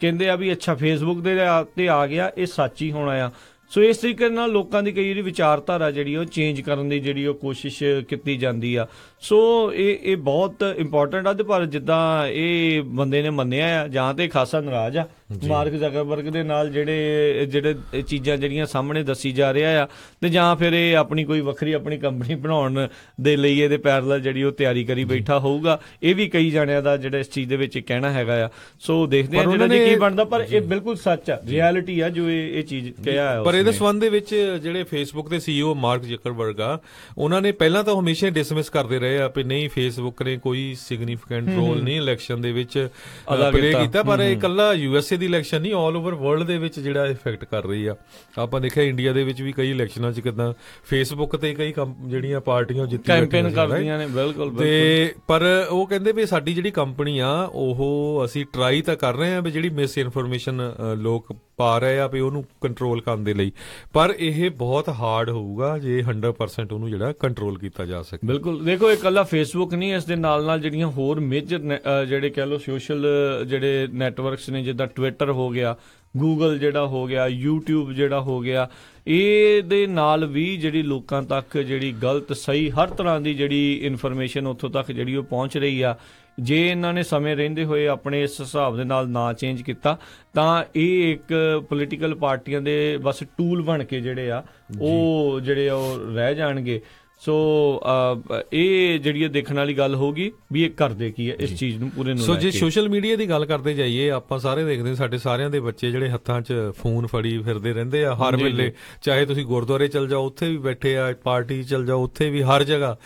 ਕਹਿੰਦੇ ਆ ਵੀ ਅੱਛਾ ਫੇਸਬੁੱਕ ਦੇ ਤੇ ਆ ਗਿਆ ਇਹ ਸੱਚ ਹੀ ਹੋਣਾ ਆ। ਸੋ ਇਸ ਤਰੀਕੇ ਨਾਲ ਲੋਕਾਂ ਦੀ ਕਈ ਜਿਹੜੀ ਵਿਚਾਰਧਾਰਾ ਜਿਹੜੀ ਉਹ ਚੇਂਜ ਕਰਨ ਦੀ ਜਿਹੜੀ ਉਹ ਕੋਸ਼ਿਸ਼ ਕੀਤੀ ਜਾਂਦੀ ਆ। ਸੋ ਇਹ ਇਹ ਬਹੁਤ ਇੰਪੋਰਟੈਂਟ ਆ ਤੇ ਪਰ ਜਿੱਦਾਂ ਇਹ ਬੰਦੇ ਨੇ ਮੰਨਿਆ ਆ ਜਾਂ ਤੇ ਖਾਸਾ ਨਾਰਾਜ਼ ਆ। ਮਾਰਕ ਜ਼ਕਰਬਰਗ ਦੇ ਨਾਲ ਜਿਹੜੇ ਜਿਹੜੇ ਚੀਜ਼ਾਂ ਜਿਹੜੀਆਂ ਸਾਹਮਣੇ ਦੱਸੀ ਜਾ ਰਿਹਾ ਆ ਤੇ ਜਾਂ ਫਿਰ ਇਹ ਆਪਣੀ ਕੋਈ ਵੱਖਰੀ ਆਪਣੀ ਕੰਪਨੀ ਬਣਾਉਣ ਦੇ ਲਈ ਇਹਦੇ ਪੈਰਲਲ ਜਿਹੜੀ ਉਹ ਤਿਆਰੀ ਕਰੀ ਬੈਠਾ ਹੋਊਗਾ ਇਹ ਵੀ ਕਈ ਜਾਣਿਆਂ ਦਾ ਜਿਹੜਾ ਇਸ ਚੀਜ਼ ਦੇ ਵਿੱਚ ਕਹਿਣਾ ਹੈਗਾ ਆ। ਸੋ ਦੇਖਦੇ ਆ ਜਿਹੜਾ ਕੀ ਬਣਦਾ ਪਰ ਇਹ ਬਿਲਕੁਲ ਸੱਚ ਆ ਰਿਐਲਿਟੀ ਆ ਜੋ ਇਹ ਇਹ ਚੀਜ਼ ਕਿਹਾ ਹੈ ਪਰ ਇਹਦੇ। ਸੰਬੰਧ ਦੇ ਵਿੱਚ ਜਿਹੜੇ ਫੇਸਬੁੱਕ ਦੇ ਸੀਈਓ ਮਾਰਕ ਜ਼ਕਰਬਰਗ ਆ ਉਹਨਾਂ ਨੇ ਪਹਿਲਾਂ ਤਾਂ ਹਮੇਸ਼ਾ ਡਿਸਮਿਸ ਕਰਦੇ ਰਹੇ ਆ ਕਿ ਨਹੀਂ ਫੇਸਬੁੱਕ ਨੇ ਕੋਈ ਸਿਗਨੀਫੀਕੈਂਟ ਰੋਲ ਨਹੀਂ ਇਲੈਕਸ਼ਨ ਦੇ ਵਿੱਚ ਪਲੇ ਕੀਤਾ। ਕੀਤਾ ਪਰ ਇਹ ਇਕੱਲਾ ਯੂਐਸਏ ਦੀ ਇਲੈਕਸ਼ਨ ਨਹੀਂ ਆਲ ਓਵਰ ਵਰਲਡ ਦੇ ਵਿੱਚ ਜਿਹੜਾ ਇਫੈਕਟ ਕਰ ਰਹੀ ਆ ਆਪਾਂ ਦੇਖਿਆ ਇੰਡੀਆ ਦੇ ਵਿੱਚ ਵੀ ਕਈ ਇਲੈਕਸ਼ਨਾਂ 'ਚ ਕਿਦਾਂ ਫੇਸਬੁੱਕ ਤੇ ਕਈ ਜਿਹੜੀਆਂ ਪਾਰਟੀਆਂ ਜਿੱਤੀ ਕੈਂਪੇਨ? ਕਰਦੀਆਂ ਨੇ ਬਿਲਕੁਲ ਬਿਲਕੁਲ ਤੇ ਪਰ ਉਹ ਕਹਿੰਦੇ ਵੀ ਸਾਡੀ ਜਿਹੜੀ ਕੰਪਨੀ ਆ ਉਹ ਅਸੀਂ ਟਰਾਈ ਤਾਂ ਕਰ ਰਹੇ ਆ ਵੀ ਜਿਹੜੀ ਮਿਸ ਇਨਫੋਰਮੇਸ਼ਨ ਲੋਕ ਪਾ ਰਹੇ ਆ ਵੀ ਉਹਨੂੰ ਕੰਟਰੋਲ ਕਰਨ ਦੇ ਲਈ। ਪਰ ਇਹ ਬਹੁਤ ਹਾਰਡ ਹੋਊਗਾ ਜੇ 100% ਉਹਨੂੰ ਜਿਹੜਾ ਕੰਟਰੋਲ ਕੀਤਾ ਜਾ ਸਕੇ। ਬਿਲਕੁਲ। ਦੇਖੋ, ਇਹ ਕੱਲਾ ਫੇਸਬੁੱਕ ਨਹੀਂ, ਇਸ ਦੇ ਨਾਲ ਨਾਲ ਜਿਹੜੀਆਂ ਹੋਰ ਮੇਜਰ ਜਿਹੜੇ ਕਹਿ ਲਓ ਸੋਸ਼ਲ ਜਿਹੜੇ ਨੈਟਵਰਕਸ ਨੇ, ਜਿੱਦਾਂ ਟਵਿੱਟਰ ਹੋ ਗਿਆ ਗੂਗਲ ਜਿਹੜਾ ਹੋ ਗਿਆ, YouTube ਜਿਹੜਾ ਹੋ ਗਿਆ, ਇਹਦੇ ਨਾਲ ਵੀ ਜਿਹੜੀ ਲੋਕਾਂ ਤੱਕ ਜਿਹੜੀ ਗਲਤ, ਸਹੀ, ਹਰ ਤਰ੍ਹਾਂ ਦੀ ਜਿਹੜੀ ਇਨਫੋਰਮੇਸ਼ਨ ਉੱਥੋਂ ਤੱਕ ਜਿਹੜੀ ਉਹ ਪਹੁੰਚ ਰਹੀ ਆ ਜੇ ਇਹਨਾਂ ਨੇ ਸਮੇਂ ਰਹਿੰਦੇ ਹੋਏ ਆਪਣੇ ਇਸ ਹਿਸਾਬ ਦੇ ਨਾਲ ਨਾ ਚੇਂਜ ਕੀਤਾ ਤਾਂ ਇਹ ਇੱਕ ਪੋਲੀਟੀਕਲ ਪਾਰਟੀਆਂ ਦੇ ਬਸ ਟੂਲ ਬਣ ਕੇ ਜਿਹੜੇ ਆ ਉਹ ਜਿਹੜੇ ਆ ਉਹ ਰਹਿ ਜਾਣਗੇ ਸੋ ਇਹ ਜਿਹੜੀ ਦੇਖਣ ਵਾਲੀ ਗੱਲ ਹੋਗੀ ਵੀ ਇਹ ਕਰਦੇ ਕੀ ਹੈ ਇਸ ਚੀਜ਼ ਨੂੰ ਪੂਰੇ ਨੂੰ ਸੋ ਜੇ। ਸੋਸ਼ਲ ਮੀਡੀਆ ਦੀ ਗੱਲ ਕਰਦੇ ਜਾਈਏ ਆਪਾਂ ਸਾਰੇ ਦੇਖਦੇ ਹਾਂ ਸਾਡੇ ਸਾਰਿਆਂ ਦੇ ਬੱਚੇ ਜਿਹੜੇ ਹੱਥਾਂ 'ਚ ਫੋਨ ਫੜੀ ਫਿਰਦੇ ਰਹਿੰਦੇ ਆ ਹਰ ਵੇਲੇ। ਚਾਹੇ ਤੁਸੀਂ ਗੁਰਦੁਆਰੇ ਚਲ ਜਾਓ ਉੱਥੇ ਵੀ ਬੈਠੇ ਆ ਪਾਰਟੀ ਚਲ ਜਾਓ ਉੱਥੇ ਵੀ ਹਰ ਜਗ੍ਹਾ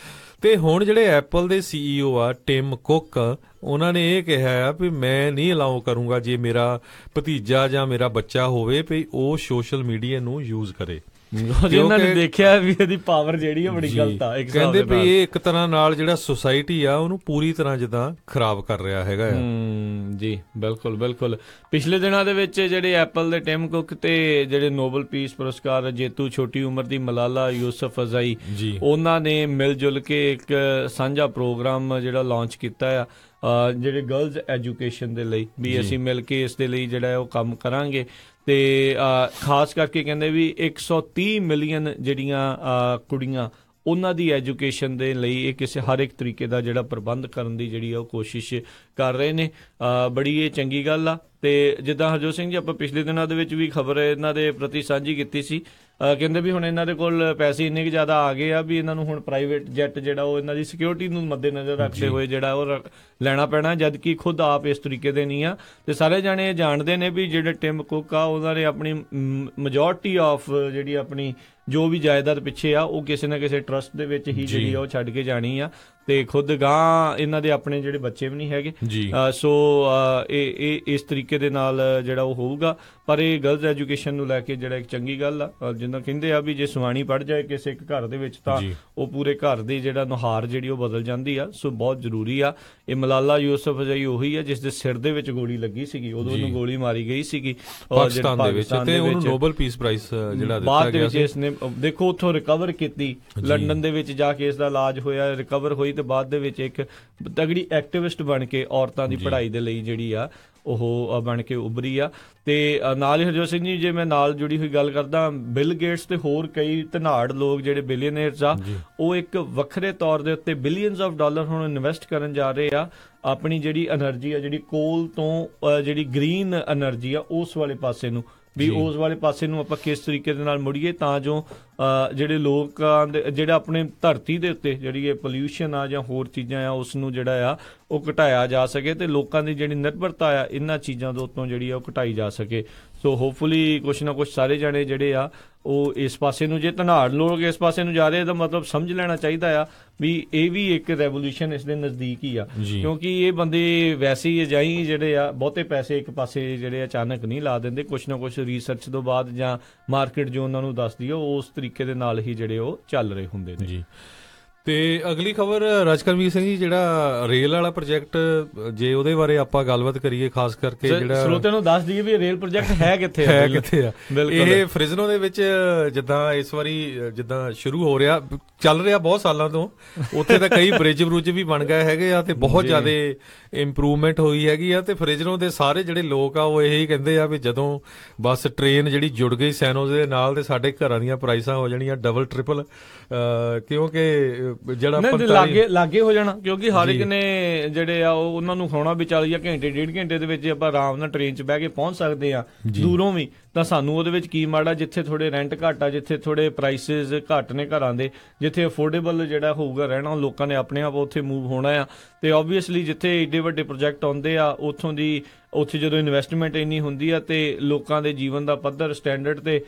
ਤੇ ਹੁਣ ਜਿਹੜੇ ਐਪਲ ਦੇ ਸੀਈਓ ਆ ਟਿਮ ਕੁੱਕ ਉਹਨਾਂ ਨੇ ਇਹ ਕਿਹਾ ਆ ਵੀ ਮੈਂ ਨਹੀਂ ਅਲਾਉ ਕਰੂੰਗਾ ਜੇ ਮੇਰਾ ਭਤੀਜਾ ਜਾਂ ਮੇਰਾ ਬੱਚਾ ਹੋਵੇ ਵੀ ਉਹ ਸੋਸ਼ਲ ਮੀਡੀਆ ਨੂੰ ਯੂਜ਼ ਕਰੇ। ਜਿਨ੍ਹਾਂ ਨੇ ਦੇਖਿਆ ਵੀ ਇਹਦੀ ਪਾਵਰ ਜਿਹੜੀ ਆ ਬੜੀ। ਗਲਤ ਆ ਇੱਕ ਕਹਿੰਦੇ। ਵੀ ਇਹ ਇੱਕ ਤਰ੍ਹਾਂ ਨਾਲ ਜਿਹੜਾ ਸੁਸਾਇਟੀ ਆ ਉਹਨੂੰ ਪੂਰੀ ਤਰ੍ਹਾਂ ਜਿੱਦਾਂ ਖਰਾਬ ਕਰ ਰਿਹਾ ਹੈਗਾ ਆ ਜੀ ਬਿਲਕੁਲ ਬਿਲਕੁਲ ਪਿਛਲੇ ਦਿਨਾਂ ਦੇ ਵਿੱਚ ਜਿਹੜੇ ਐਪਲ ਦੇ ਟਿਮ ਕੁੱਕ ਤੇ ਜਿਹੜੇ ਨੋਬਲ ਪੀਸ ਪੁਰਸਕਾਰ ਜੇਤੂ ਛੋਟੀ ਉਮਰ ਦੀ ਮਲਾਲਾ ਯੂਸਫ ਅਜ਼ਾਈ ਉਹਨਾਂ ਨੇ ਮਿਲ ਜੁਲ ਕੇ ਇੱਕ ਸਾਂਝਾ ਪ੍ਰੋਗਰਾਮ ਜਿਹੜਾ ਲਾਂਚ ਕੀਤਾ ਆ ਜਿਹੜੇ ਗਰਲਜ਼ ਐਜੂਕੇਸ਼ਨ ਦੇ ਲਈ ਵੀ ਅਸੀਂ ਮਿਲ ਕੇ ਇਸ ਦੇ ਲਈ ਜਿਹੜਾ ਉਹ ਕੰਮ ਕਰਾਂਗੇ। ਤੇ ਖਾਸ ਕਰਕੇ ਕਹਿੰਦੇ ਵੀ 130 ਮਿਲੀਅਨ ਜਿਹੜੀਆਂ ਕੁੜੀਆਂ ਉਹਨਾਂ ਦੀ ਐਜੂਕੇਸ਼ਨ ਦੇ ਲਈ ਇਹ ਕਿਸੇ ਹਰ ਇੱਕ ਤਰੀਕੇ ਦਾ ਜਿਹੜਾ ਪ੍ਰਬੰਧ ਕਰਨ ਦੀ ਜਿਹੜੀ ਆ ਉਹ ਕੋਸ਼ਿਸ਼ ਕਰ ਰਹੇ ਨੇ। ਬੜੀ ਇਹ ਚੰਗੀ ਗੱਲ ਆ। ਤੇ ਜਿੱਦਾਂ ਹਰਜੋਤ ਸਿੰਘ ਜੀ ਆਪਾਂ ਪਿਛਲੇ ਦਿਨਾਂ ਦੇ ਵਿੱਚ ਵੀ ਖਬਰ ਇਹਨਾਂ ਦੇ ਪ੍ਰਤੀ ਸਾਂਝੀ ਕੀਤੀ ਸੀ ਕਹਿੰਦੇ ਵੀ ਹੁਣ ਇਹਨਾਂ ਦੇ ਕੋਲ ਪੈਸੇ ਇੰਨੇ ਕਿ ਜ਼ਿਆਦਾ ਆ ਗਏ ਆ ਵੀ ਇਹਨਾਂ ਨੂੰ ਹੁਣ ਪ੍ਰਾਈਵੇਟ ਜੈਟ ਜਿਹੜਾ ਉਹ ਇਹਨਾਂ ਦੀ ਸਿਕਿਉਰਿਟੀ ਨੂੰ ਮੱਦੇਨਜ਼ਰ ਰੱਖਦੇ ਹੋਏ ਜਿਹੜਾ ਉਹ ਲੈਣਾ ਪੈਣਾ ਜਦ ਕਿ ਖੁਦ ਆਪ ਇਸ ਤਰੀਕੇ ਦੇ ਨਹੀਂ ਆ। ਤੇ ਸਾਰੇ ਜਾਣੇ ਇਹ ਜਾਣਦੇ ਨੇ ਵੀ ਜਿਹੜੇ ਟਿਮ ਕੁੱਕ ਆ ਉਹਨਾਂ ਨੇ ਆਪਣੀ ਮੈਜੋਰਟੀ ਆਫ ਜਿਹੜੀ ਆਪਣੀ ਜੋ ਵੀ ਜਾਇਦਾਦ ਪਿੱਛੇ ਆ ਉਹ ਕਿਸੇ ਨਾ ਕਿਸੇ ਟਰਸਟ ਦੇ ਵਿੱਚ ਹੀ ਜਿਹੜੀ ਆ ਉਹ ਛੱਡ ਕੇ ਜਾਣੀ ਆ। ਤੇ ਖੁਦ ਗਾਂ ਇਹਨਾਂ ਦੇ ਆਪਣੇ ਜਿਹੜੇ ਬੱਚੇ ਵੀ ਨਹੀਂ ਹੈਗੇ। ਸੋ ਇਹ ਇਹ ਇਸ ਤਰੀਕੇ ਦੇ ਨਾਲ ਜਿਹੜਾ ਉਹ ਹੋਊਗਾ। ਪਰ ਇਹ ਗਰਲਜ਼ ਐਜੂਕੇਸ਼ਨ ਨੂੰ ਲੈ ਕੇ ਜਿਹੜਾ ਇੱਕ ਚੰਗੀ ਗੱਲ ਆ। ਜਿੱਦਾਂ ਕਹਿੰਦੇ ਆ ਵੀ ਜੇ ਸੁਆਣੀ ਪੜ ਜਾਏ ਕਿਸੇ ਇੱਕ ਘਰ ਦੇ ਵਿੱਚ ਤਾਂ। ਉਹ ਪੂਰੇ ਘਰ ਦੀ ਜਿਹੜਾ ਨੁਹਾਰ ਜਿਹੜੀ ਉਹ ਬਦਲ ਜਾਂਦੀ ਆ। ਸੋ ਬਹੁਤ ਜ਼ਰੂਰੀ ਆ। ਇਹ ਮਲਾਲਾ ਯੂਸਫ ਜਈ ਉਹੀ ਆ ਜਿਸ ਦੇ ਸਿਰ ਦੇ ਵਿੱਚ ਗੋਲੀ ਲੱਗੀ ਸੀਗੀ। ਉਦੋਂ। ਉਹਨੂੰ ਗੋਲੀ ਮਾਰੀ ਗਈ ਸੀਗੀ। ਔਰ ਜਿਹੜਾ ਪਾਕਿਸਤਾਨ ਦੇ ਵਿੱਚ ਤੇ ਉਹਨੂੰ ਨੋਬਲ ਪੀਸ ਪ੍ਰਾਈਜ਼ ਜਿਹੜਾ ਦਿੱਤਾ ਬਾਅਦ ਦੇ ਗਿਆ ਵਿੱਚ ਸੀ। ਇਸ ਨੇ ਦੇਖੋ ਉਥੋਂ ਰਿਕਵਰ ਕੀਤੀ। ਲੰਡਨ ਦੇ ਵਿੱਚ ਜਾ ਕੇ ਇਸ ਦਾ ਇਲਾਜ ਹੋਇਆ ਰਿਕਵਰ ਹੋਈ ਤੇ ਬਾਅਦ ਦੇ ਵਿੱਚ ਇੱਕ ਤਗੜੀ ਐਕਟੀਵਿਸਟ ਬਣ ਕੇ ਔਰਤਾਂ ਦੀ ਪੜ੍ਹਾਈ ਦੇ ਲਈ ਜਿਹੜੀ ਆ ਉਹ ਬਣ ਕੇ ਉਭਰੀ ਆ। ਤੇ ਨਾਲ ਹੀ ਹਰਜੋਤ ਸਿੰਘ ਜੀ ਜੇ ਮੈਂ ਨਾਲ ਜੁੜੀ ਹੋਈ ਗੱਲ ਕਰਦਾ ਬਿਲ ਗੇਟਸ ਤੇ ਹੋਰ ਕਈ ਧਨਾੜ ਲੋਕ ਜਿਹੜੇ ਬਿਲੀਅਨਰਸ ਆ ਉਹ ਇੱਕ ਵੱਖਰੇ ਤੌਰ ਦੇ ਉੱਤੇ ਬਿਲੀਅਨਸ ਆਫ ਡਾਲਰ ਹੁਣ ਇਨਵੈਸਟ ਕਰਨ ਜਾ ਰਹੇ ਆ। ਆਪਣੀ ਜਿਹੜੀ એનર્ਜੀ ਆ ਜਿਹੜੀ ਕੋਲ ਤੋਂ ਜਿਹੜੀ ਗ੍ਰੀਨ એનર્ਜੀ ਆ ਉਸ ਵਾਲੇ ਪਾਸੇ ਨੂੰ ਵੀ ਉਸ ਵਾਲੇ ਪਾਸੇ ਨੂੰ ਆਪਾਂ ਕਿਸ ਤਰੀਕੇ ਦੇ ਨਾਲ ਮੁੜੀਏ ਤਾਂ ਜੋ ਜਿਹੜੇ ਲੋਕਾਂ ਦੇ ਜਿਹੜਾ ਆਪਣੇ ਧਰਤੀ ਦੇ ਉੱਤੇ ਜਿਹੜੀ ਇਹ ਪੋਲਿਊਸ਼ਨ ਆ ਜਾਂ ਹੋਰ ਚੀਜ਼ਾਂ ਆ ਉਸ ਨੂੰ ਜਿਹੜਾ ਆ ਉਹ ਘਟਾਇਆ ਜਾ ਸਕੇ ਤੇ ਲੋਕਾਂ ਦੀ ਜਿਹੜੀ ਨਿਰਭਰਤਾ ਆ ਇਹਨਾਂ ਚੀਜ਼ਾਂ ਦੇ ਉੱਤੋਂ ਜਿਹੜੀ ਆ ਉਹ ਘਟਾਈ ਜਾ ਸਕੇ। ਸੋ ਹੋਪਫੁਲੀ ਕੁਛ ਨਾ ਕੁਛ ਸਾਰੇ ਜਾਣੇ ਜਿਹੜੇ ਆ ਉਹ ਇਸ ਪਾਸੇ ਨੂੰ ਜੇ ਧਨਾੜ ਲੋਕ ਇਸ ਪਾਸੇ ਨੂੰ ਜਾ ਰਹੇ ਤਾਂ ਮਤਲਬ ਸਮਝ ਲੈਣਾ ਚਾਹੀਦਾ ਆ ਵੀ ਇਹ ਵੀ ਇੱਕ ਰੈਵੋਲੂਸ਼ਨ ਇਸ ਦੇ ਨਜ਼ਦੀਕ ਹੀ ਆ। ਕਿਉਂਕਿ ਇਹ ਬੰਦੇ ਵੈਸੇ ਹੀ ਅਜਾਈ ਜਿਹੜੇ ਆ ਬਹੁਤੇ ਪੈਸੇ ਇੱਕ ਪਾਸੇ ਜਿਹੜੇ ਅਚਾਨਕ ਨਹੀਂ ਲਾ ਦਿੰਦੇ ਕੁਛ ਨਾ ਕੁਛ ਰਿਸਰਚ ਤੋਂ ਬਾਅਦ ਜਾਂ ਮਾਰਕੀਟ ਜੋ ਉਹਨਾਂ ਨੂੰ ਦੱਸਦੀ ਆ ਉਸ ਤਰੀਕੇ ਦੇ ਨਾਲ ਹੀ ਜਿਹੜੇ ਉਹ ਚੱਲ ਰਹੇ ਹੁੰਦੇ ਨੇ। ਜੀ। ਤੇ ਅਗਲੀ ਖਬਰ ਰਾਜਕਰਮੀਰ ਸਿੰਘ ਜੀ ਜਿਹੜਾ ਰੇਲ ਵਾਲਾ ਪ੍ਰੋਜੈਕਟ ਜੇ ਉਹਦੇ ਬਾਰੇ ਆਪਾਂ ਗੱਲਬਾਤ ਕਰੀਏ ਖਾਸ ਕਰਕੇ ਜਿਹੜਾ ਸਰੋਤਿਆਂ ਨੂੰ ਦੱਸ ਦਈਏ ਵੀ ਰੇਲ ਪ੍ਰੋਜੈਕਟ ਹੈ ਕਿੱਥੇ ਹੈ? ਕਿੱਥੇ ਆ ਇਹ ਫ੍ਰਿਜ਼ਨੋ ਦੇ ਵਿੱਚ ਜਿੱਦਾਂ ਇਸ ਵਾਰੀ ਜਿੱਦਾਂ ਸ਼ੁਰੂ ਹੋ ਰਿਹਾ ਚੱਲ ਰਿਹਾ ਬਹੁਤ ਸਾਲਾਂ ਤੋਂ ਉੱਥੇ ਤਾਂ ਕਈ ਬ੍ਰਿਜ ਬਰੁਜ ਵੀ ਬਣ ਗਏ ਹੈਗੇ ਆ ਤੇ ਬਹੁਤ। ਜ਼ਿਆਦਾ ਇੰਪਰੂਵਮੈਂਟ ਹੋਈ ਹੈਗੀ ਆ ਤੇ ਫ੍ਰਿਜ਼ਨੋ ਦੇ ਸਾਰੇ ਜਿਹੜੇ ਲੋਕ ਆ ਉਹ ਇਹੀ ਕਹਿੰਦੇ ਆ ਵੀ ਜਦੋਂ ਬਸ ਟ੍ਰੇਨ ਜਿਹੜੀ ਜੁੜ ਗਈ ਸੈਨੋ ਦੇ ਨਾਲ ਤੇ ਸਾਡੇ ਘਰਾਂ ਦੀਆਂ ਪ੍ਰਾਈਸਾਂ ਹੋ ਜਾਣੀਆਂ ਡਬਲ ਟ੍ਰਿਪਲ ਕਿਉਂਕਿ ਜਿਹੜਾ ਨਹੀਂ ਤੇ 45 ਲਾਗੇ ਲਾਗੇ ਹੋ ਜਾਣਾ। ਕਿਉਂਕਿ ਹਰ ਇੱਕ। ਨੇ ਜਿਹੜੇ ਆ ਉਹ ਉਹਨਾਂ ਨੂੰ ਖਾਣਾ ਵੀ ਚੱਲ ਜਾਂ ਘੰਟੇ ਡੇਢ ਘੰਟੇ ਦੇ ਵਿੱਚ ਆਪਾਂ ਆਰਾਮ ਨਾਲ ਟ੍ਰੇਨ 'ਚ ਬਹਿ ਕੇ ਪਹੁੰਚ ਸਕਦੇ ਆ ਦੂਰੋਂ ਵੀ। ਤਾਂ ਸਾਨੂੰ ਉਹਦੇ ਵਿੱਚ ਕੀ ਮਾੜਾ ਜਿੱਥੇ ਥੋੜੇ ਰੈਂਟ ਘੱਟ ਆ ਜਿੱਥੇ ਥੋੜੇ ਪ੍ਰਾਈਸਸ ਘੱਟ ਨੇ ਘਰਾਂ ਦੇ ਜਿੱਥੇ ਅਫੋਰਡੇਬਲ ਜਿਹੜਾ ਹੋਊਗਾ ਰਹਿਣਾ ਲੋਕਾਂ ਨੇ ਆਪਣੇ ਆਪ ਉੱਥੇ ਮੂਵ ਹੋਣਾ ਆ। ਤੇ ਆਬਵੀਅਸਲੀ ਜਿੱਥੇ ਏਡੇ ਵੱਡੇ ਪ੍ਰੋਜੈਕਟ ਆਉਂਦੇ ਆ ਉੱਥੋਂ ਦੀ ਉੱਥੇ ਜਦੋਂ ਇਨਵੈਸਟਮੈਂਟ ਇੰਨੀ ਹੁੰਦੀ ਆ ਤੇ ਲੋਕਾਂ ਦੇ ਜੀਵਨ ਦਾ ਪੱਧਰ ਸਟੈਂਡਰਡ ਤੇ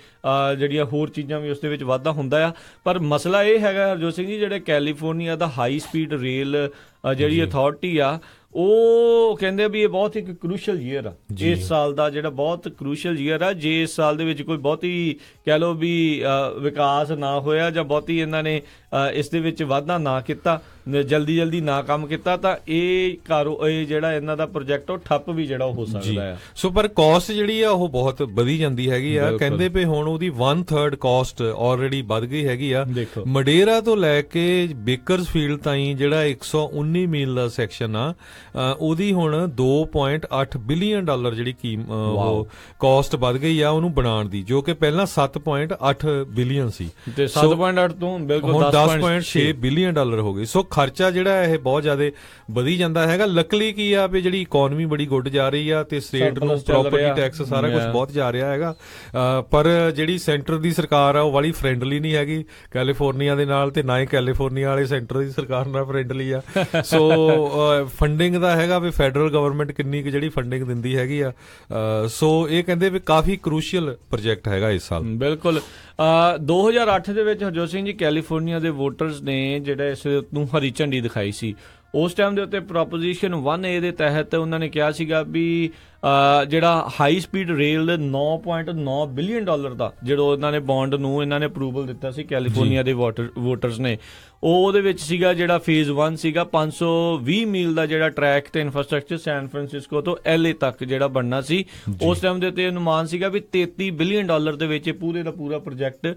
ਜਿਹੜੀਆਂ ਹੋਰ ਚੀਜ਼ਾਂ ਵੀ ਉਸ ਦੇ ਵਿੱਚ ਵਾਧਾ ਹੁੰਦਾ ਆ। ਪਰ ਮਸਲਾ ਇਹ ਹੈਗਾ ਹਰਜੋਤ ਸਿੰਘ ਜੀ ਜਿਹੜੇ ਕੈਲੀਫੋਰਨੀਆ ਦਾ ਹਾਈ ਸਪੀਡ ਰੇਲ ਜਿਹੜੀ ਅਥਾਰਟੀ ਆ ਉਹ ਕਹਿੰਦੇ ਵੀ ਇਹ ਬਹੁਤ ਇੱਕ ਕ੍ਰੂਸ਼ੀਅਲ ਈਅਰ ਆ। ਇਸ ਸਾਲ ਦਾ ਜਿਹੜਾ ਬਹੁਤ ਕ੍ਰੂਸ਼ੀਅਲ ਈਅਰ ਆ ਜੇ ਇਸ ਸਾਲ ਦੇ ਵਿੱਚ ਕੋਈ ਬਹੁਤੀ ਕਹਿ ਲਓ ਵੀ ਵਿਕਾਸ ਨਾ ਹੋਇਆ ਜਾਂ ਬਹੁਤੀ ਇਹਨਾਂ ਨੇ ਇਸ ਦੇ ਵਿੱਚ ਵਾਧਾ ਨਾ ਕੀਤਾ ਜਲਦੀ ਜਲਦੀ ਨਾ ਕੰਮ ਕੀਤਾ ਤਾਂ ਇਹ ਕਾਰੋ ਇਹ ਜਿਹੜਾ ਇਹਨਾਂ ਦਾ ਪ੍ਰੋਜੈਕਟ ਉਹ ਠੱਪ ਵੀ ਜਿਹੜਾ ਹੋ ਸਕਦਾ ਆ ਸੋ ਪਰ ਕਾਸਟ ਜਿਹੜੀ ਆ ਉਹ ਬਹੁਤ ਵਧੀ ਜਾਂਦੀ ਹੈਗੀ ਆ। ਕਹਿੰਦੇ ਪਏ ਹੁਣ ਉਹਦੀ 1/3 ਕਾਸਟ ਆਲਰੇਡੀ ਵੱਧ ਗਈ ਹੈਗੀ ਆ। ਮਡੇਰਾ ਤੋਂ ਲੈ ਕੇ ਬੇਕਰਸਫੀਲਡ ਤਾਈਂ ਜਿਹੜਾ 119 ਮੀਲ ਦਾ ਸੈਕਸ਼ਨ ਆ ਉਹਦੀ ਹੁਣ 2.8 ਬਿਲੀਅਨ ਡਾਲਰ ਜਿਹੜੀ ਅ, ਉਹ ਕਾਸਟ ਵੱਧ ਗਈ ਆ ਉਹਨੂੰ ਬਣਾਉਣ ਦੀ ਜੋ ਕਿ ਪਹਿਲਾਂ 7.8 ਬਿਲੀਅਨ ਸੀ। ਤੇ ਸੋ 7.8 ਤੋਂ ਬਿਲਕੁਲ 10.6 10.6 ਬਿਲੀਅਨ ਡਾਲਰ ਹੋ ਗਈ। ਸੋ ਖਰਚਾ ਜਿਹੜਾ ਇਹ ਬਹੁਤ ਜ਼ਿਆਦਾ ਵਧੀ ਜਾਂਦਾ ਹੈਗਾ। ਲੱਕਲੀ ਕੀ ਆ ਵੀ ਜਿਹੜੀ ਇਕਨੋਮੀ ਬੜੀ ਗੁੱਡ ਜਾ ਰਹੀ ਆ ਤੇ ਸਟੇਟ ਨੂੰ ਪ੍ਰਾਪਰਟੀ। ਟੈਕਸ ਸਾਰਾ ਕੁਝ. ਬਹੁਤ ਜਾ ਰਿਹਾ ਹੈਗਾ। ਪਰ ਜਿਹੜੀ ਸੈਂਟਰ ਦੀ ਸਰਕਾਰ ਆ ਉਹ ਵਾਲੀ ਫ੍ਰੈਂਡਲੀ ਨਹੀਂ ਹੈਗੀ। ਕੈਲੀਫੋਰਨੀਆ ਦੇ ਨਾਲ ਤੇ ਨਾ ਹੀ ਕੈਲੀਫੋਰਨੀਆ ਵਾਲੇ ਸੈਂਟਰ ਦੀ ਸਰਕਾਰ ਨਾਲ ਫ੍ਰੈਂਡਲੀ ਆ। ਸੋ ਫੰਡਿੰਗ ਦਾ ਹੈਗਾ ਵੀ ਫੈਡਰਲ ਗਵਰਨਮੈਂਟ ਕਿੰਨੀ ਕੁ ਜਿਹੜੀ ਫੰਡਿੰਗ ਦਿੰਦੀ ਹੈਗੀ ਆ। ਸੋ ਇਹ ਕਹਿੰਦੇ ਵੀ ਕਾਫੀ ਕ੍ਰੂਸ਼ੀਅਲ ਪ੍ਰੋਜੈਕਟ ਹੈਗਾ ਇਸ ਸਾਲ। ਬਿਲਕੁਲ। 2008 ਦੇ ਵਿੱਚ ਹਰਜੋਤ ਸਿੰਘ ਜੀ ਕੈਲੀਫੋਰਨੀਆ ਦੇ ਵੋਟਰਸ ਨੇ ਜਿਹੜਾ ਇਸ ਨੂੰ ਹਰੀ ਝੰਡੀ ਦਿਖਾਈ ਸੀ। ਉਸ ਟਾਈਮ ਦੇ ਉੱਤੇ ਪ੍ਰੋਪੋਜੀਸ਼ਨ 1A ਦੇ ਤਹਿਤ ਉਹਨਾਂ ਨੇ ਕਿਹਾ ਸੀਗਾ ਵੀ ਜਿਹੜਾ ਹਾਈ ਸਪੀਡ ਰੇਲ ਦੇ 9.9 ਬਿਲੀਅਨ ਡਾਲਰ ਦਾ ਜਿਹੜਾ ਉਹਨਾਂ ਨੇ ਬੌਂਡ ਨੂੰ ਇਹਨਾਂ ਨੇ ਅਪਰੂਵਲ ਦਿੱਤਾ ਸੀ ਕੈਲੀਫੋਰਨੀਆ ਦੇ ਵੋਟਰ ਵੋਟਰਸ ਨੇ। ਉਹ ਉਹਦੇ ਵਿੱਚ ਸੀਗਾ ਜਿਹੜਾ ਫੇਜ਼ 1 ਸੀਗਾ 520 ਮੀਲ ਦਾ ਜਿਹੜਾ ਟਰੈਕ ਤੇ ਇਨਫਰਾਸਟ੍ਰਕਚਰ ਸੈਨ ਫਰਾਂਸਿਸਕੋ ਤੋਂ ਐਲਏ ਤੱਕ ਜਿਹੜਾ ਬਣਨਾ ਸੀ। ਉਸ ਟਾਈਮ ਦੇ ਉੱਤੇ ਅਨੁਮਾਨ ਸੀਗਾ ਵੀ 33 ਬਿਲੀਅਨ ਡਾਲਰ ਦੇ ਵਿੱਚ ਇਹ ਪੂਰੇ ਦਾ ਪੂਰਾ ਪ੍ਰੋਜੈਕਟ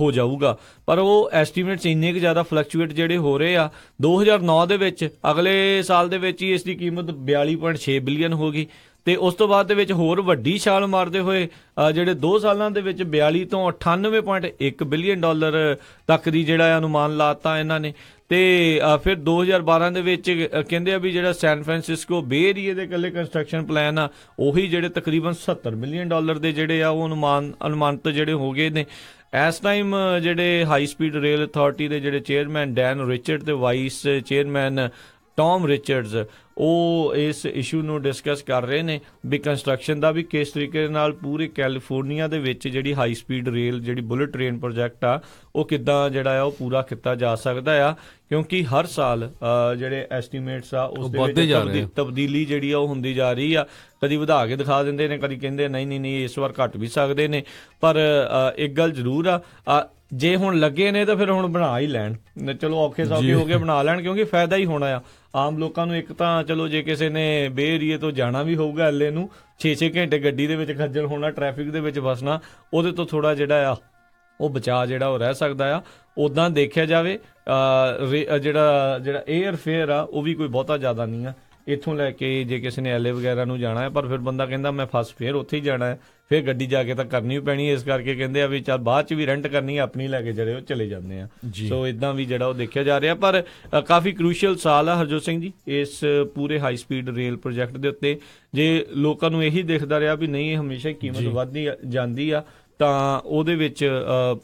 ਹੋ ਜਾਊਗਾ। ਪਰ ਉਹ ਐਸਟੀਮੇਟਸ ਇੰਨੇ ਕੁ ਜ਼ਿਆਦਾ ਫਲਕਚੁਏਟ ਜਿਹੜੇ ਹੋ ਰਹੇ ਆ 2009 ਦੇ ਵਿੱਚ ਅਗਲੇ ਸਾਲ ਦੇ ਵਿੱਚ ਹੀ ਇਸ ਦੀ ਕੀਮਤ 42.6 ਬਿਲੀਅਨ ਹੋ ਗਈ। ਤੇ ਉਸ ਤੋਂ ਬਾਅਦ ਦੇ ਵਿੱਚ ਹੋਰ ਵੱਡੀ ਛਾਲ ਮਾਰਦੇ ਹੋਏ ਜਿਹੜੇ 2 ਸਾਲਾਂ ਦੇ ਵਿੱਚ 42 ਤੋਂ 98.1 ਬਿਲੀਅਨ ਡਾਲਰ ਤੱਕ ਦੀ ਜਿਹੜਾ ਹੈ ਅਨੁਮਾਨ ਲਾਤਾ ਇਹਨਾਂ ਨੇ। ਤੇ ਅ, ਫਿਰ 2012 ਦੇ ਵਿੱਚ ਕਹਿੰਦੇ ਆ ਵੀ ਜਿਹੜਾ ਸੈਨ ਫਰਾਂਸਿਸਕੋ ਬੇ ਏਰੀਏ ਦੇ ਇਕੱਲੇ ਕੰਸਟਰਕਸ਼ਨ ਪਲਾਨ ਆ ਉਹੀ ਜਿਹੜੇ ਤਕਰੀਬਨ 70 ਮਿਲੀਅਨ ਡਾਲਰ ਦੇ ਜਿਹੜੇ ਆ ਉਹ ਅਨੁਮਾਨ ਅਨੁਮਾਨਿਤ ਜਿਹੜੇ ਹੋ ਗਏ ਨੇ। ਇਸ ਟਾਈਮ ਜਿਹੜੇ ਹਾਈ ਸਪੀਡ ਰੇਲ ਅਥਾਰਟੀ ਦੇ ਜਿਹੜੇ ਚੇਅਰਮੈਨ ਡੈਨ ਰਿਚਰਡ ਤੇ ਵਾਈਸ ਚੇਅਰਮੈਨ ਟਾਮ ਰਿਚਰਡਸ ਉਹ ਇਸ ਇਸ਼ੂ ਨੂੰ ਡਿਸਕਸ ਕਰ ਰਹੇ ਨੇ ਵੀ ਕੰਸਟਰਕਸ਼ਨ ਦਾ ਵੀ ਕਿਸ ਤਰੀਕੇ ਦੇ ਨਾਲ ਪੂਰੇ ਕੈਲੀਫੋਰਨੀਆ ਦੇ ਵਿੱਚ ਜਿਹੜੀ ਹਾਈ ਸਪੀਡ ਰੇਲ ਜਿਹੜੀ ਬੁਲਟ ਟ੍ਰੇਨ ਪ੍ਰੋਜੈਕਟ ਆ ਉਹ ਕਿੱਦਾਂ ਜਿਹੜਾ ਆ ਉਹ ਪੂਰਾ ਕੀਤਾ ਜਾ ਸਕਦਾ ਆ। ਕਿਉਂਕਿ ਹਰ ਸਾਲ ਜਿਹੜੇ ਐਸਟੀਮੇਟਸ ਆ ਉਸ ਦੇ ਵਿੱਚ। ਤਬਦੀਲੀ ਜਿਹੜੀ ਆ ਉਹ ਹੁੰਦੀ ਜਾ ਰਹੀ ਆ। ਕਦੀ ਵਧਾ ਕੇ ਦਿਖਾ ਦਿੰਦੇ ਨੇ ਕਦੀ ਕਹਿੰਦੇ ਨਹੀਂ ਨਹੀਂ ਨਹੀਂ ਇਸ ਵਾਰ ਘਟ ਵੀ ਸਕਦੇ ਨੇ। ਪਰ ਇੱਕ ਗੱਲ ਜ਼ਰੂਰ ਆ ਜੇ ਹੁਣ ਲੱਗੇ ਨੇ ਤਾਂ ਫਿਰ ਹੁਣ ਬਣਾ ਹੀ ਲੈਣ। ਚਲੋ ਔਖੇ ਸੌਖੇ ਹੋ ਕੇ ਬਣਾ ਲੈਣ ਕਿਉਂਕਿ ਫਾਇਦਾ ਹੀ ਹੋਣਾ ਆ। ਆਮ ਲੋਕਾਂ ਨੂੰ ਇੱਕ ਤਾਂ ਚਲੋ ਜੇ ਕਿਸੇ ਨੇ ਬੇ ਏਰੀਏ ਤੋਂ ਜਾਣਾ ਵੀ ਹੋਊਗਾ ਐਲੇ ਨੂੰ 6-6 ਘੰਟੇ ਗੱਡੀ ਦੇ ਵਿੱਚ ਖੱਜਲ ਹੋਣਾ ਟ੍ਰੈਫਿਕ ਦੇ ਵਿੱਚ ਫਸਣਾ ਉਹਦੇ ਤੋਂ ਥੋੜਾ ਜਿਹੜਾ ਆ, ਉਹ ਬਚਾ ਜਿਹੜਾ ਉਹ ਰਹਿ ਸਕਦਾ ਆ। ਉਦਾਂ ਦੇਖਿਆ ਜਾਵੇ ਰੇ- ਜਿਹੜਾ ਜਿਹੜਾ 에ਅਰ ਫੇਅਰ ਆ, ਉਹ ਵੀ ਕੋਈ ਬਹੁਤਾ ਜ਼ਿਆਦਾ ਨਹੀਂ ਆ। ਇੱਥੋਂ ਲੈ ਕੇ ਜੇ ਕਿਸੇ ਨੇ ਐਲਏ ਵਗੈਰਾ ਨੂੰ ਜਾਣਾ ਹੈ ਪਰ ਫਿਰ ਬੰਦਾ ਕਹਿੰਦਾ ਮੈਂ ਫਸ ਫੇਅਰ ਉੱਥੇ ਹੀ ਜਾਣਾ ਹੈ ਫਿਰ ਗੱਡੀ ਜਾ ਕੇ ਤਾਂ ਕਰਨੀ ਪੈਣੀ ਇਸ ਕਰਕੇ ਕਹਿੰਦੇ ਆ ਵੀ ਚੱਲ ਬਾਅਦ ਚ ਵੀ ਰੈਂਟ ਕਰਨੀ ਆਪਣੀ ਲੈ ਕੇ ਜਿਹੜੇ ਉਹ ਚਲੇ ਜਾਂਦੇ ਆ। ਸੋ ਇਦਾਂ ਵੀ ਜਿਹੜਾ ਉਹ ਦੇਖਿਆ ਜਾ ਰਿਹਾ ਪਰ ਕਾਫੀ ਕ੍ਰੂਸ਼ੀਅਲ ਸਾਲ ਆ ਹਰਜੋਤ ਸਿੰਘ ਜੀ ਇਸ ਪੂਰੇ ਹਾਈ ਸਪੀਡ ਰੇਲ ਪ੍ਰੋਜੈਕਟ ਦੇ ਉੱਤੇ। ਜੇ ਲੋਕਾਂ ਨੂੰ ਇਹੀ ਦਿਖਦਾ ਰਿਹਾ ਵੀ ਨਹੀਂ ਇਹ ਹਮੇਸ਼ਾ ਕੀਮਤ ਵੱਧਦੀ ਜਾਂਦੀ ਆ ਤਾਂ ਉਹਦੇ ਵਿੱਚ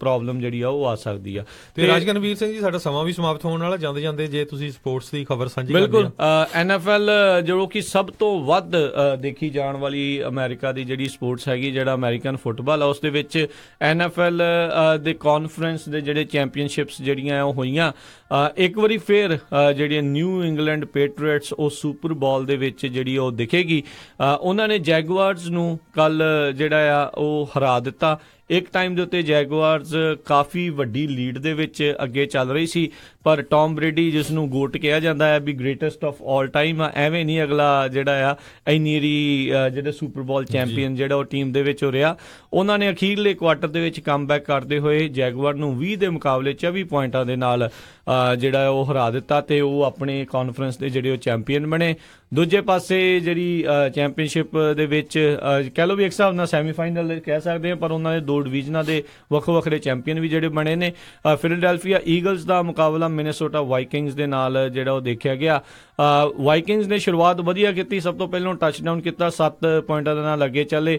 ਪ੍ਰੋਬਲਮ ਜਿਹੜੀ ਆ ਉਹ ਆ ਸਕਦੀ ਆ। ਤੇ ਰਾਜਗਨਵੀਰ ਸਿੰਘ ਜੀ ਸਾਡਾ ਸਮਾਂ ਵੀ ਸਮਾਪਤ ਹੋਣ ਵਾਲਾ ਜਾਂਦੇ ਜਾਂਦੇ ਜੇ ਤੁਸੀਂ ਸਪੋਰਟਸ ਦੀ ਖਬਰ ਸਾਂਝੀ ਕਰਨੀ ਬਿਲਕੁਲ ਆ ਐਨਐਫਐਲ ਜੋ ਕਿ ਸਭ ਤੋਂ ਵੱਧ ਦੇਖੀ ਜਾਣ ਵਾਲੀ ਅਮਰੀਕਾ ਦੀ ਜਿਹੜੀ ਸਪੋਰਟਸ ਹੈਗੀ ਜਿਹੜਾ ਅਮਰੀਕਨ ਫੁੱਟਬਾਲ ਆ ਉਸ ਦੇ ਵਿੱਚ ਐਨਐਫਐਲ ਦੇ ਕਾਨਫਰੰਸ ਦੇ ਜਿਹੜੇ ਚੈਂਪੀਅਨਸ਼ਿਪਸ ਜਿਹੜੀਆਂ ਆ ਉਹ ਹੋਈਆਂ। ਇੱਕ ਵਾਰੀ ਫੇਰ ਜਿਹੜੀ ਨਿਊ ਇੰਗਲੈਂਡ ਪੇਟਰੀਅਟਸ, ਉਹ ਸੁਪਰ ਬਾਲ ਦੇ ਵਿੱਚ ਜਿਹੜੀ ਉਹ ਦਿਖੇਗੀ। ਉਹਨਾਂ ਨੇ ਜੈਗੁਆਰਸ ਨੂੰ ਕੱਲ ਜਿਹੜਾ ਆ, ਉਹ ਹਰਾ ਦਿੱਤਾ। ਇੱਕ ਟਾਈਮ ਦੇ ਉੱਤੇ ਜੈਗੁਆਰਸ ਕਾਫੀ ਵੱਡੀ ਲੀਡ ਦੇ ਵਿੱਚ ਅੱਗੇ ਚੱਲ ਰਹੀ ਸੀ ਪਰ ਟੌਮ ਬ੍ਰੇਡੀ ਜਿਸ ਨੂੰ ਗੋਟ ਕਿਹਾ ਜਾਂਦਾ ਹੈ ਵੀ ਗ੍ਰੇਟੈਸਟ ਆਫ 올 ਟਾਈਮ ਐਵੇਂ ਨਹੀਂ ਅਗਲਾ ਜਿਹੜਾ ਆ ਇੰਨੀਰੀ ਜਿਹੜੇ ਸੁਪਰ ਬਾਲ ਚੈਂਪੀਅਨ ਜਿਹੜਾ ਉਹ ਟੀਮ ਦੇ ਵਿੱਚ ਹੋ ਰਿਹਾ। ਉਹਨਾਂ ਨੇ ਅਖੀਰਲੇ ਕੁਆਟਰ ਦੇ ਵਿੱਚ ਕਮਬੈਕ ਕਰਦੇ ਹੋਏ ਜੈਗੁਆਰ ਨੂੰ 20 ਦੇ ਮੁਕਾਬਲੇ 24 ਪੁਆਇੰਟਾਂ ਦੇ ਨਾਲ ਜਿਹੜਾ ਉਹ ਹਰਾ ਦਿੱਤਾ ਤੇ ਉਹ ਆਪਣੇ ਕਾਨਫਰੰਸ ਦੇ ਜਿਹੜੇ ਉਹ ਚੈਂਪੀਅਨ ਬਣੇ। ਦੂਜੇ ਪਾਸੇ ਜਿਹੜੀ ਚੈਂਪੀਅਨਸ਼ਿਪ ਦੇ ਵਿੱਚ ਕਹਿ ਲਓ ਵੀ ਇੱਕ ਹਿਸਾਬ ਨਾਲ ਸੈਮੀਫਾਈਨਲ ਕਹਿ ਸਕਦੇ ਆ ਪਰ ਉਹਨਾਂ ਦੇ ਦੋ ਡਿਵੀਜ਼ਨਾਂ ਦੇ ਵੱਖੋ ਵੱਖਰੇ ਚੈਂਪੀਅਨ ਵੀ ਜਿਹੜੇ ਬਣੇ ਨੇ। ਅ, ਈਗਲਸ ਦਾ ਮੁਕਾਬਲਾ ਮਿਨੇਸੋਟਾ ਵਾਈਕਿੰਗਸ ਦੇ ਨਾਲ ਜਿਹੜਾ ਉਹ ਦੇਖਿਆ ਗਿਆ। ਵਾਈਕਿੰਗਸ ਨੇ ਸ਼ੁਰੂਆਤ ਵਧੀਆ ਕੀਤੀ, ਸਭ ਤੋਂ ਪਹਿਲਾਂ ਟੱਚਡਾਊਨ ਕੀਤਾ 7 ਪੁਆਇੰਟਾਂ ਦੇ ਨਾਲ ਅੱਗੇ ਚੱਲੇ।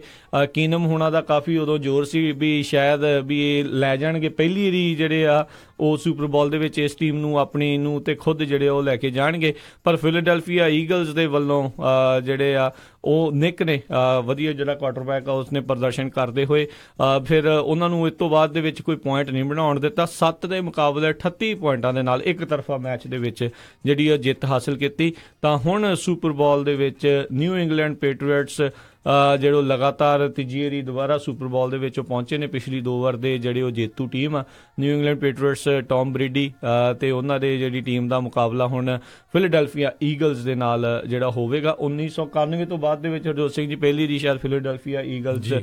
ਕੀਨਮ ਹੋਣਾ ਦਾ ਕਾਫੀ ਉਦੋਂ ਜ਼ੋਰ ਸੀ ਵੀ ਸ਼ਾਇਦ ਵੀ ਇਹ ਲੈ ਜਾਣਗੇ। ਪਹਿਲੀ ਰੀ ਜਿਹੜੇ ਆ, ਉਹ ਸੁਪਰ ਬਾਲ ਦੇ ਵਿੱਚ ਇਸ ਟੀਮ ਨੂੰ ਆਪਣੀ ਨੂੰ ਤੇ ਖੁਦ ਜਿਹੜੇ ਉਹ ਲੈ ਕੇ ਜਾਣਗੇ। ਪਰ ਫਿਲਾਡੈਲਫੀਆ ਈਗਲਸ ਦੇ ਵੱਲੋਂ ਜਿਹੜੇ ਆ ਉਹ ਨਿਕ ਨੇ ਵਧੀਆ ਜਿਹੜਾ ਕੁਆਟਰਬੈਕ ਆ ਉਸਨੇ ਪ੍ਰਦਰਸ਼ਨ ਕਰਦੇ ਹੋਏ ਫਿਰ ਉਹਨਾਂ ਨੂੰ ਇਸ ਤੋਂ ਬਾਅਦ ਦੇ ਵਿੱਚ ਕੋਈ ਪੁਆਇੰਟ ਨਹੀਂ ਬਣਾਉਣ ਦਿੱਤਾ। 7 ਦੇ ਮੁਕਾਬਲੇ 38 ਪੁਆਇੰਟਾਂ ਦੇ ਨਾਲ ਇੱਕ ਤਰਫਾ ਮੈਚ ਦੇ ਵਿੱਚ ਜਿਹੜੀ ਉਹ ਜਿੱਤ ਹਾਸਲ ਕੀਤੀ। ਤਾਂ ਹੁਣ ਸੁਪਰ ਬਾਲ ਦੇ ਵਿੱਚ ਨਿਊ ਇੰਗਲੈਂਡ ਪੈਟਰੀਅਟਸ ਅ, ਜਿਹੜੇ ਲਗਾਤਾਰ ਤੀਜੀ ਵਾਰੀ ਦੁਬਾਰਾ ਸੁਪਰ ਬਾਲ ਦੇ ਵਿੱਚ ਉਹ ਪਹੁੰਚੇ ਨੇ ਪਿਛਲੀ ਦੋ ਵਾਰ ਦੇ ਜਿਹੜੇ ਉਹ ਜੇਤੂ ਟੀਮ ਆ New England Patriots Tom Brady ਤੇ ਉਹਨਾਂ ਦੇ ਜਿਹੜੀ ਟੀਮ ਦਾ ਮੁਕਾਬਲਾ ਹੁਣ ਫਿਲਾਡੈਲਫੀਆ ਈਗਲਸ ਦੇ ਨਾਲ ਜਿਹੜਾ ਹੋਵੇਗਾ। 1991 ਤੋਂ ਬਾਅਦ ਦੇ ਵਿੱਚ ਹਰਜੋਤ ਸਿੰਘ ਜੀ ਪਹਿਲੀ ਵਾਰੀ ਸ਼ਾਇਦ ਫਿਲਾਡੈਲਫੀਆ ਈਗਲਸ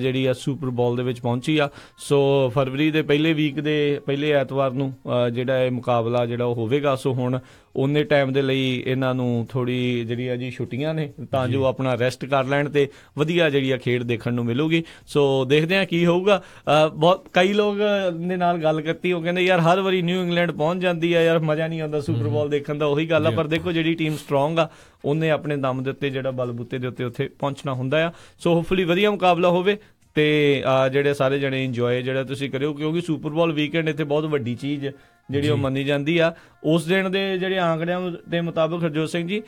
ਜਿਹੜੀ ਆ ਸੁਪਰ ਬਾਲ ਦੇ ਵਿੱਚ ਪਹੁੰਚੀ ਆ। ਸੋ ਫਰਵਰੀ ਦੇ ਪਹਿਲੇ ਵੀਕ ਦੇ ਪਹਿਲੇ ਐਤਵਾਰ ਨੂੰ ਜਿਹੜਾ ਇਹ ਮੁਕਾਬਲਾ ਜਿਹੜਾ ਉਹ ਹੋਵੇਗਾ। ਸੋ ਹੁਣ ਉਹਨੇ ਟਾਈਮ ਦੇ ਲਈ ਇਹਨਾਂ ਨੂੰ ਥੋੜੀ ਜਿਹੜੀ ਆ ਜੀ ਛੁੱਟੀਆਂ ਨੇ ਤਾਂ ਜੋ ਆਪਣਾ ਰੈਸਟ ਕਰ ਲੈਣ ਤੇ ਵਧੀਆ ਜਿਹੜੀ ਆ ਖੇਡ ਦੇਖਣ ਨੂੰ ਮਿਲੂਗੀ। ਸੋ ਦੇਖਦੇ ਆ ਕੀ ਹੋਊਗਾ। ਬਹੁਤ ਕਈ ਲੋਕ ਦੇ ਨਾਲ ਗੱਲ ਕਰਤੀ ਉਹ ਕਹਿੰਦੇ ਯਾਰ ਹਰ ਵਾਰੀ ਨਿਊ ਇੰਗਲੈਂਡ ਪਹੁੰਚ ਜਾਂਦੀ ਆ ਯਾਰ ਮਜ਼ਾ ਨਹੀਂ ਆਉਂਦਾ ਸੁਪਰ ਬਾਲ ਦੇਖਣ ਦਾ ਉਹੀ ਗੱਲ ਆ। ਪਰ ਦੇਖੋ ਜਿਹੜੀ ਟੀਮ ਸਟਰੋਂਗ ਆ ਉਹਨੇ ਆਪਣੇ ਦਮ ਦੇ ਉੱਤੇ ਜਿਹੜਾ ਬਲਬੂਤੇ ਦੇ ਉੱਤੇ ਉੱਥੇ ਪਹੁੰਚਣਾ ਹੁੰਦਾ ਆ। ਸੋ ਹੋਪਫੁਲੀ ਵਧੀਆ ਮੁਕਾਬਲਾ ਹੋਵੇ ਤੇ ਜਿਹੜੇ ਸਾਰੇ ਜਣੇ ਇੰਜੋਏ ਜਿਹੜਾ ਤੁਸੀਂ ਕਰਿਓ ਕਿਉਂਕਿ ਸੁਪਰ ਬਾਲ ਵੀਕਐਂਡ ਇੱਥੇ ਬਹੁਤ ਵੱਡੀ ਚੀਜ਼ ਜਿਹੜੀ ਉਹ ਮੰਨੀ ਜਾਂਦੀ ਆ। ਉਸ ਦਿਨ ਦੇ ਜਿਹੜੇ ਆંકੜਿਆਂ ਦੇ ਮੁਤਾਬਕ ਹਰਜੋਤ ਸਿੰਘ ਜੀ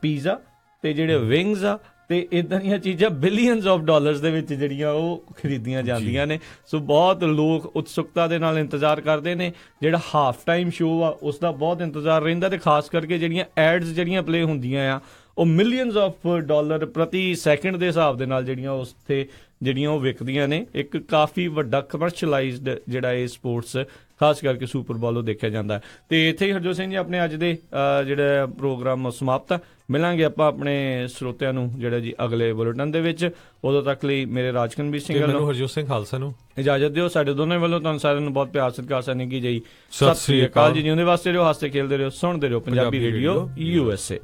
ਪੀਜ਼ਾ ਤੇ ਜਿਹੜੇ ਵਿੰਗਸ ਆ ਤੇ ਇਦਾਂ ਦੀਆਂ ਚੀਜ਼ਾਂ ਬਿਲੀਅਨਸ ਆਫ ਡਾਲਰਸ ਦੇ ਵਿੱਚ ਜਿਹੜੀਆਂ ਉਹ ਖਰੀਦੀਆਂ ਜਾਂਦੀਆਂ ਨੇ। ਸੋ ਬਹੁਤ ਲੋਕ ਉਤਸੁਕਤਾ ਦੇ ਨਾਲ ਇੰਤਜ਼ਾਰ ਕਰਦੇ ਨੇ। ਜਿਹੜਾ ਹਾਫ ਟਾਈਮ ਸ਼ੋਅ ਆ ਉਸ ਦਾ ਬਹੁਤ ਇੰਤਜ਼ਾਰ ਰਹਿੰਦਾ ਤੇ ਖਾਸ ਕਰਕੇ ਜਿਹੜੀਆਂ ਐਡਸ ਜਿਹੜੀਆਂ ਪਲੇ ਹੁੰਦੀਆਂ ਆ ਉਹ ਮਿਲੀਅਨਸ ਆਫ ਡਾਲਰ ਪ੍ਰਤੀ ਸੈਕਿੰਡ ਦੇ ਹਿਸਾਬ ਦੇ ਨਾਲ ਜਿਹੜੀਆਂ ਉਸ ਤੇ ਜਿਹੜੀਆਂ ਉਹ ਵਿਕਦੀਆਂ ਨੇ ਇੱਕ ਕਾਫੀ ਵੱਡਾ ਕਮਰਸ਼ੀਅਲਾਈਜ਼ਡ ਜਿਹੜਾ ਇਹ ਸਪੋਰਟਸ ਖਾਸ ਕਰਕੇ ਸੁਪਰ ਬਾਲ ਦੇਖਿਆ ਜਾਂਦਾ। ਤੇ ਇੱਥੇ ਹੀ ਹਰਜੋਤ ਸਿੰਘ ਜੀ ਆਪਣੇ ਅੱਜ ਦੇ ਜਿਹੜਾ ਪ੍ਰੋਗਰਾਮ ਸਮਾਪਤ। ਮਿਲਾਂਗੇ ਆਪਾਂ ਆਪਣੇ ਸਰੋਤਿਆਂ ਨੂੰ ਜਿਹੜਾ ਜੀ ਅਗਲੇ ਬੁਲੇਟਿਨ ਦੇ ਵਿੱਚ। ਉਦੋਂ ਤੱਕ ਲਈ ਮੇਰੇ ਰਾਜਕਨਵੀਰ ਸਿੰਘ ਵੱਲੋਂ ਹਰਜੋਤ ਸਿੰਘ ਖਾਲਸਾ ਨੂੰ। ਇਜਾਜ਼ਤ ਦਿਓ। ਸਾਡੇ ਦੋਨਾਂ ਵੱਲੋਂ ਤੁਹਾਨੂੰ ਸਾਰਿਆਂ ਨੂੰ ਬਹੁਤ ਪਿਆਰ ਸਤਿਕਾਰ ਸਨੇਗੀ ਜੀ। ਸਤਿ ਸ੍ਰੀ ਅਕਾਲ। ਜੀ। ਜਿਉਂਦੇ ਵਾਸਤੇ ਰਹੋ ਹੱਸਦੇ ਖੇਲਦੇ ਰਹੋ ਸੁਣਦੇ ਰਹੋ। Punjabi radio radio USA